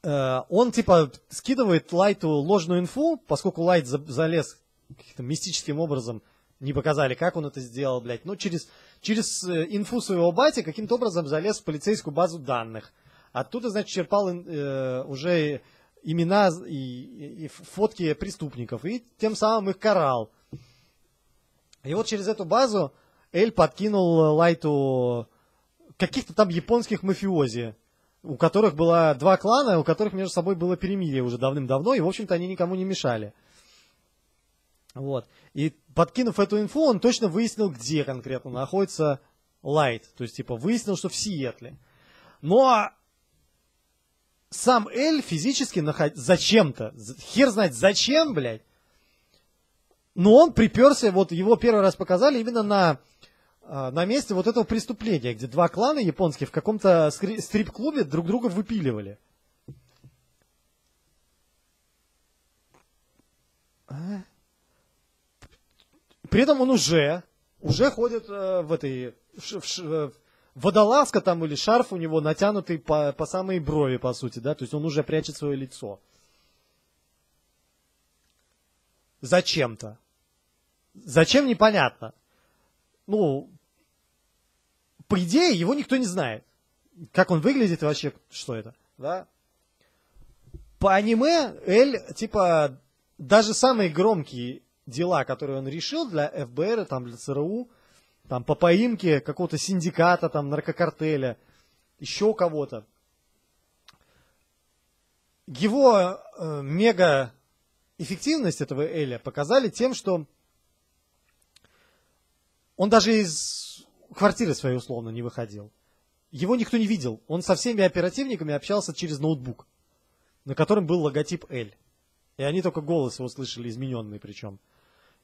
он, типа, скидывает Лайту ложную инфу, поскольку Лайт за, залез каким-то мистическим образом, не показали, как он это сделал, блядь. Ну, через, через э, инфу своего бати каким-то образом залез в полицейскую базу данных. Оттуда, значит, черпал э, уже имена и, и фотки преступников, и тем самым их карал. И вот через эту базу Эль подкинул Лайту каких-то там японских мафиози, у которых было два клана, у которых между собой было перемирие уже давным-давно, и, в общем-то, они никому не мешали. Вот. И подкинув эту инфу, он точно выяснил, где конкретно находится Лайт. То есть, типа, выяснил, что в Сиэтле. Но ну, а сам Эль физически наход... зачем-то, хер знает зачем, блядь, но он приперся, вот его первый раз показали именно на, на месте вот этого преступления, где два клана японских в каком-то стрип-клубе друг друга выпиливали. А? При этом он уже, уже ходит э, в этой, в, в, водолазка там или шарф у него натянутый по, по самой брови, по сути, да, то есть он уже прячет свое лицо. Зачем-то. Зачем, непонятно. Ну, по идее, его никто не знает. Как он выглядит и вообще, что это, да? По аниме Эль, типа, даже самые громкие дела, которые он решил для ФБР, там, для ЦРУ, там по поимке какого-то синдиката, там наркокартеля, еще кого-то. Его э, мега эффективность этого Эля показали тем, что он даже из квартиры своей условно не выходил. Его никто не видел. Он со всеми оперативниками общался через ноутбук, на котором был логотип L. И они только голос его слышали, измененный причем.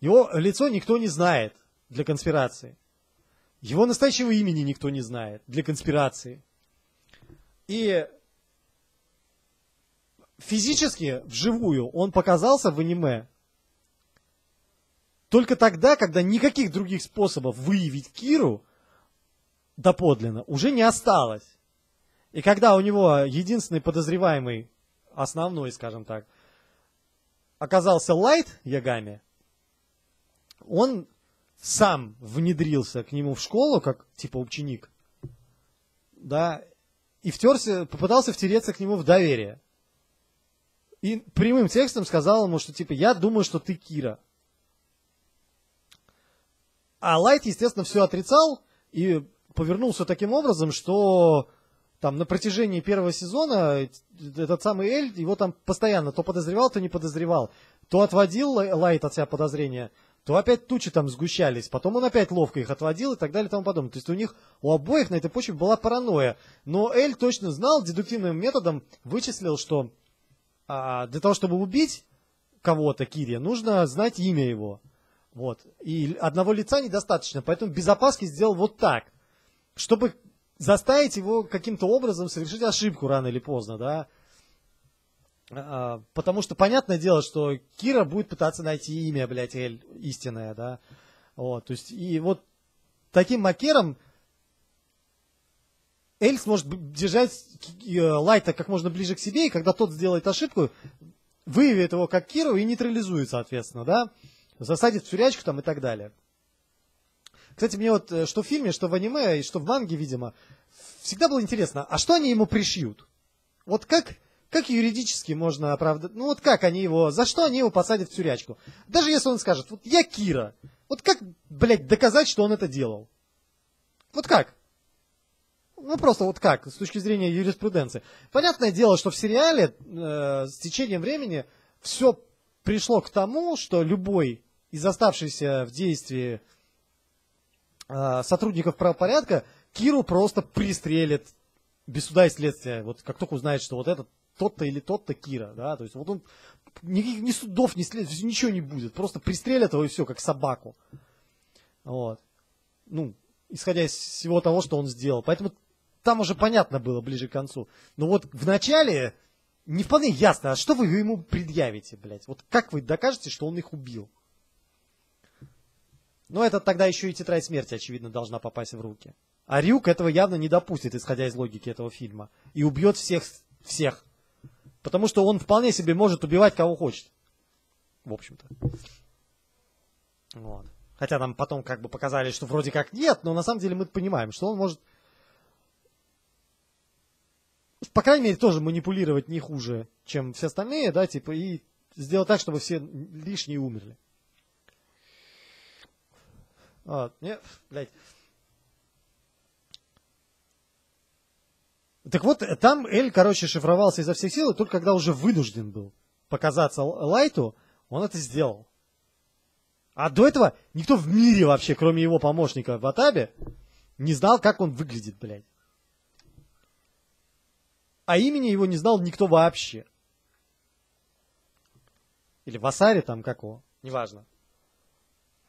Его лицо никто не знает для конспирации. Его настоящего имени никто не знает для конспирации. И физически, вживую, он показался в аниме только тогда, когда никаких других способов выявить Киру доподлинно уже не осталось. И когда у него единственный подозреваемый, основной, скажем так, оказался Лайт Ягами, он сам внедрился к нему в школу, как типа ученик, да, и втерся, попытался втереться к нему в доверие. И прямым текстом сказал ему, что типа, я думаю, что ты Кира. А Лайт, естественно, все отрицал и повернулся таким образом, что там на протяжении первого сезона этот самый Эль его там постоянно то подозревал, то не подозревал. То отводил Лайт от себя подозрения, то опять тучи там сгущались, потом он опять ловко их отводил и так далее и тому подобное. То есть у них, у обоих на этой почве была паранойя. Но Эль точно знал, дедуктивным методом вычислил, что а, для того, чтобы убить кого-то, Кири, нужно знать имя его. Вот. И одного лица недостаточно, поэтому без опаски сделал вот так. Чтобы заставить его каким-то образом совершить ошибку рано или поздно, да. А, потому что понятное дело, что Кира будет пытаться найти имя, блядь, Эль истинное, да. Вот, то есть, и вот таким макером Эль сможет держать э, Лайта как можно ближе к себе, и когда тот сделает ошибку, выявит его как Киру и нейтрализует, соответственно, да, засадит в тюрячку там и так далее. Кстати, мне вот э, что в фильме, что в аниме, и что в манге, видимо, всегда было интересно, а что они ему пришьют? Вот как, как юридически можно оправдать, ну вот как они его, за что они его посадят в тюрячку? Даже если он скажет, вот я Кира, вот как, блядь, доказать, что он это делал? Вот как? Ну, просто вот как, с точки зрения юриспруденции. Понятное дело, что в сериале э, с течением времени все пришло к тому, что любой из оставшихся в действии сотрудников правопорядка Киру просто пристрелит без суда и следствия. Вот как только узнает, что вот этот тот-то или тот-то Кира, да, то есть вот он никаких ни судов, ни следствий, ничего не будет, просто пристрелят его и все, как собаку. Вот. Ну, исходя из всего того, что он сделал. Поэтому там уже понятно было ближе к концу. Но вот в начале не вполне ясно, а что вы ему предъявите, блядь? Вот как вы докажете, что он их убил? Но это тогда еще и тетрадь смерти, очевидно, должна попасть в руки. А Рюк этого явно не допустит, исходя из логики этого фильма. И убьет всех, всех. Потому что он вполне себе может убивать кого хочет. В общем-то. Вот. Хотя нам потом как бы показали, что вроде как нет, но на самом деле мы понимаем, что он может по крайней мере, тоже манипулировать не хуже, чем все остальные, да, типа, и сделать так, чтобы все лишние умерли. Вот, нет, блядь. Так вот, там Эль, короче, шифровался изо всех сил, и только когда уже вынужден был показаться Лайту, он это сделал. А до этого никто в мире вообще, кроме его помощника в Атабе, не знал, как он выглядит, блядь а имени его не знал никто вообще. Или в Асаре там как его, неважно.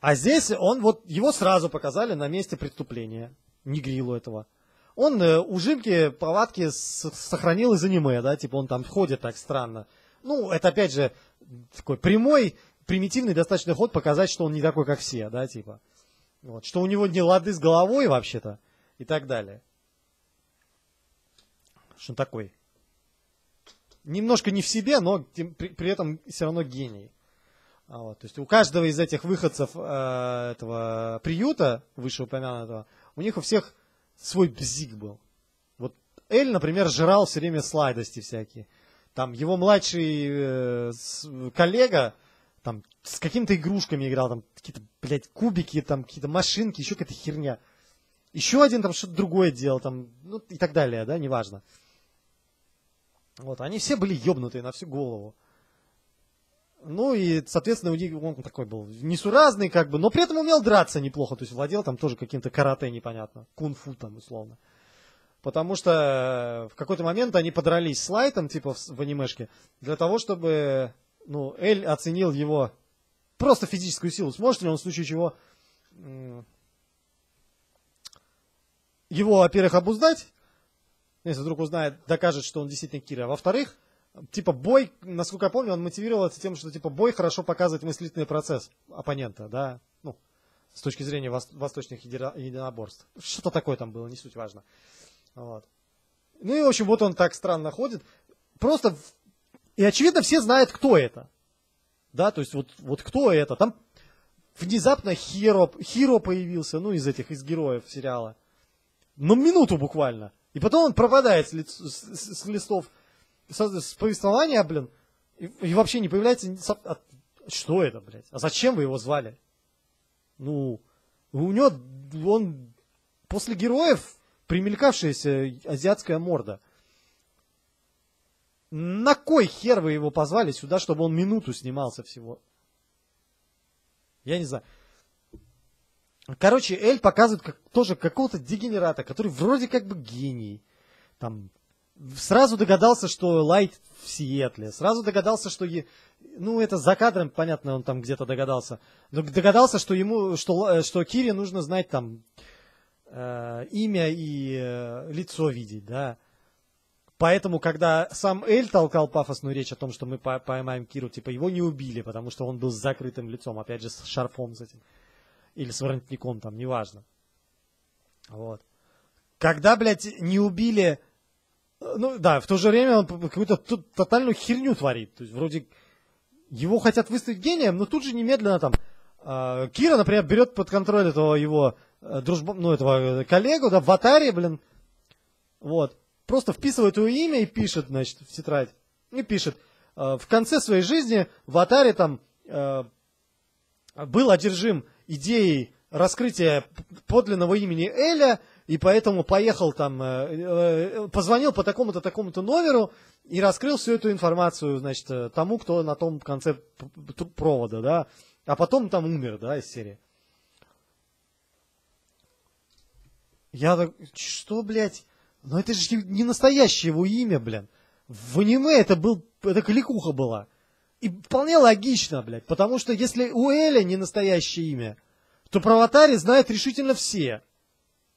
А здесь он вот, его сразу показали на месте преступления, Нигрилу этого. Он э, ужимки, повадки сохранил из аниме, да, типа он там ходит так странно. Ну, это опять же такой прямой, примитивный достаточно ход показать, что он не такой, как все, да, типа. Вот, что у него не лады с головой вообще-то и так далее что он такой немножко не в себе, но при, при этом все равно гений. А вот, то есть у каждого из этих выходцев э, этого приюта, вышеупомянутого, у них у всех свой бзик был. Вот Эль, например, жрал все время слайдости всякие. Там его младший э, коллега там с какими-то игрушками играл, там какие-то, блядь, кубики, там какие-то машинки, еще какая-то херня. Еще один там что-то другое делал, там, ну и так далее, да, неважно. Вот, они все были ебнутые на всю голову. Ну и, соответственно, у них он такой был несуразный, как бы, но при этом умел драться неплохо, то есть владел там тоже каким-то карате непонятно, кунг-фу там условно. Потому что в какой-то момент они подрались с Лайтом, типа в, в анимешке, для того, чтобы, ну, Эль оценил его просто физическую силу. Сможет ли он в случае чего его, во-первых, обуздать, если вдруг узнает, докажет, что он действительно Кира. А во-вторых, типа бой, насколько я помню, он мотивировал это тем, что типа бой хорошо показывает мыслительный процесс оппонента, да, ну, с точки зрения восточных единоборств. Что-то такое там было, не суть важно. Вот. Ну и, в общем, вот он так странно ходит. Просто, и очевидно, все знают, кто это. Да, то есть вот, вот кто это. Там внезапно Хиро, Хиро появился, ну, из этих, из героев сериала. Ну, минуту буквально. И потом он пропадает с, лиц, с, с листов повествования, блин, и, и вообще не появляется. А, что это, блядь? А зачем вы его звали? Ну, у него, он после героев примелькавшаяся азиатская морда. На кой хер вы его позвали сюда, чтобы он минуту снимался всего? Я не знаю. Короче, Эль показывает как, тоже какого-то дегенерата, который вроде как бы гений. Там сразу догадался, что Лайт в Сиэтле, сразу догадался, что... Е... Ну, это за кадром, понятно, он там где-то догадался. Но догадался, что ему, что, что Кире нужно знать там э, имя и э, лицо видеть, да. Поэтому, когда сам Эль толкал пафосную речь о том, что мы поймаем Киру, типа, его не убили, потому что он был с закрытым лицом, опять же, с шарфом с этим. Или с воротником там, неважно. Вот. Когда, блядь, не убили ну да, в то же время он какую-то тотальную херню творит. То есть вроде его хотят выставить гением, но тут же немедленно там э, Кира, например, берет под контроль этого его э, дружба, ну этого коллегу, да, в Атаре, блин, вот, просто вписывает его имя и пишет, значит, в тетрадь, и пишет, э, в конце своей жизни в Атаре там э, был одержим идеей раскрытия подлинного имени Эля, и поэтому поехал там, э, э, позвонил по такому-то, такому-то номеру и раскрыл всю эту информацию, значит, э, тому, кто на том конце провода, да, а потом там умер, да, из серии. Я так, что, блядь, ну это же не настоящее его имя, блин. В аниме это был, это кликуха была. И вполне логично, блядь, потому что если у Эля не настоящее имя, то про Аватаре знают решительно все.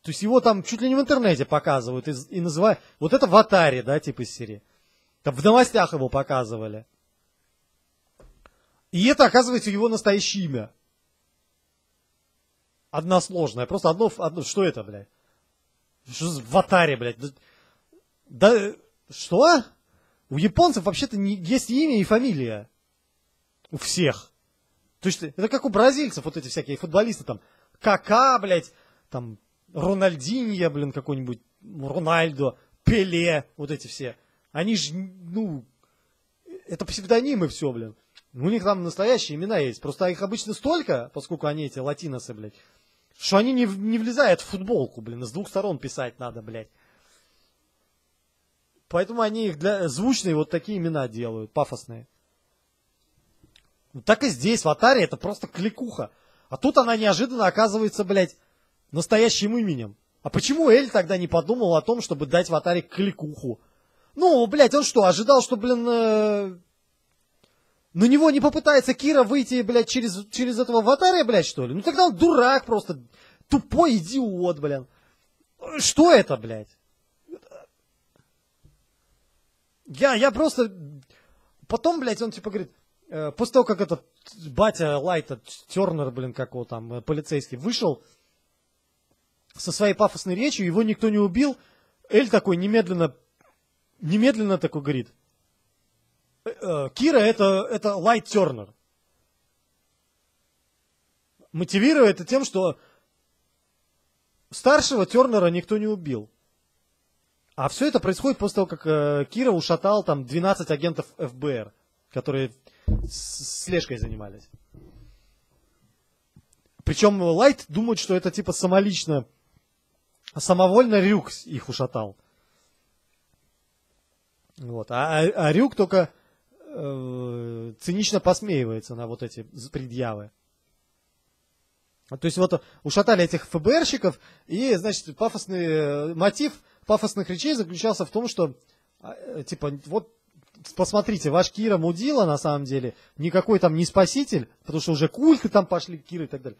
То есть его там чуть ли не в интернете показывают и, и называют... Вот это в Атаре, да, типа из серии. Там в новостях его показывали. И это, оказывается, его настоящее имя. Односложное. Просто одно... одно что это, блядь? Что в Атаре, блядь? Да, да что? У японцев вообще-то не, есть имя и фамилия. У всех. То есть это как у бразильцев, вот эти всякие футболисты там. Кака, блядь, там Рональдинья, блин, какой-нибудь, Рональдо, Пеле, вот эти все. Они же, ну, это псевдонимы все, блин. У них там настоящие имена есть. Просто их обычно столько, поскольку они эти латиносы, блядь, что они не, не влезают в футболку, блин. С двух сторон писать надо, блядь. Поэтому они их для звучные вот такие имена делают, пафосные. Так и здесь, в Атаре, это просто кликуха. А тут она неожиданно оказывается, блядь, настоящим именем. А почему Эль тогда не подумал о том, чтобы дать в Атаре кликуху? Ну, блядь, он что, ожидал, что, блин, э... на него не попытается Кира выйти, блядь, через, через этого аватария, блядь, что ли? Ну тогда он дурак просто, тупой идиот, блин. Что это, блядь? Я, я просто... Потом, блядь, он типа говорит, э, после того, как этот батя Лайта, Тернер, блин, как его там, э, полицейский, вышел, со своей пафосной речью, его никто не убил. Эль такой немедленно, немедленно такой говорит. «Э, э, Кира это, это Лайт Тернер. Мотивируя это тем, что старшего Тернера никто не убил. А все это происходит после того, как э, Кира ушатал там 12 агентов ФБР, которые слежкой занимались. Причем Лайт думает, что это типа самолично самовольно Рюк их ушатал. Вот. А, а, а Рюк только э, цинично посмеивается на вот эти предъявы. То есть вот ушатали этих ФБРщиков, и, значит, пафосный э, мотив пафосных речей заключался в том, что, а, э, типа, вот, посмотрите, ваш Кира Мудила, на самом деле, никакой там не спаситель, потому что уже культы там пошли, Киры и так далее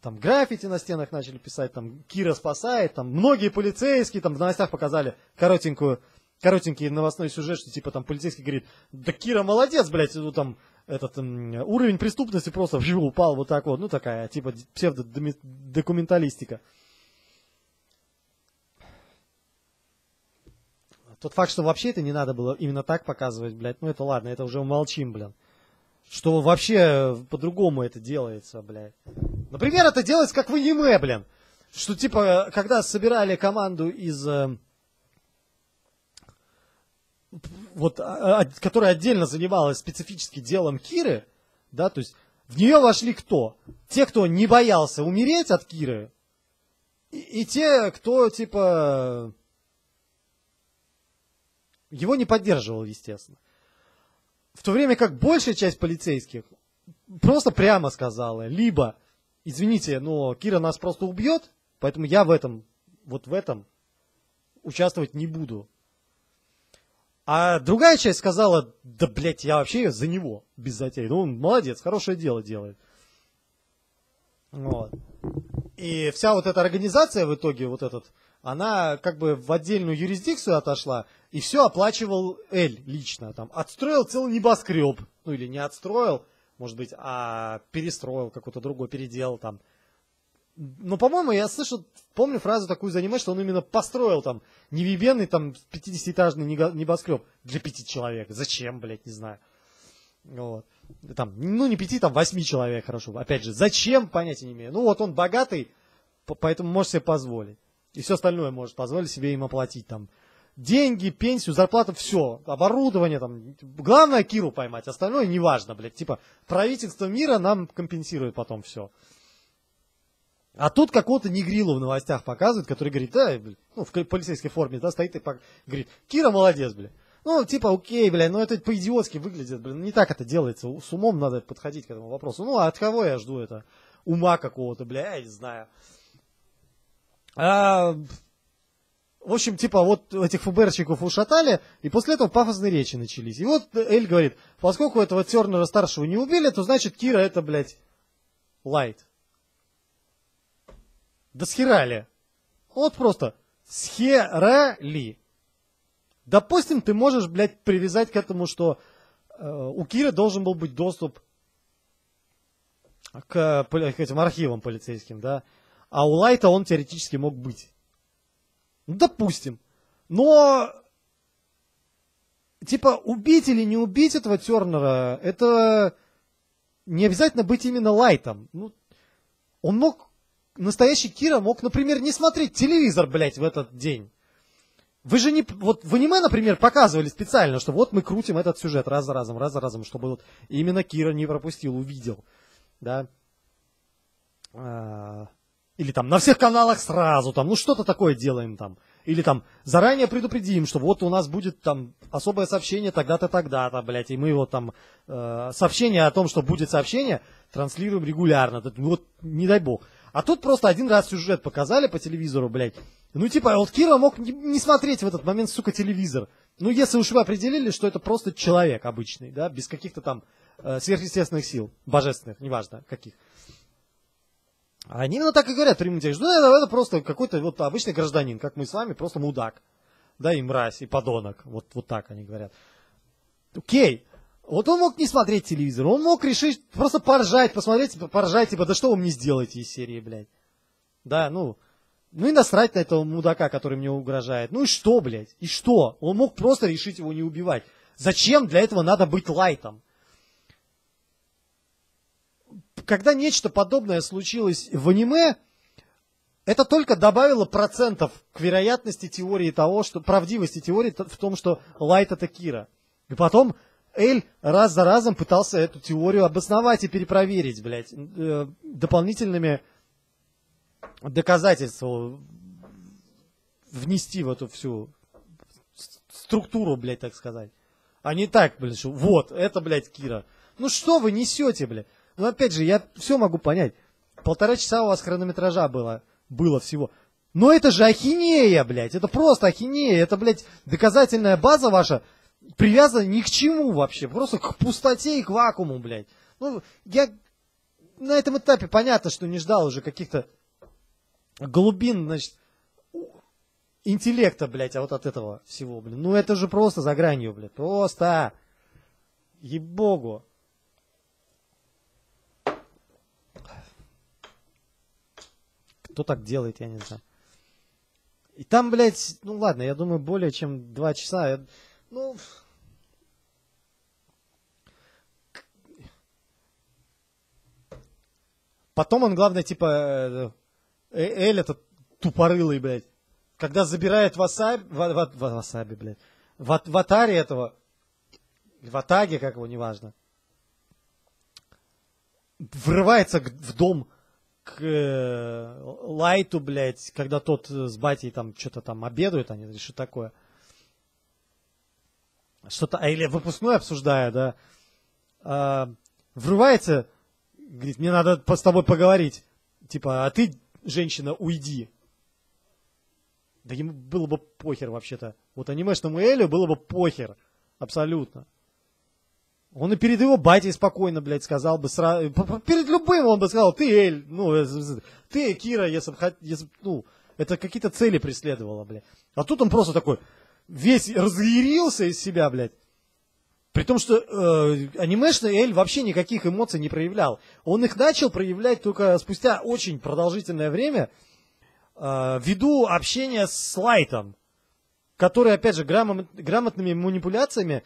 там граффити на стенах начали писать, там Кира спасает, там многие полицейские, там в новостях показали коротенькую, коротенький новостной сюжет, что типа там полицейский говорит, да Кира молодец, блядь, ну там этот um, уровень преступности просто вживую упал вот так вот, ну такая типа псевдодокументалистика. Тот факт, что вообще это не надо было именно так показывать, блядь, ну это ладно, это уже умолчим, блядь что вообще по-другому это делается, блядь. Например, это делается как в аниме, блин. Что типа, когда собирали команду из... Э, вот, а, а, которая отдельно занималась специфически делом Киры, да, то есть в нее вошли кто? Те, кто не боялся умереть от Киры, и, и те, кто, типа, его не поддерживал, естественно. В то время как большая часть полицейских просто прямо сказала, либо, извините, но Кира нас просто убьет, поэтому я в этом, вот в этом участвовать не буду. А другая часть сказала, да, блядь, я вообще за него, без затей. Ну, он молодец, хорошее дело делает. Вот. И вся вот эта организация в итоге, вот этот, она как бы в отдельную юрисдикцию отошла, и все оплачивал Эль лично. Там, отстроил целый небоскреб. Ну или не отстроил, может быть, а перестроил, какой-то другой переделал там. Но, по-моему, я слышал, помню фразу такую за что он именно построил там невъебенный там 50-этажный небоскреб для пяти человек. Зачем, блядь, не знаю. Вот. Там, ну, не пяти, там, восьми человек, хорошо. Опять же, зачем, понятия не имею. Ну, вот он богатый, поэтому может себе позволить. И все остальное может позволить себе им оплатить. Там, деньги, пенсию, зарплату, все. Оборудование, там. Главное Киру поймать, остальное неважно, блядь. Типа, правительство мира нам компенсирует потом все. А тут какого-то негрилу в новостях показывают, который говорит, да, блядь, ну, в полицейской форме, да, стоит и говорит, Кира молодец, блядь. Ну, типа, окей, бля, ну это по-идиотски выглядит, блин, не так это делается, с умом надо подходить к этому вопросу. Ну, а от кого я жду это? Ума какого-то, бля, я не знаю. А, в общем, типа, вот этих ФБРщиков ушатали, и после этого пафосные речи начались. И вот Эль говорит, поскольку этого Тернера старшего не убили, то значит Кира это, блядь, лайт. Да схерали. Вот просто схерали. Допустим, ты можешь, блядь, привязать к этому, что э, у Киры должен был быть доступ к, к этим архивам полицейским, да, а у Лайта он теоретически мог быть. Ну, допустим. Но, типа, убить или не убить этого Тернера, это не обязательно быть именно Лайтом. Ну, он мог, настоящий Кира мог, например, не смотреть телевизор, блядь, в этот день. Вы же не, вот в аниме, например, показывали специально, что вот мы крутим этот сюжет раз за разом, раз за разом, чтобы вот именно Кира не пропустил, увидел, да. Или там на всех каналах сразу, там, ну что-то такое делаем там. Или там заранее предупредим, что вот у нас будет там особое сообщение тогда-то, тогда-то, блядь, и мы вот там э, сообщение о том, что будет сообщение, транслируем регулярно. Вот не дай бог. А тут просто один раз сюжет показали по телевизору, блядь. Ну, типа, вот Кира мог не смотреть в этот момент, сука, телевизор. Ну, если уж вы определили, что это просто человек обычный, да, без каких-то там э, сверхъестественных сил, божественных, неважно каких. А они именно так и говорят прямым текстом. Ну, это, это просто какой-то вот обычный гражданин, как мы с вами, просто мудак. Да, и мразь, и подонок. Вот, вот так они говорят. Окей. Вот он мог не смотреть телевизор, он мог решить просто поржать, посмотреть, поржать, типа, да что вы мне сделаете из серии, блядь. Да, ну, ну и насрать на этого мудака, который мне угрожает. Ну и что, блядь, и что? Он мог просто решить его не убивать. Зачем для этого надо быть лайтом? Когда нечто подобное случилось в аниме, это только добавило процентов к вероятности теории того, что правдивости теории в том, что Лайт это Кира. И потом Эль раз за разом пытался эту теорию обосновать и перепроверить, блядь, э, дополнительными доказательства внести в эту всю структуру, блядь, так сказать. А не так, блядь, что вот, это, блядь, Кира. Ну что вы несете, блядь? Ну опять же, я все могу понять. Полтора часа у вас хронометража было, было всего. Но это же ахинея, блядь. Это просто ахинея. Это, блядь, доказательная база ваша привязана ни к чему вообще. Просто к пустоте и к вакууму, блядь. Ну, я на этом этапе понятно, что не ждал уже каких-то глубин, значит, интеллекта, блядь, а вот от этого всего, блин. Ну это же просто за гранью, блядь. Просто. Ебогу. Кто так делает, я не знаю. И там, блядь, ну ладно, я думаю, более чем два часа. Ну, Потом он, главное, типа, э, Эль этот тупорылый, блядь, когда забирает васаби, в, в, в, васаби, блядь, в, в атаре этого, в атаге, как его, неважно, врывается в дом к э, Лайту, блядь, когда тот с батей там что-то там обедают, они что такое. Что-то, а или выпускной обсуждая, да, э, врывается говорит, мне надо с тобой поговорить. Типа, а ты, женщина, уйди. Да ему было бы похер вообще-то. Вот анимешному Элю было бы похер. Абсолютно. Он и перед его батей спокойно, блядь, сказал бы сразу. Перед любым он бы сказал, ты Эль, ну, э, ты Кира, если бы, если, ну, это какие-то цели преследовало, блядь. А тут он просто такой, весь разъярился из себя, блядь. При том, что э, анимешный Эль вообще никаких эмоций не проявлял. Он их начал проявлять только спустя очень продолжительное время, э, ввиду общения с Лайтом, который, опять же, грамот, грамотными манипуляциями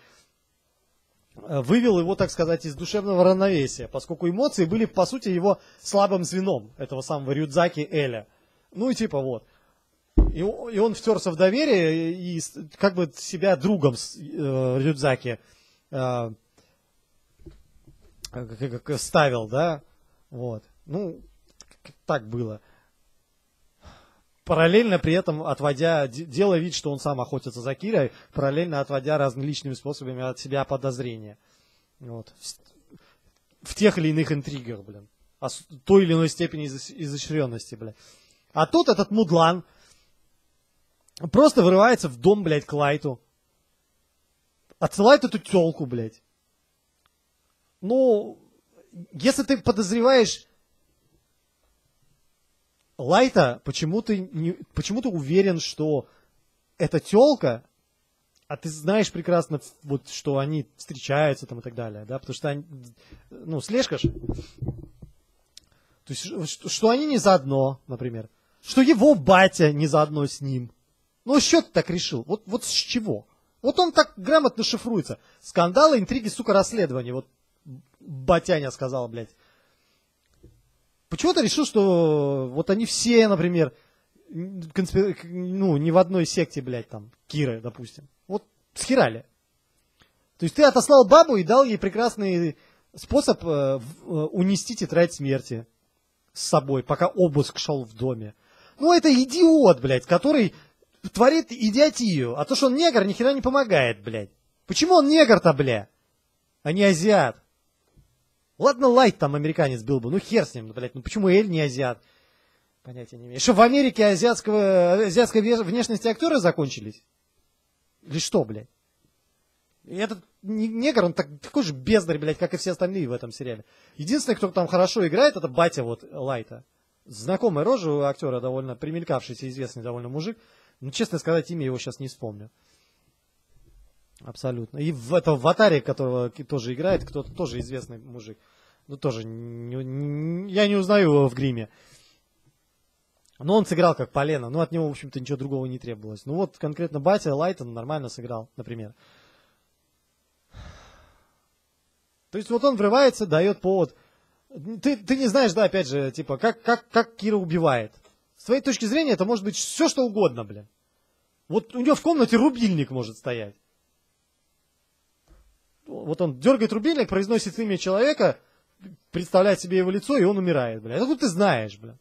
вывел его, так сказать, из душевного равновесия, поскольку эмоции были, по сути, его слабым звеном, этого самого Рюдзаки Эля. Ну и типа вот. И, и он втерся в доверие и как бы себя другом э, Рюдзаки э, как ставил, да, вот. Ну, так было. Параллельно при этом отводя, делая вид, что он сам охотится за Кирой, параллельно отводя различными способами от себя подозрения. Вот. В тех или иных интригах, блин. О той или иной степени изощренности, блин. А тут этот мудлан просто вырывается в дом, блядь, к Лайту. Отсылает эту телку, блядь. Ну, если ты подозреваешь Лайта, почему ты, не, почему ты уверен, что эта телка, а ты знаешь прекрасно, вот, что они встречаются там и так далее, да, потому что они, ну, слежка же. То есть, что, что они не заодно, например что его батя не заодно с ним. Ну, что ты так решил? Вот, вот с чего? Вот он так грамотно шифруется. Скандалы, интриги, сука, расследования. Вот батяня сказал, блядь. Почему ты решил, что вот они все, например, конспир... ну, не в одной секте, блядь, там, Киры, допустим. Вот схерали. То есть ты отослал бабу и дал ей прекрасный способ э, э, унести тетрадь смерти с собой, пока обыск шел в доме. Ну, это идиот, блядь, который творит идиотию. А то, что он негр, ни хера не помогает, блядь. Почему он негр-то, бля? А не азиат? Ладно, Лайт там американец был бы, ну хер с ним, блядь. Ну почему Эль не азиат? Понятия не имею. Что в Америке азиатского, азиатской внешности актеры закончились? Или что, блядь? И этот негр, он так, такой же бездарь, блядь, как и все остальные в этом сериале. Единственный, кто там хорошо играет, это батя вот Лайта знакомая рожа у актера, довольно примелькавшийся, известный довольно мужик. Но, честно сказать, имя его сейчас не вспомню. Абсолютно. И в этом в Атаре, которого тоже играет, кто-то тоже известный мужик. Ну, тоже не, не, я не узнаю его в гриме. Но он сыграл как полено. Ну, от него, в общем-то, ничего другого не требовалось. Ну, вот конкретно Батя Лайтон нормально сыграл, например. То есть, вот он врывается, дает повод ты, ты не знаешь, да, опять же, типа, как, как, как Кира убивает. С твоей точки зрения, это может быть все, что угодно, блин. Вот у него в комнате рубильник может стоять. Вот он дергает рубильник, произносит имя человека, представляет себе его лицо, и он умирает, блядь. Это вот ты знаешь, блин.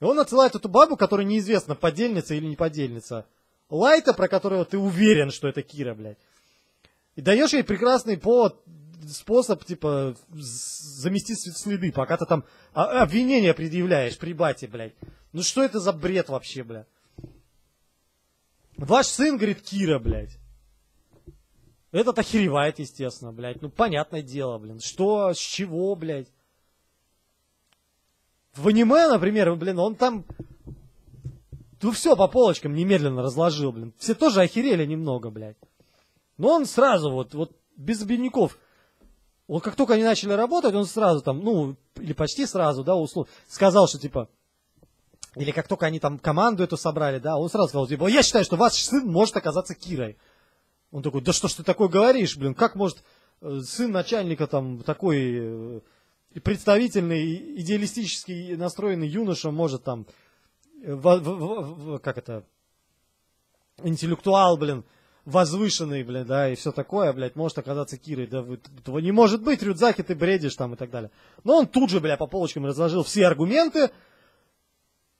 И он отсылает эту бабу, которая неизвестно, подельница или не подельница. Лайта, про которого ты уверен, что это Кира, блядь. И даешь ей прекрасный повод способ, типа, замести следы, пока ты там обвинение предъявляешь при бате, блядь. Ну что это за бред вообще, блядь? Ваш сын, говорит, Кира, блядь. Этот охеревает, естественно, блядь. Ну, понятное дело, блин. Что, с чего, блядь? В аниме, например, блин, он там... Ну, все по полочкам немедленно разложил, блин. Все тоже охерели немного, блядь. Но он сразу вот, вот без обиняков он как только они начали работать, он сразу там, ну, или почти сразу, да, услов, сказал, что типа, или как только они там команду эту собрали, да, он сразу сказал, типа, я считаю, что ваш сын может оказаться Кирой. Он такой, да что ж ты такое говоришь, блин, как может э, сын начальника там такой э, представительный, идеалистически настроенный юноша может там, в, в, в, как это, интеллектуал, блин, возвышенный, блядь, да, и все такое, блядь, может оказаться Кирой, да, этого не может быть, Рюдзаки, ты бредишь там и так далее. Но он тут же, блядь, по полочкам разложил все аргументы,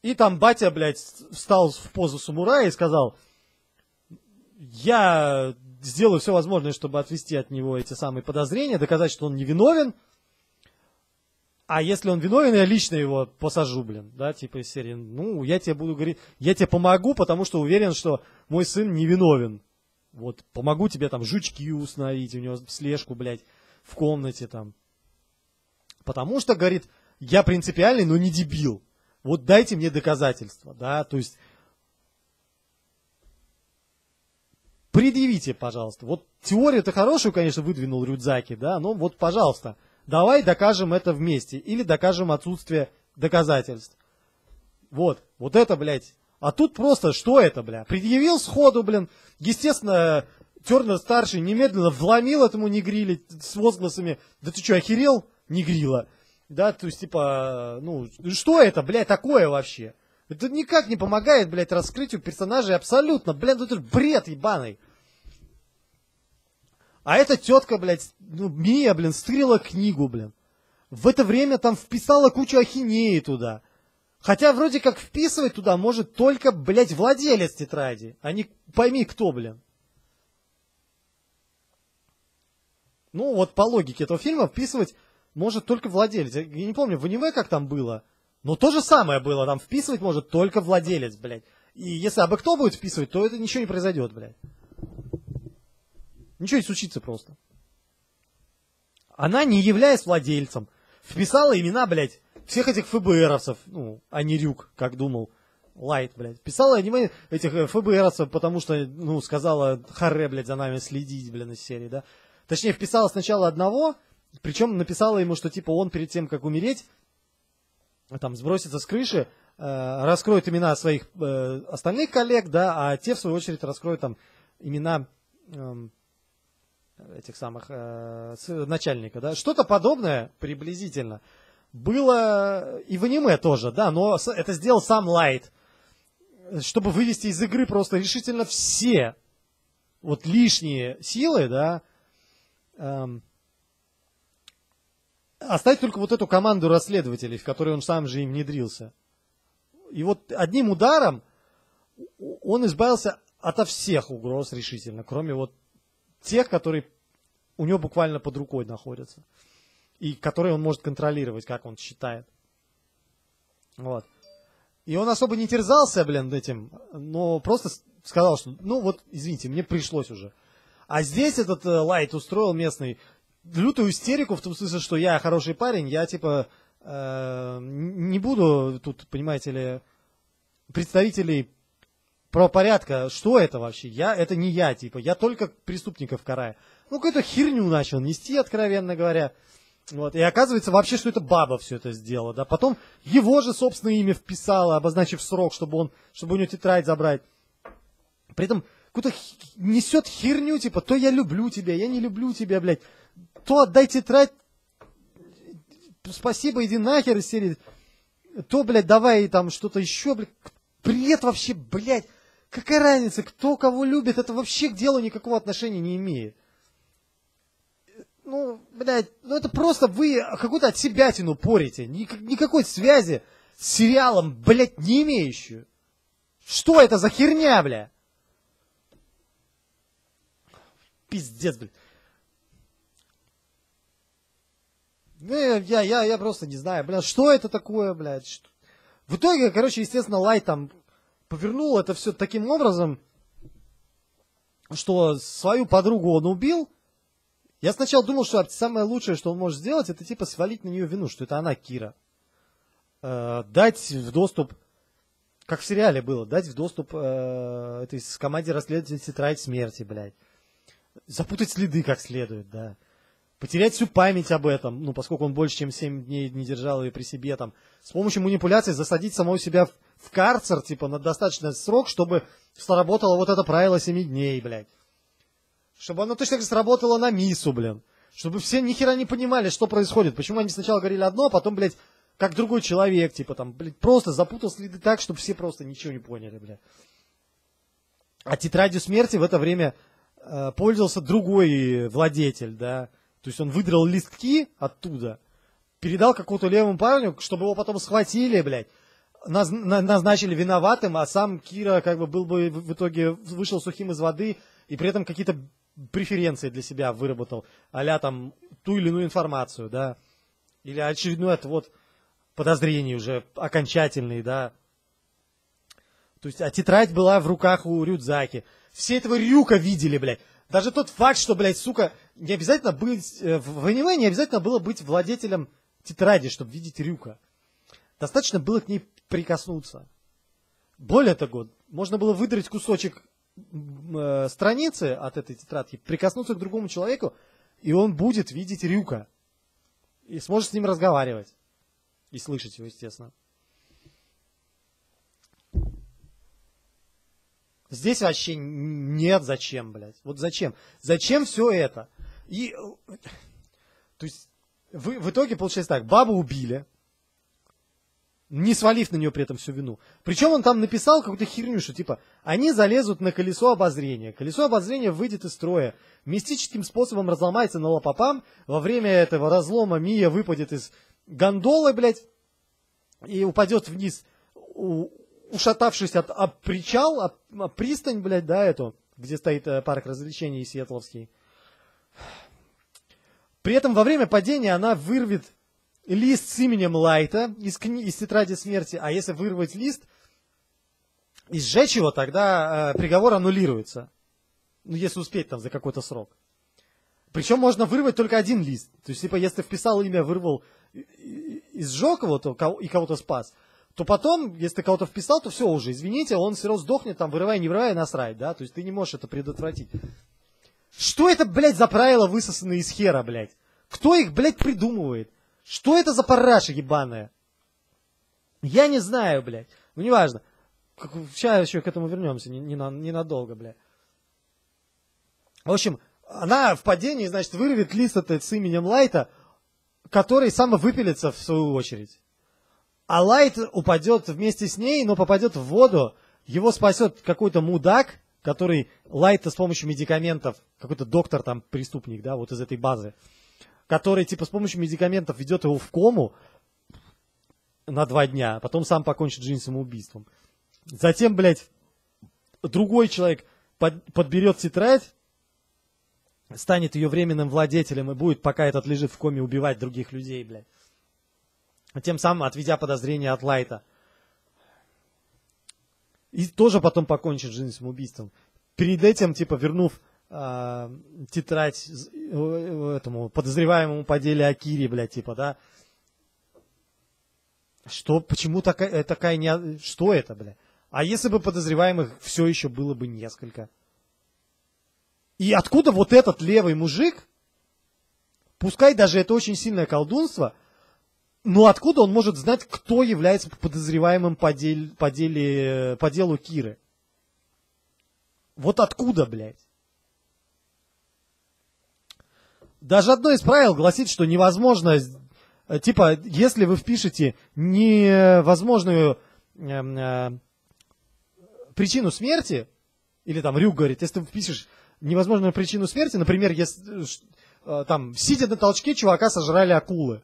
и там батя, блядь, встал в позу самурая и сказал, я сделаю все возможное, чтобы отвести от него эти самые подозрения, доказать, что он невиновен, А если он виновен, я лично его посажу, блин, да, типа из серии. Ну, я тебе буду говорить, я тебе помогу, потому что уверен, что мой сын не виновен. Вот, помогу тебе там жучки установить, у него слежку, блядь, в комнате там. Потому что, говорит, я принципиальный, но не дебил. Вот дайте мне доказательства, да, то есть предъявите, пожалуйста. Вот теорию-то хорошую, конечно, выдвинул Рюдзаки, да, но вот, пожалуйста, давай докажем это вместе. Или докажем отсутствие доказательств. Вот, вот это, блядь. А тут просто, что это, бля? Предъявил сходу, блин. Естественно, Тернер старший немедленно вломил этому Негриле с возгласами, да ты что, охерел, Негрила? Да, то есть, типа, ну, что это, блядь, такое вообще? Это никак не помогает, блядь, раскрытию персонажей абсолютно. Блядь, ну это бред ебаный. А эта тетка, блядь, ну, Мия, блин, стырила книгу, блин. В это время там вписала кучу ахинеи туда. Хотя вроде как вписывать туда может только, блядь, владелец тетради, а не пойми кто, блин. Ну вот по логике этого фильма вписывать может только владелец. Я не помню, в аниме как там было. Но то же самое было, там вписывать может только владелец, блядь. И если абы кто будет вписывать, то это ничего не произойдет, блядь. Ничего не случится просто. Она, не являясь владельцем, вписала имена, блядь, всех этих ФБРовцев, ну, а не Рюк, как думал Лайт, блядь. Писала аниме этих э, ФБРовцев, потому что, ну, сказала Харе, блядь, за нами следить, блядь, на серии, да. Точнее, вписала сначала одного, причем написала ему, что, типа, он перед тем, как умереть, там сбросится с крыши, э, раскроет имена своих э, остальных коллег, да, а те, в свою очередь, раскроют там имена э, этих самых э, начальника, да. Что-то подобное приблизительно было и в аниме тоже, да, но это сделал сам Лайт, чтобы вывести из игры просто решительно все вот лишние силы, да, эм, Оставить только вот эту команду расследователей, в которой он сам же и внедрился. И вот одним ударом он избавился ото всех угроз решительно, кроме вот тех, которые у него буквально под рукой находятся. И которые он может контролировать, как он считает. Вот. И он особо не терзался, блин, этим, но просто сказал, что, ну вот, извините, мне пришлось уже. А здесь этот э, Лайт устроил местный лютую истерику в том смысле, что я хороший парень, я типа э, не буду тут, понимаете ли, представителей правопорядка, что это вообще? Я, это не я, типа, я только преступников караю. Ну, какую-то херню начал нести, откровенно говоря. Вот, и оказывается вообще, что это баба все это сделала, да. Потом его же собственное имя вписала, обозначив срок, чтобы он, чтобы у него тетрадь забрать. При этом какую-то несет херню, типа, то я люблю тебя, я не люблю тебя, блядь то отдай тетрадь, спасибо, иди нахер из серии, то, блядь, давай там что-то еще, блядь, бред вообще, блядь, какая разница, кто кого любит, это вообще к делу никакого отношения не имеет. Ну, блядь, ну это просто вы какую-то от себя тяну порите, Ник- никакой связи с сериалом, блядь, не имеющую. Что это за херня, бля? Пиздец. Ну, я, я, я просто не знаю, блядь, что это такое, блядь. Что... В итоге, короче, естественно, Лайт там повернул это все таким образом, что свою подругу он убил. Я сначала думал, что самое лучшее, что он может сделать, это типа свалить на нее вину, что это она, Кира. Э, дать в доступ, как в сериале было, дать в доступ э, этой команде расследователей тетрадь смерти, блядь. Запутать следы как следует, да потерять всю память об этом, ну, поскольку он больше, чем 7 дней не держал ее при себе, там, с помощью манипуляций засадить самого себя в, в карцер, типа, на достаточный срок, чтобы сработало вот это правило 7 дней, блядь. Чтобы оно точно так сработало на Мису, блин. Чтобы все ни хера не понимали, что происходит. Почему они сначала говорили одно, а потом, блядь, как другой человек, типа, там, блядь, просто запутал следы так, чтобы все просто ничего не поняли, блядь. А тетрадью смерти в это время пользовался другой владетель, да, то есть он выдрал листки оттуда, передал какому-то левому парню, чтобы его потом схватили, блядь, наз, назначили виноватым, а сам Кира как бы был бы в итоге вышел сухим из воды и при этом какие-то преференции для себя выработал, а там ту или иную информацию, да. Или очередной отвод подозрений уже окончательный, да. То есть, а тетрадь была в руках у Рюдзаки. Все этого Рюка видели, блядь. Даже тот факт, что, блядь, сука, не обязательно быть, э, в аниме не обязательно было быть владетелем тетради, чтобы видеть Рюка. Достаточно было к ней прикоснуться. Более того, можно было выдрать кусочек э, страницы от этой тетрадки, прикоснуться к другому человеку, и он будет видеть Рюка. И сможет с ним разговаривать. И слышать его, естественно. Здесь вообще нет зачем, блядь. Вот зачем? Зачем все это? И, то есть, в, в итоге получается так, бабу убили, не свалив на нее при этом всю вину. Причем он там написал какую-то херню, что типа, они залезут на колесо обозрения. Колесо обозрения выйдет из строя. Мистическим способом разломается на лопопам. Во время этого разлома Мия выпадет из гондолы, блядь, и упадет вниз, ушатавшись от об причал, об, об пристань, блядь, да, эту, где стоит э, парк развлечений Сиэтловский. При этом во время падения она вырвет лист с именем Лайта из, кни... из тетради смерти, а если вырвать лист и сжечь его, тогда э, приговор аннулируется. Ну, если успеть там за какой-то срок. Причем можно вырвать только один лист. То есть, типа, если вписал имя, вырвал и сжег его то, и кого-то спас, то потом, если ты кого-то вписал, то все уже, извините, он все равно сдохнет, там, вырывай, не вырывай, насрать, да? То есть ты не можешь это предотвратить. Что это, блядь, за правила высосанные из хера, блядь? Кто их, блядь, придумывает? Что это за параша ебаная? Я не знаю, блядь. Ну, неважно. Сейчас еще к этому вернемся, не, не, на, ненадолго, блядь. В общем, она в падении, значит, вырвет лист этот с именем Лайта, который самовыпилится в свою очередь. А Лайт упадет вместе с ней, но попадет в воду. Его спасет какой-то мудак, который Лайта с помощью медикаментов, какой-то доктор там, преступник, да, вот из этой базы, который типа с помощью медикаментов ведет его в кому на два дня, а потом сам покончит жизнь самоубийством. Затем, блядь, другой человек под, подберет тетрадь, станет ее временным владетелем и будет, пока этот лежит в коме, убивать других людей, блядь. Тем самым отведя подозрения от Лайта. И тоже потом покончит жизнь самоубийством. Перед этим, типа, вернув э, тетрадь э, этому подозреваемому по деле Акири, блядь, типа, да. Что, почему такая, э, такая не... Что это, блядь? А если бы подозреваемых все еще было бы несколько? И откуда вот этот левый мужик, пускай даже это очень сильное колдунство, но откуда он может знать, кто является подозреваемым по, дель, по, деле, по делу Киры? Вот откуда, блядь? Даже одно из правил гласит, что невозможно, э, типа, если вы впишете невозможную э, э, причину смерти, или там Рюк говорит, если ты впишешь невозможную причину смерти, например, если э, там, сидя на толчке, чувака сожрали акулы,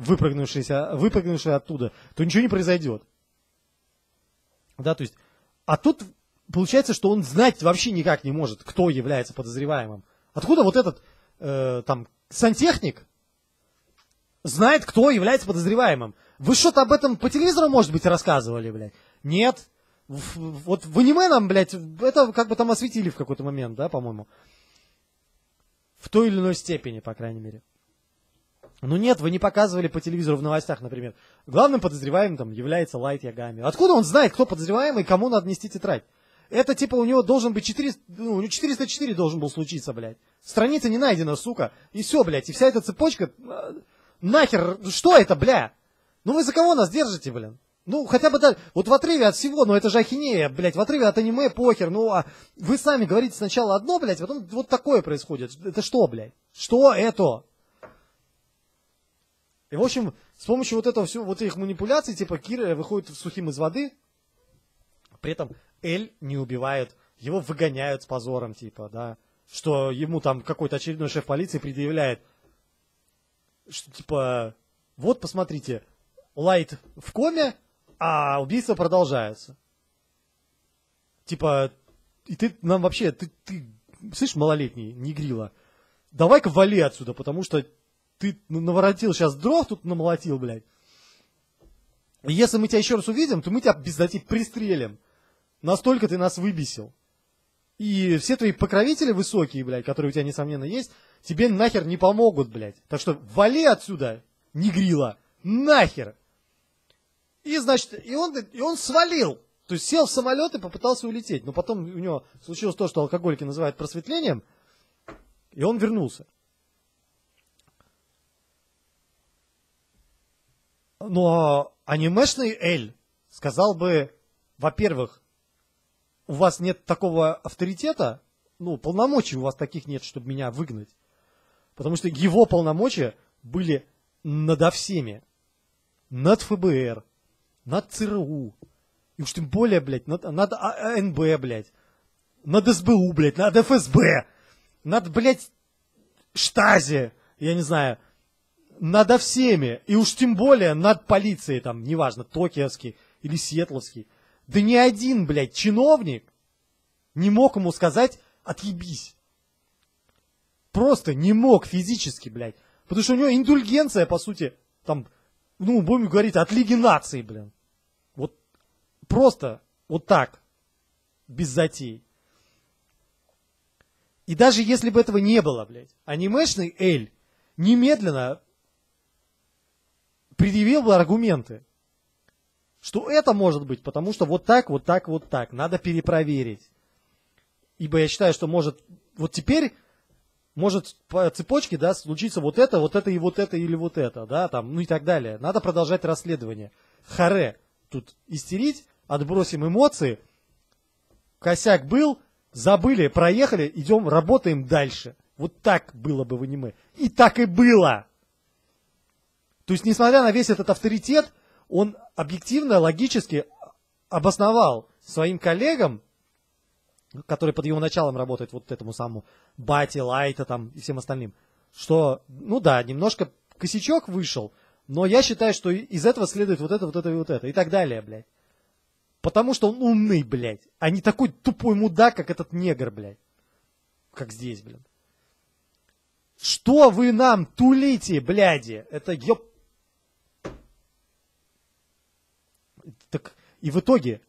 выпрыгнувшие, выпрыгнувшие оттуда, то ничего не произойдет. Да, то есть, а тут получается, что он знать вообще никак не может, кто является подозреваемым. Откуда вот этот э, там сантехник знает, кто является подозреваемым? Вы что-то об этом по телевизору, может быть, рассказывали, блядь? Нет вот в аниме нам, блядь, это как бы там осветили в какой-то момент, да, по-моему. В той или иной степени, по крайней мере. Ну нет, вы не показывали по телевизору в новостях, например. Главным подозреваемым там является Лайт Ягами. Откуда он знает, кто подозреваемый, кому надо нести тетрадь? Это типа у него должен быть 400, ну, у него 404 должен был случиться, блядь. Страница не найдена, сука. И все, блядь. И вся эта цепочка... А, нахер, что это, бля? Ну вы за кого нас держите, блин? Ну, хотя бы так, вот в отрыве от всего, ну это же ахинея, блядь, в отрыве от аниме похер, ну, а вы сами говорите сначала одно, блядь, потом вот такое происходит. Это что, блядь? Что это? И, в общем, с помощью вот этого всего, вот этих манипуляций, типа, Кира выходит сухим из воды, при этом Эль не убивают, его выгоняют с позором, типа, да, что ему там какой-то очередной шеф полиции предъявляет, что, типа, вот, посмотрите, Лайт в коме, а убийство продолжается. Типа, и ты нам вообще, ты, ты слышишь, малолетний, не грила, давай-ка вали отсюда, потому что ты наворотил сейчас дров, тут намолотил, блядь. И если мы тебя еще раз увидим, то мы тебя, пиздати, пристрелим. Настолько ты нас выбесил. И все твои покровители высокие, блядь, которые у тебя, несомненно, есть, тебе нахер не помогут, блядь. Так что вали отсюда, негрила, нахер. И, значит, и он, и он свалил. То есть сел в самолет и попытался улететь. Но потом у него случилось то, что алкоголики называют просветлением, и он вернулся. Но анимешный Эль сказал бы, во-первых, у вас нет такого авторитета, ну, полномочий у вас таких нет, чтобы меня выгнать. Потому что его полномочия были надо всеми. Над ФБР, над ЦРУ, и уж тем более, блядь, над, над АНБ, блядь, над СБУ, блядь, над ФСБ, над, блядь, Штази, я не знаю, надо всеми, и уж тем более над полицией, там, неважно, токиевский или сиэтловский. Да ни один, блядь, чиновник не мог ему сказать «отъебись». Просто не мог физически, блядь. Потому что у него индульгенция, по сути, там, ну, будем говорить, от Лиги наций, блин. Вот просто вот так, без затей. И даже если бы этого не было, блядь, анимешный Эль немедленно предъявил бы аргументы, что это может быть, потому что вот так, вот так, вот так, надо перепроверить. Ибо я считаю, что может, вот теперь может по цепочке, да, случиться вот это, вот это и вот это или вот это, да, там, ну и так далее. Надо продолжать расследование. Харе, тут истерить, отбросим эмоции. Косяк был, забыли, проехали, идем, работаем дальше. Вот так было бы в аниме. И так и было. То есть, несмотря на весь этот авторитет, он объективно, логически обосновал своим коллегам, которые под его началом работают, вот этому самому Бати, Лайта там и всем остальным, что, ну да, немножко косячок вышел, но я считаю, что из этого следует вот это, вот это и вот это, и так далее, блядь. Потому что он умный, блядь, а не такой тупой мудак, как этот негр, блядь. Как здесь, блядь. Что вы нам тулите, бляди? Это ёп... Так и в итоге,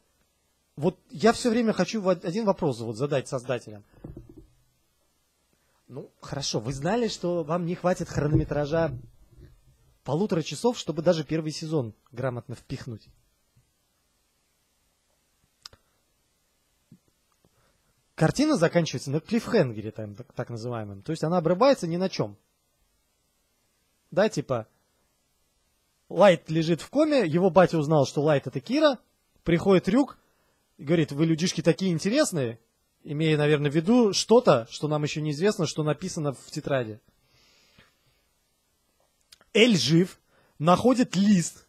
вот я все время хочу один вопрос вот задать создателям. Ну, хорошо, вы знали, что вам не хватит хронометража полутора часов, чтобы даже первый сезон грамотно впихнуть. Картина заканчивается на клиффхенгере, там, так, так называемом. То есть она обрывается ни на чем. Да, типа, Лайт лежит в коме, его батя узнал, что Лайт это Кира, приходит Рюк и говорит, вы людишки такие интересные, имея, наверное, в виду что-то, что нам еще неизвестно, что написано в тетради. Эль жив, находит лист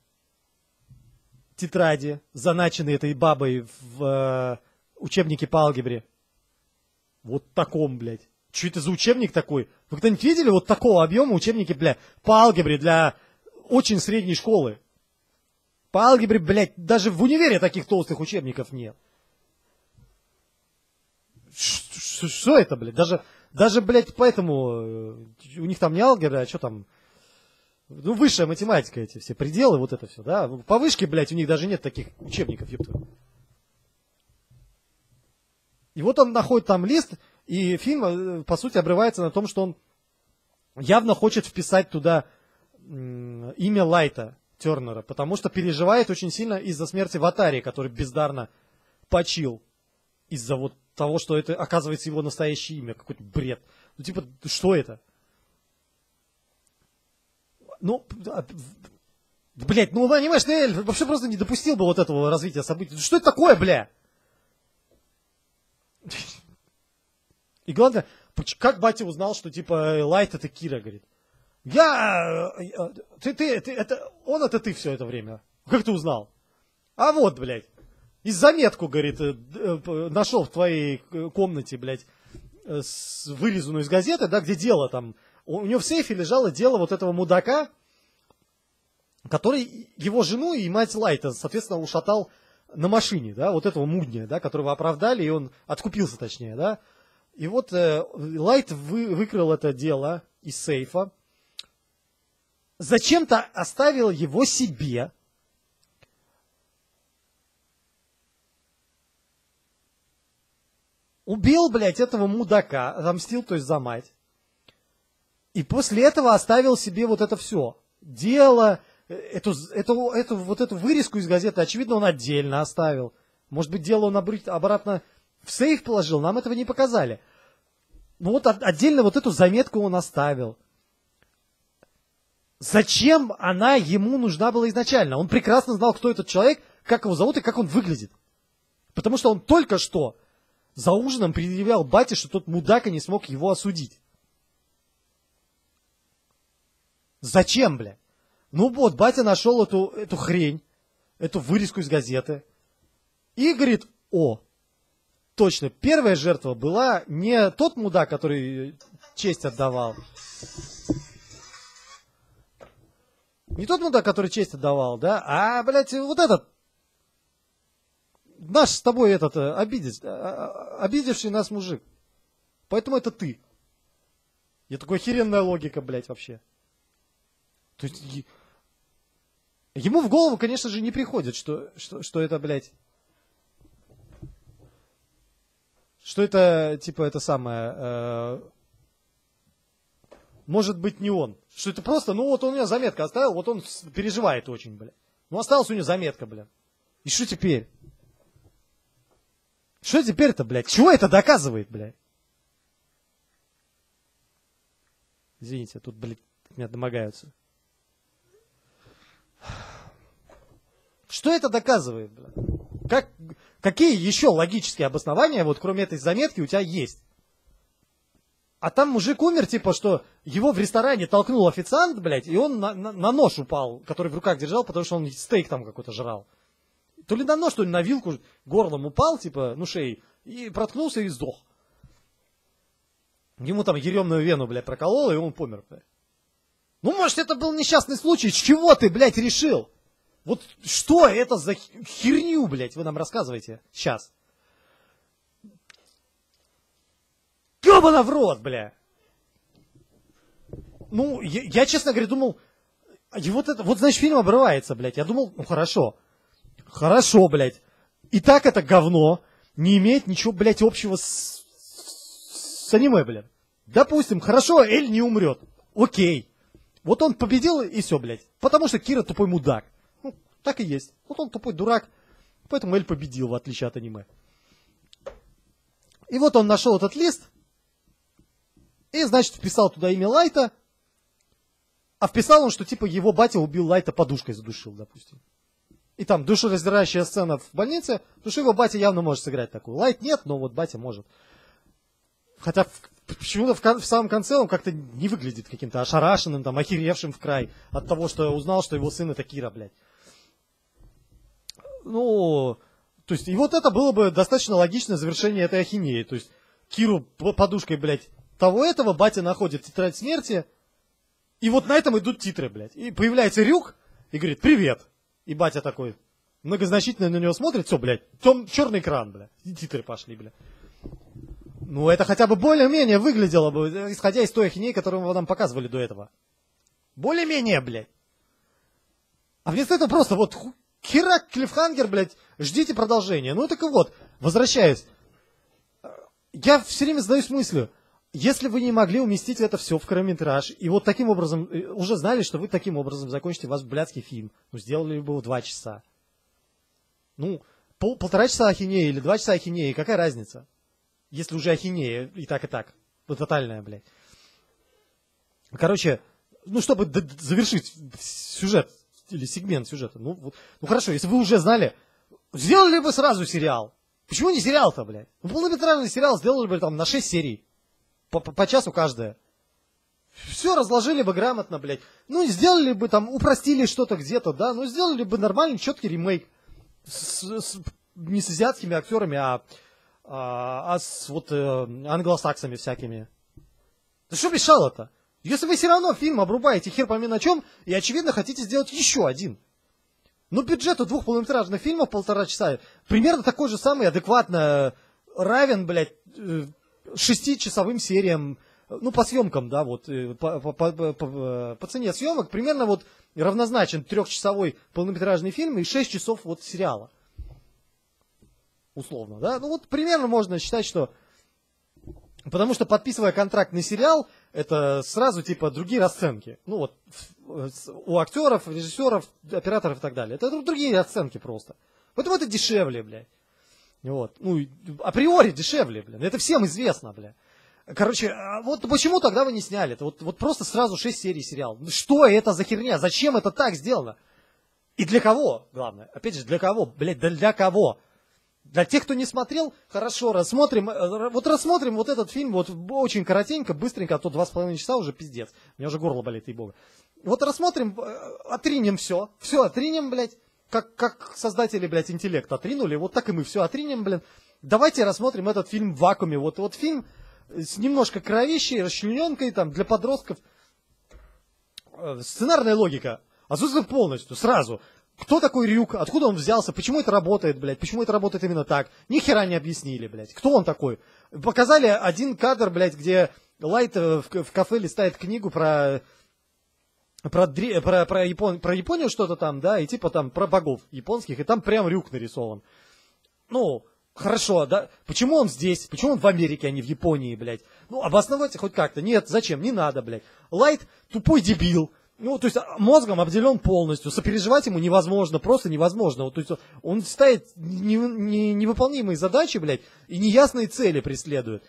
тетради, заначенный этой бабой в э, учебнике по алгебре. Вот таком, блядь. Что это за учебник такой? Вы когда-нибудь видели вот такого объема учебники, бля, по алгебре для очень средней школы? По алгебре, блядь, даже в универе таких толстых учебников нет. Что это, блядь? Даже, даже, блядь, поэтому э, у них там не алгебра, а что там? Ну, высшая математика эти все пределы, вот это все, да? По вышке, блядь, у них даже нет таких учебников, ёпта. И вот он находит там лист, и фильм, э, по сути, обрывается на том, что он явно хочет вписать туда имя Лайта Тернера, потому что переживает очень сильно из-за смерти Ватари, который бездарно почил из-за вот того, что это оказывается его настоящее имя, какой-то бред. Ну, типа, что это? Ну, а, блядь, ну, понимаешь, ты вообще просто не допустил бы вот этого развития событий. Что это такое, бля? И главное, как батя узнал, что типа Лайт это Кира, говорит. Я... Э, э, ты, ты, ты, это... Он это ты все это время. Как ты узнал? А вот, блядь. И заметку, говорит, э, нашел в твоей комнате, блядь, вырезанную из газеты, да, где дело там. У него в сейфе лежало дело вот этого мудака, который его жену и мать Лайта, соответственно, ушатал на машине, да, вот этого мудня, да, которого оправдали, и он откупился, точнее, да. И вот э, Лайт вы, выкрыл это дело из сейфа, зачем-то оставил его себе. Убил, блядь, этого мудака, отомстил, то есть за мать. И после этого оставил себе вот это все. Дело, эту, эту, эту, вот эту вырезку из газеты, очевидно, он отдельно оставил. Может быть, дело он обратно в сейф положил, нам этого не показали. Ну вот отдельно вот эту заметку он оставил. Зачем она ему нужна была изначально? Он прекрасно знал, кто этот человек, как его зовут и как он выглядит. Потому что он только что за ужином предъявлял бате, что тот мудак и не смог его осудить. Зачем, бля? Ну вот, батя нашел эту, эту хрень, эту вырезку из газеты. И говорит, о, точно, первая жертва была не тот мудак, который честь отдавал, Не тот мудак, который честь отдавал, да, а, блядь, вот этот. Наш с тобой этот э, обидец, э, э, обидевший нас мужик. Поэтому это ты. Я такой охеренная логика, блядь, вообще. То есть, ему в голову, конечно же, не приходит, что, что, что это, блядь, что это, типа, это самое, э, может быть не он. Что это просто, ну вот он у меня заметка оставил, вот он переживает очень, бля. Ну осталась у него заметка, бля. И что теперь? Что теперь-то, блядь? Чего это доказывает, блядь? Извините, тут, блядь, меня домогаются. Что это доказывает, блядь? Как, какие еще логические обоснования, вот кроме этой заметки, у тебя есть? А там мужик умер, типа, что его в ресторане толкнул официант, блядь, и он на, на, на нож упал, который в руках держал, потому что он стейк там какой-то жрал. То ли на нож, то ли на вилку горлом упал, типа, ну шеей, и проткнулся и сдох. Ему там еремную вену, блядь, прокололо, и он помер, блядь. Ну, может, это был несчастный случай, с чего ты, блядь, решил? Вот что это за херню, блядь, вы нам рассказываете сейчас? Ёбана в рот, бля. Ну, я, я, честно говоря, думал, и вот это, вот, значит, фильм обрывается, блядь. Я думал, ну, хорошо. Хорошо, блядь. И так это говно не имеет ничего, блядь, общего с, с аниме, блядь. Допустим, хорошо, Эль не умрет. Окей. Вот он победил, и все, блядь. Потому что Кира тупой мудак. Ну, так и есть. Вот он тупой дурак. Поэтому Эль победил, в отличие от аниме. И вот он нашел этот лист, и, значит, вписал туда имя Лайта, а вписал он, что типа его батя убил Лайта подушкой задушил, допустим. И там душераздирающая сцена в больнице, потому что его батя явно может сыграть такую. Лайт нет, но вот батя может. Хотя почему-то в, в самом конце он как-то не выглядит каким-то ошарашенным, там, охеревшим в край от того, что узнал, что его сын это Кира, блядь. Ну, то есть, и вот это было бы достаточно логичное завершение этой ахинеи. То есть, Киру подушкой, блядь, того этого батя находит тетрадь смерти, и вот на этом идут титры, блядь. И появляется Рюк и говорит, привет. И батя такой, многозначительно на него смотрит, все, блядь, тем, черный экран, блядь. И титры пошли, блядь. Ну, это хотя бы более-менее выглядело бы, исходя из той ахинеи, которую вы нам показывали до этого. Более-менее, блядь. А вместо этого просто вот херак, клифхангер, блядь, ждите продолжения. Ну, так и вот, возвращаясь. Я все время задаюсь мыслью, если вы не могли уместить это все в хронометраж, и вот таким образом, э, уже знали, что вы таким образом закончите ваш блядский фильм, ну, сделали бы его два часа. Ну, пол, полтора часа ахинеи или два часа ахинеи, какая разница? Если уже ахинея и так, и так. Ну, тотальная, блядь. Короче, ну, чтобы завершить сюжет или сегмент сюжета. Ну, вот, ну, хорошо, если вы уже знали, сделали бы сразу сериал. Почему не сериал-то, блядь? Ну, полнометражный сериал сделали бы там на 6 серий. По, по, часу каждая. Все разложили бы грамотно, блядь. Ну, сделали бы там, упростили что-то где-то, да, ну, сделали бы нормальный, четкий ремейк. С, с, не с азиатскими актерами, а, а, а с вот э, англосаксами всякими. Да что мешало-то? Если вы все равно фильм обрубаете хер пойми на чем, и очевидно хотите сделать еще один. Ну, бюджет у двух полнометражных фильмов полтора часа примерно такой же самый, адекватно равен, блядь, э, шестичасовым сериям ну, по съемкам, да, вот, э, по, по, по, по, по цене съемок примерно вот равнозначен трехчасовой полнометражный фильм и 6 часов вот сериала. Условно, да? Ну, вот примерно можно считать, что Потому что подписывая контракт на сериал, это сразу типа другие расценки. Ну вот у актеров, режиссеров, операторов и так далее. Это другие расценки просто. Поэтому это дешевле, блядь. Вот. Ну, априори дешевле, блин. Это всем известно, блядь. Короче, а вот почему тогда вы не сняли это? Вот, вот просто сразу 6 серий сериал. Ну, что это за херня? Зачем это так сделано? И для кого, главное? Опять же, для кого? Блядь, да для кого? Для тех, кто не смотрел, хорошо, рассмотрим, э, вот рассмотрим вот этот фильм, вот очень коротенько, быстренько, а то два с половиной часа уже пиздец. У меня уже горло болит, и бога. Вот рассмотрим, э, отринем все, все отринем, блядь, как, как создатели, блядь, интеллекта отринули, вот так и мы все отринем, блин. Давайте рассмотрим этот фильм в вакууме. Вот, вот фильм с немножко кровищей, расчлененкой, там, для подростков. Э, сценарная логика отсутствует полностью, сразу. Кто такой Рюк? Откуда он взялся? Почему это работает, блядь? Почему это работает именно так? Ни хера не объяснили, блядь. Кто он такой? Показали один кадр, блядь, где Лайт в, в кафе листает книгу про про, про, про, Япон, про Японию что-то там, да, и типа там про богов японских, и там прям Рюк нарисован. Ну, хорошо, да, почему он здесь, почему он в Америке, а не в Японии, блядь? Ну, обосновать хоть как-то. Нет, зачем, не надо, блядь. Лайт тупой дебил, ну, то есть а, мозгом обделен полностью, сопереживать ему невозможно, просто невозможно. Вот, то есть он ставит не, не, невыполнимые задачи, блядь, и неясные цели преследует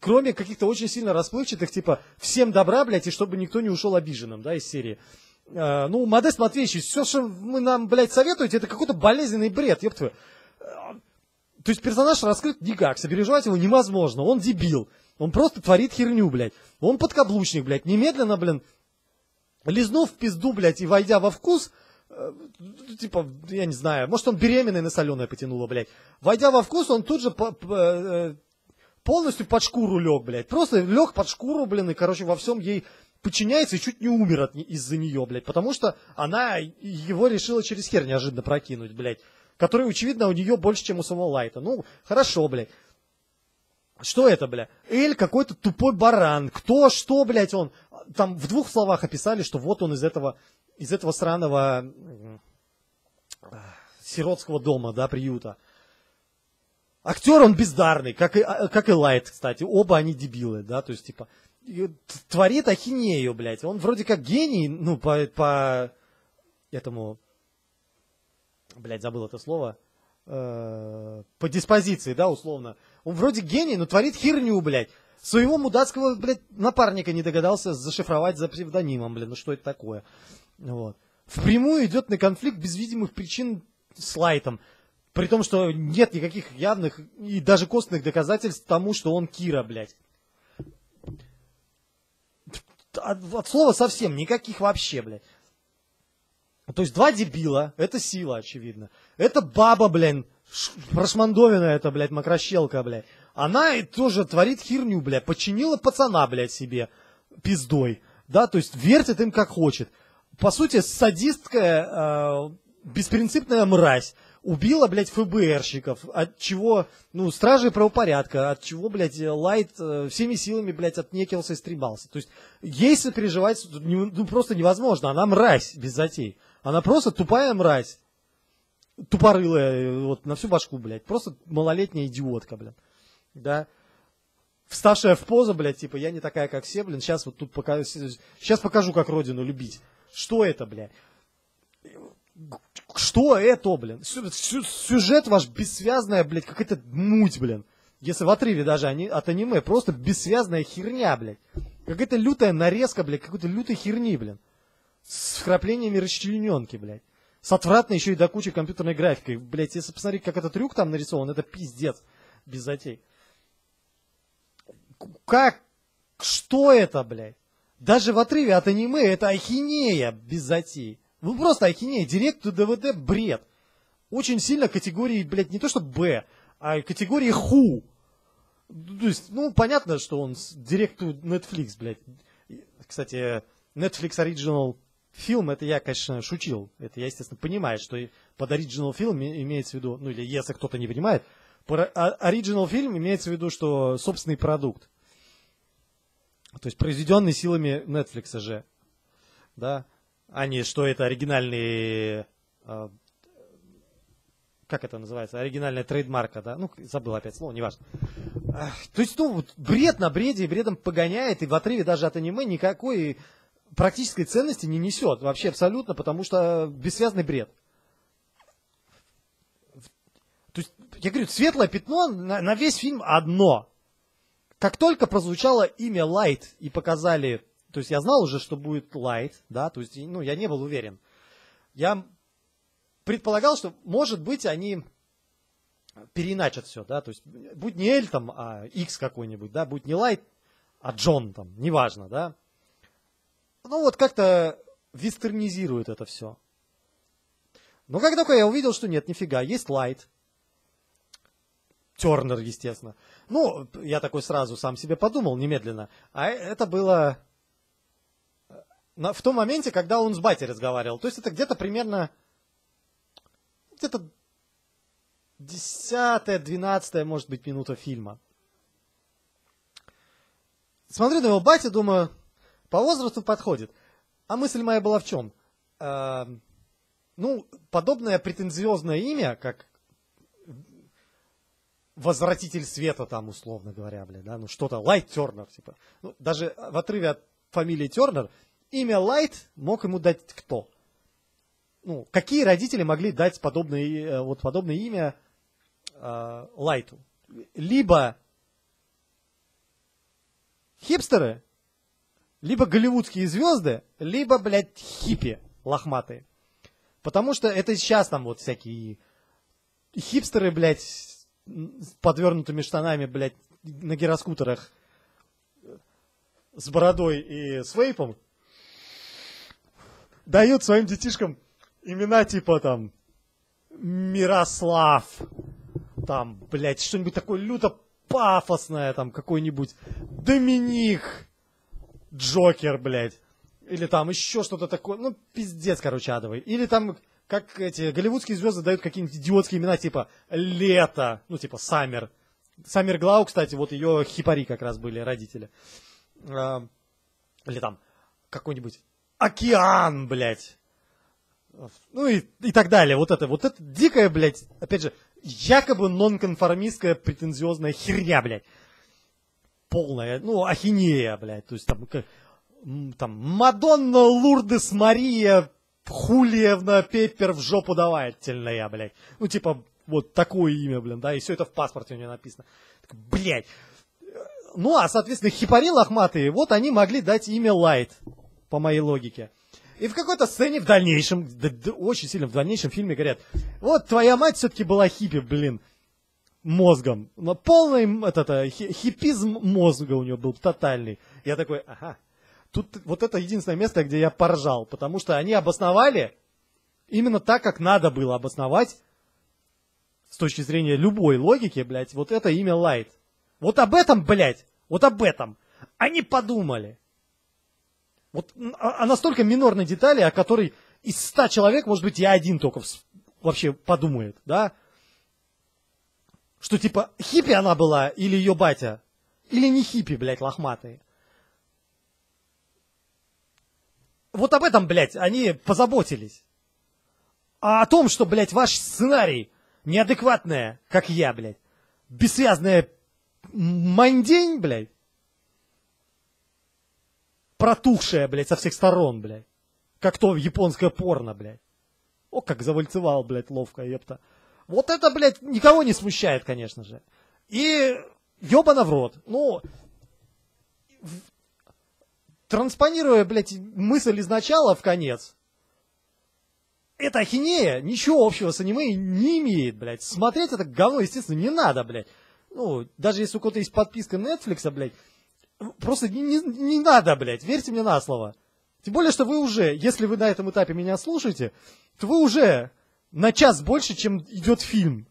кроме каких-то очень сильно расплывчатых, типа, всем добра, блядь, и чтобы никто не ушел обиженным, да, из серии. Uh, ну, Модест Матвеевич, все, что вы нам, блядь, советуете, это какой-то болезненный бред, ёб твою. Uh, то есть персонаж раскрыт никак, сопереживать его невозможно, он дебил. Он просто творит херню, блядь. Он подкаблучник, блядь. Немедленно, блин, лизнув пизду, блядь, и войдя во вкус, э, типа, я не знаю, может он беременный на соленое потянуло, блядь. Войдя во вкус, он тут же по, по, э, полностью под шкуру лег, блядь. Просто лег под шкуру, блин, и, короче, во всем ей подчиняется и чуть не умер от, из-за нее, блядь. Потому что она его решила через хер неожиданно прокинуть, блядь. Который, очевидно, у нее больше, чем у самого Лайта. Ну, хорошо, блядь. Что это, бля? Эль какой-то тупой баран. Кто, что, блядь, он? Там в двух словах описали, что вот он из этого, из этого сраного сиротского дома, да, приюта. Актер он бездарный, как и, а, как и Лайт, кстати. Оба они дебилы, да, то есть, типа, творит ахинею, блядь. Он вроде как гений, ну, по, по этому, блядь, забыл это слово, э, по диспозиции, да, условно. Он вроде гений, но творит херню, блядь. Своего мудацкого, блядь, напарника не догадался зашифровать за псевдонимом, блядь, ну что это такое? Вот. Впрямую идет на конфликт без видимых причин с Лайтом. При том, что нет никаких явных и даже костных доказательств тому, что он Кира, блядь. От, от слова совсем, никаких вообще, блядь. То есть два дебила, это сила, очевидно. Это баба, блядь, прошмандовина это, блядь, макрощелка, блядь. Она тоже творит херню, блядь, подчинила пацана, блядь, себе пиздой. Да, то есть вертит им как хочет. По сути, садистская, э, беспринципная мразь убила, блядь, ФБРщиков, от чего, ну, стражи правопорядка, от чего, блядь, Лайт э, всеми силами, блядь, отнекивался и стремался. То есть, ей сопереживать ну, просто невозможно. Она мразь без затей. Она просто тупая мразь. Тупорылая, вот, на всю башку, блядь. Просто малолетняя идиотка, блядь. Да. Вставшая в позу, блядь, типа, я не такая, как все, блин, сейчас вот тут покажу, сейчас покажу, как родину любить. Что это, блядь? Что это, блин? Сюжет ваш бессвязная, блядь, какая-то муть, блин. Если в отрыве даже они, от аниме, просто бессвязная херня, блядь. Какая-то лютая нарезка, блядь, какой-то лютой херни, блин. С вкраплениями расчлененки, блядь. С отвратной еще и до кучи компьютерной графикой. Блядь, если посмотреть, как этот трюк там нарисован, это пиздец. Без затей. Как? Что это, блядь? Даже в отрыве от аниме это ахинея без затей. Ну просто ахинея, директ ДВД бред. Очень сильно категории, блядь, не то что Б, а категории ху. То есть, ну, понятно, что он директ Netflix, блядь. Кстати, Netflix Original фильм, это я, конечно, шутил. Это я, естественно, понимаю, что под Original фильм имеется в виду, ну, или если кто-то не понимает, Original фильм имеется в виду, что собственный продукт. То есть произведенный силами Netflix же. Да? А не что это оригинальные а, как это называется, оригинальная трейдмарка, да, ну, забыл опять слово, неважно. То есть, ну, вот бред на бреде, бредом погоняет, и в отрыве даже от аниме никакой практической ценности не несет, вообще абсолютно, потому что бессвязный бред. То есть, я говорю, светлое пятно на, на весь фильм одно. Как только прозвучало имя Лайт и показали, то есть я знал уже, что будет Лайт, да, то есть, ну, я не был уверен. Я предполагал, что, может быть, они переиначат все, да, то есть будь не L там, а X какой-нибудь, да, будь не Light, а Джон там, неважно, да. Ну вот как-то вестернизирует это все. Но как только я увидел, что нет, нифига, есть Light, Тернер, естественно. Ну, я такой сразу сам себе подумал немедленно. А это было в том моменте, когда он с батей разговаривал. То есть это где-то примерно где-то десятая, двенадцатая, может быть, минута фильма. Смотрю на его батю, думаю, по возрасту подходит. А мысль моя была в чем? Э, ну, подобное претенциозное имя, как Возвратитель света там, условно говоря, блин, да, ну что-то, Лайт Тернер, типа. Ну, даже в отрыве от фамилии Тернер, имя Лайт мог ему дать кто? ну, какие родители могли дать подобное, э, вот подобное имя э, Лайту? Либо хипстеры, либо голливудские звезды, либо, блядь, хиппи лохматые. Потому что это сейчас там вот всякие хипстеры, блядь, с подвернутыми штанами, блядь, на гироскутерах с бородой и с вейпом дают своим детишкам имена типа там Мирослав, там, блядь, что-нибудь такое люто пафосное, там, какой-нибудь Доминик, Джокер, блядь. Или там еще что-то такое, ну, пиздец, короче, адовый. Или там, как эти голливудские звезды дают какие-нибудь идиотские имена, типа Лето, ну, типа Саммер. Саммер Глау, кстати, вот ее хипари как раз были, родители. Или там какой-нибудь Океан, блядь ну и, и так далее. Вот это, вот это дикая, блядь, опять же, якобы нонконформистская претензиозная херня, блядь. Полная, ну, ахинея, блядь. То есть там, как, там, Мадонна Лурдес Мария Хулиевна Пеппер в жопу давай, тельная, блядь. Ну, типа, вот такое имя, блин, да, и все это в паспорте у нее написано. Так, блядь. Ну, а, соответственно, хипари лохматые, вот они могли дать имя Лайт, по моей логике. И в какой-то сцене в дальнейшем, да, да, очень сильно в дальнейшем фильме говорят, вот твоя мать все-таки была хиппи, блин, мозгом. Полный этот, э, хипизм мозга у нее был тотальный. Я такой, ага, тут вот это единственное место, где я поржал, потому что они обосновали именно так, как надо было обосновать с точки зрения любой логики, блядь, вот это имя Лайт. Вот об этом, блядь, вот об этом они подумали. Вот а, а настолько минорной детали, о которой из ста человек, может быть, я один только вообще подумает, да? Что типа хиппи она была или ее батя? Или не хиппи, блядь, лохматые? Вот об этом, блядь, они позаботились. А о том, что, блядь, ваш сценарий неадекватная, как я, блядь, бессвязная мандень, блядь, протухшая, блядь, со всех сторон, блядь. Как то японское порно, блядь. О, как завальцевал, блядь, ловко, епта. Вот это, блядь, никого не смущает, конечно же. И ебано в рот. Ну, транспонируя, блядь, мысль из начала в конец, эта ахинея ничего общего с аниме не имеет, блядь. Смотреть это говно, естественно, не надо, блядь. Ну, даже если у кого-то есть подписка Netflix, блядь, Просто не, не, не надо, блядь, верьте мне на слово. Тем более, что вы уже, если вы на этом этапе меня слушаете, то вы уже на час больше, чем идет фильм.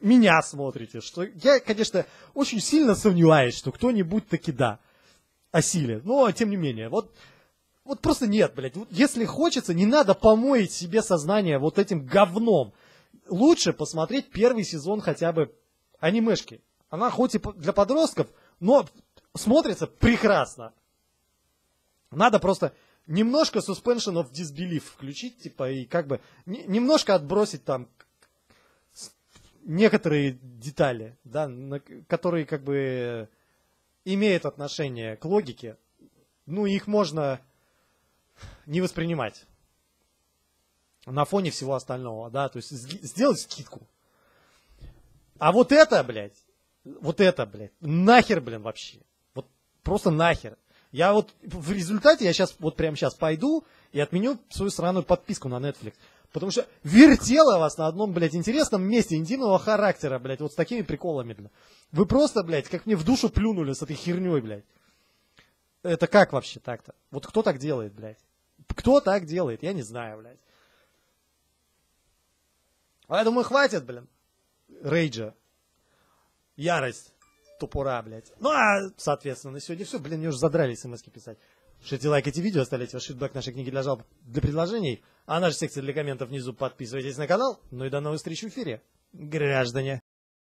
Меня смотрите. Что я, конечно, очень сильно сомневаюсь, что кто-нибудь таки да осилит. Но, тем не менее, вот, вот просто нет, блядь. Если хочется, не надо помоить себе сознание вот этим говном. Лучше посмотреть первый сезон хотя бы анимешки. Она хоть и для подростков, но смотрится прекрасно. Надо просто немножко suspension of disbelief включить, типа, и как бы не, немножко отбросить там некоторые детали, да, на, которые как бы имеют отношение к логике. Ну, их можно не воспринимать на фоне всего остального, да, то есть сделать скидку. А вот это, блядь, вот это, блядь, нахер, блин, вообще. Просто нахер. Я вот в результате, я сейчас, вот прямо сейчас пойду и отменю свою сраную подписку на Netflix. Потому что вертела вас на одном, блядь, интересном месте интимного характера, блядь, вот с такими приколами, блядь. Вы просто, блядь, как мне в душу плюнули с этой херней, блядь. Это как вообще так-то? Вот кто так делает, блядь? Кто так делает? Я не знаю, блядь. А я думаю, хватит, блин, рейджа. Ярость тупора, блядь. Ну, а, соответственно, на сегодня все. Блин, мне уже задрали смс писать. Пишите лайк эти видео, оставляйте ваш фидбэк нашей книги для жалоб, для предложений. А наша секция для комментов внизу. Подписывайтесь на канал. Ну и до новых встреч в эфире, граждане.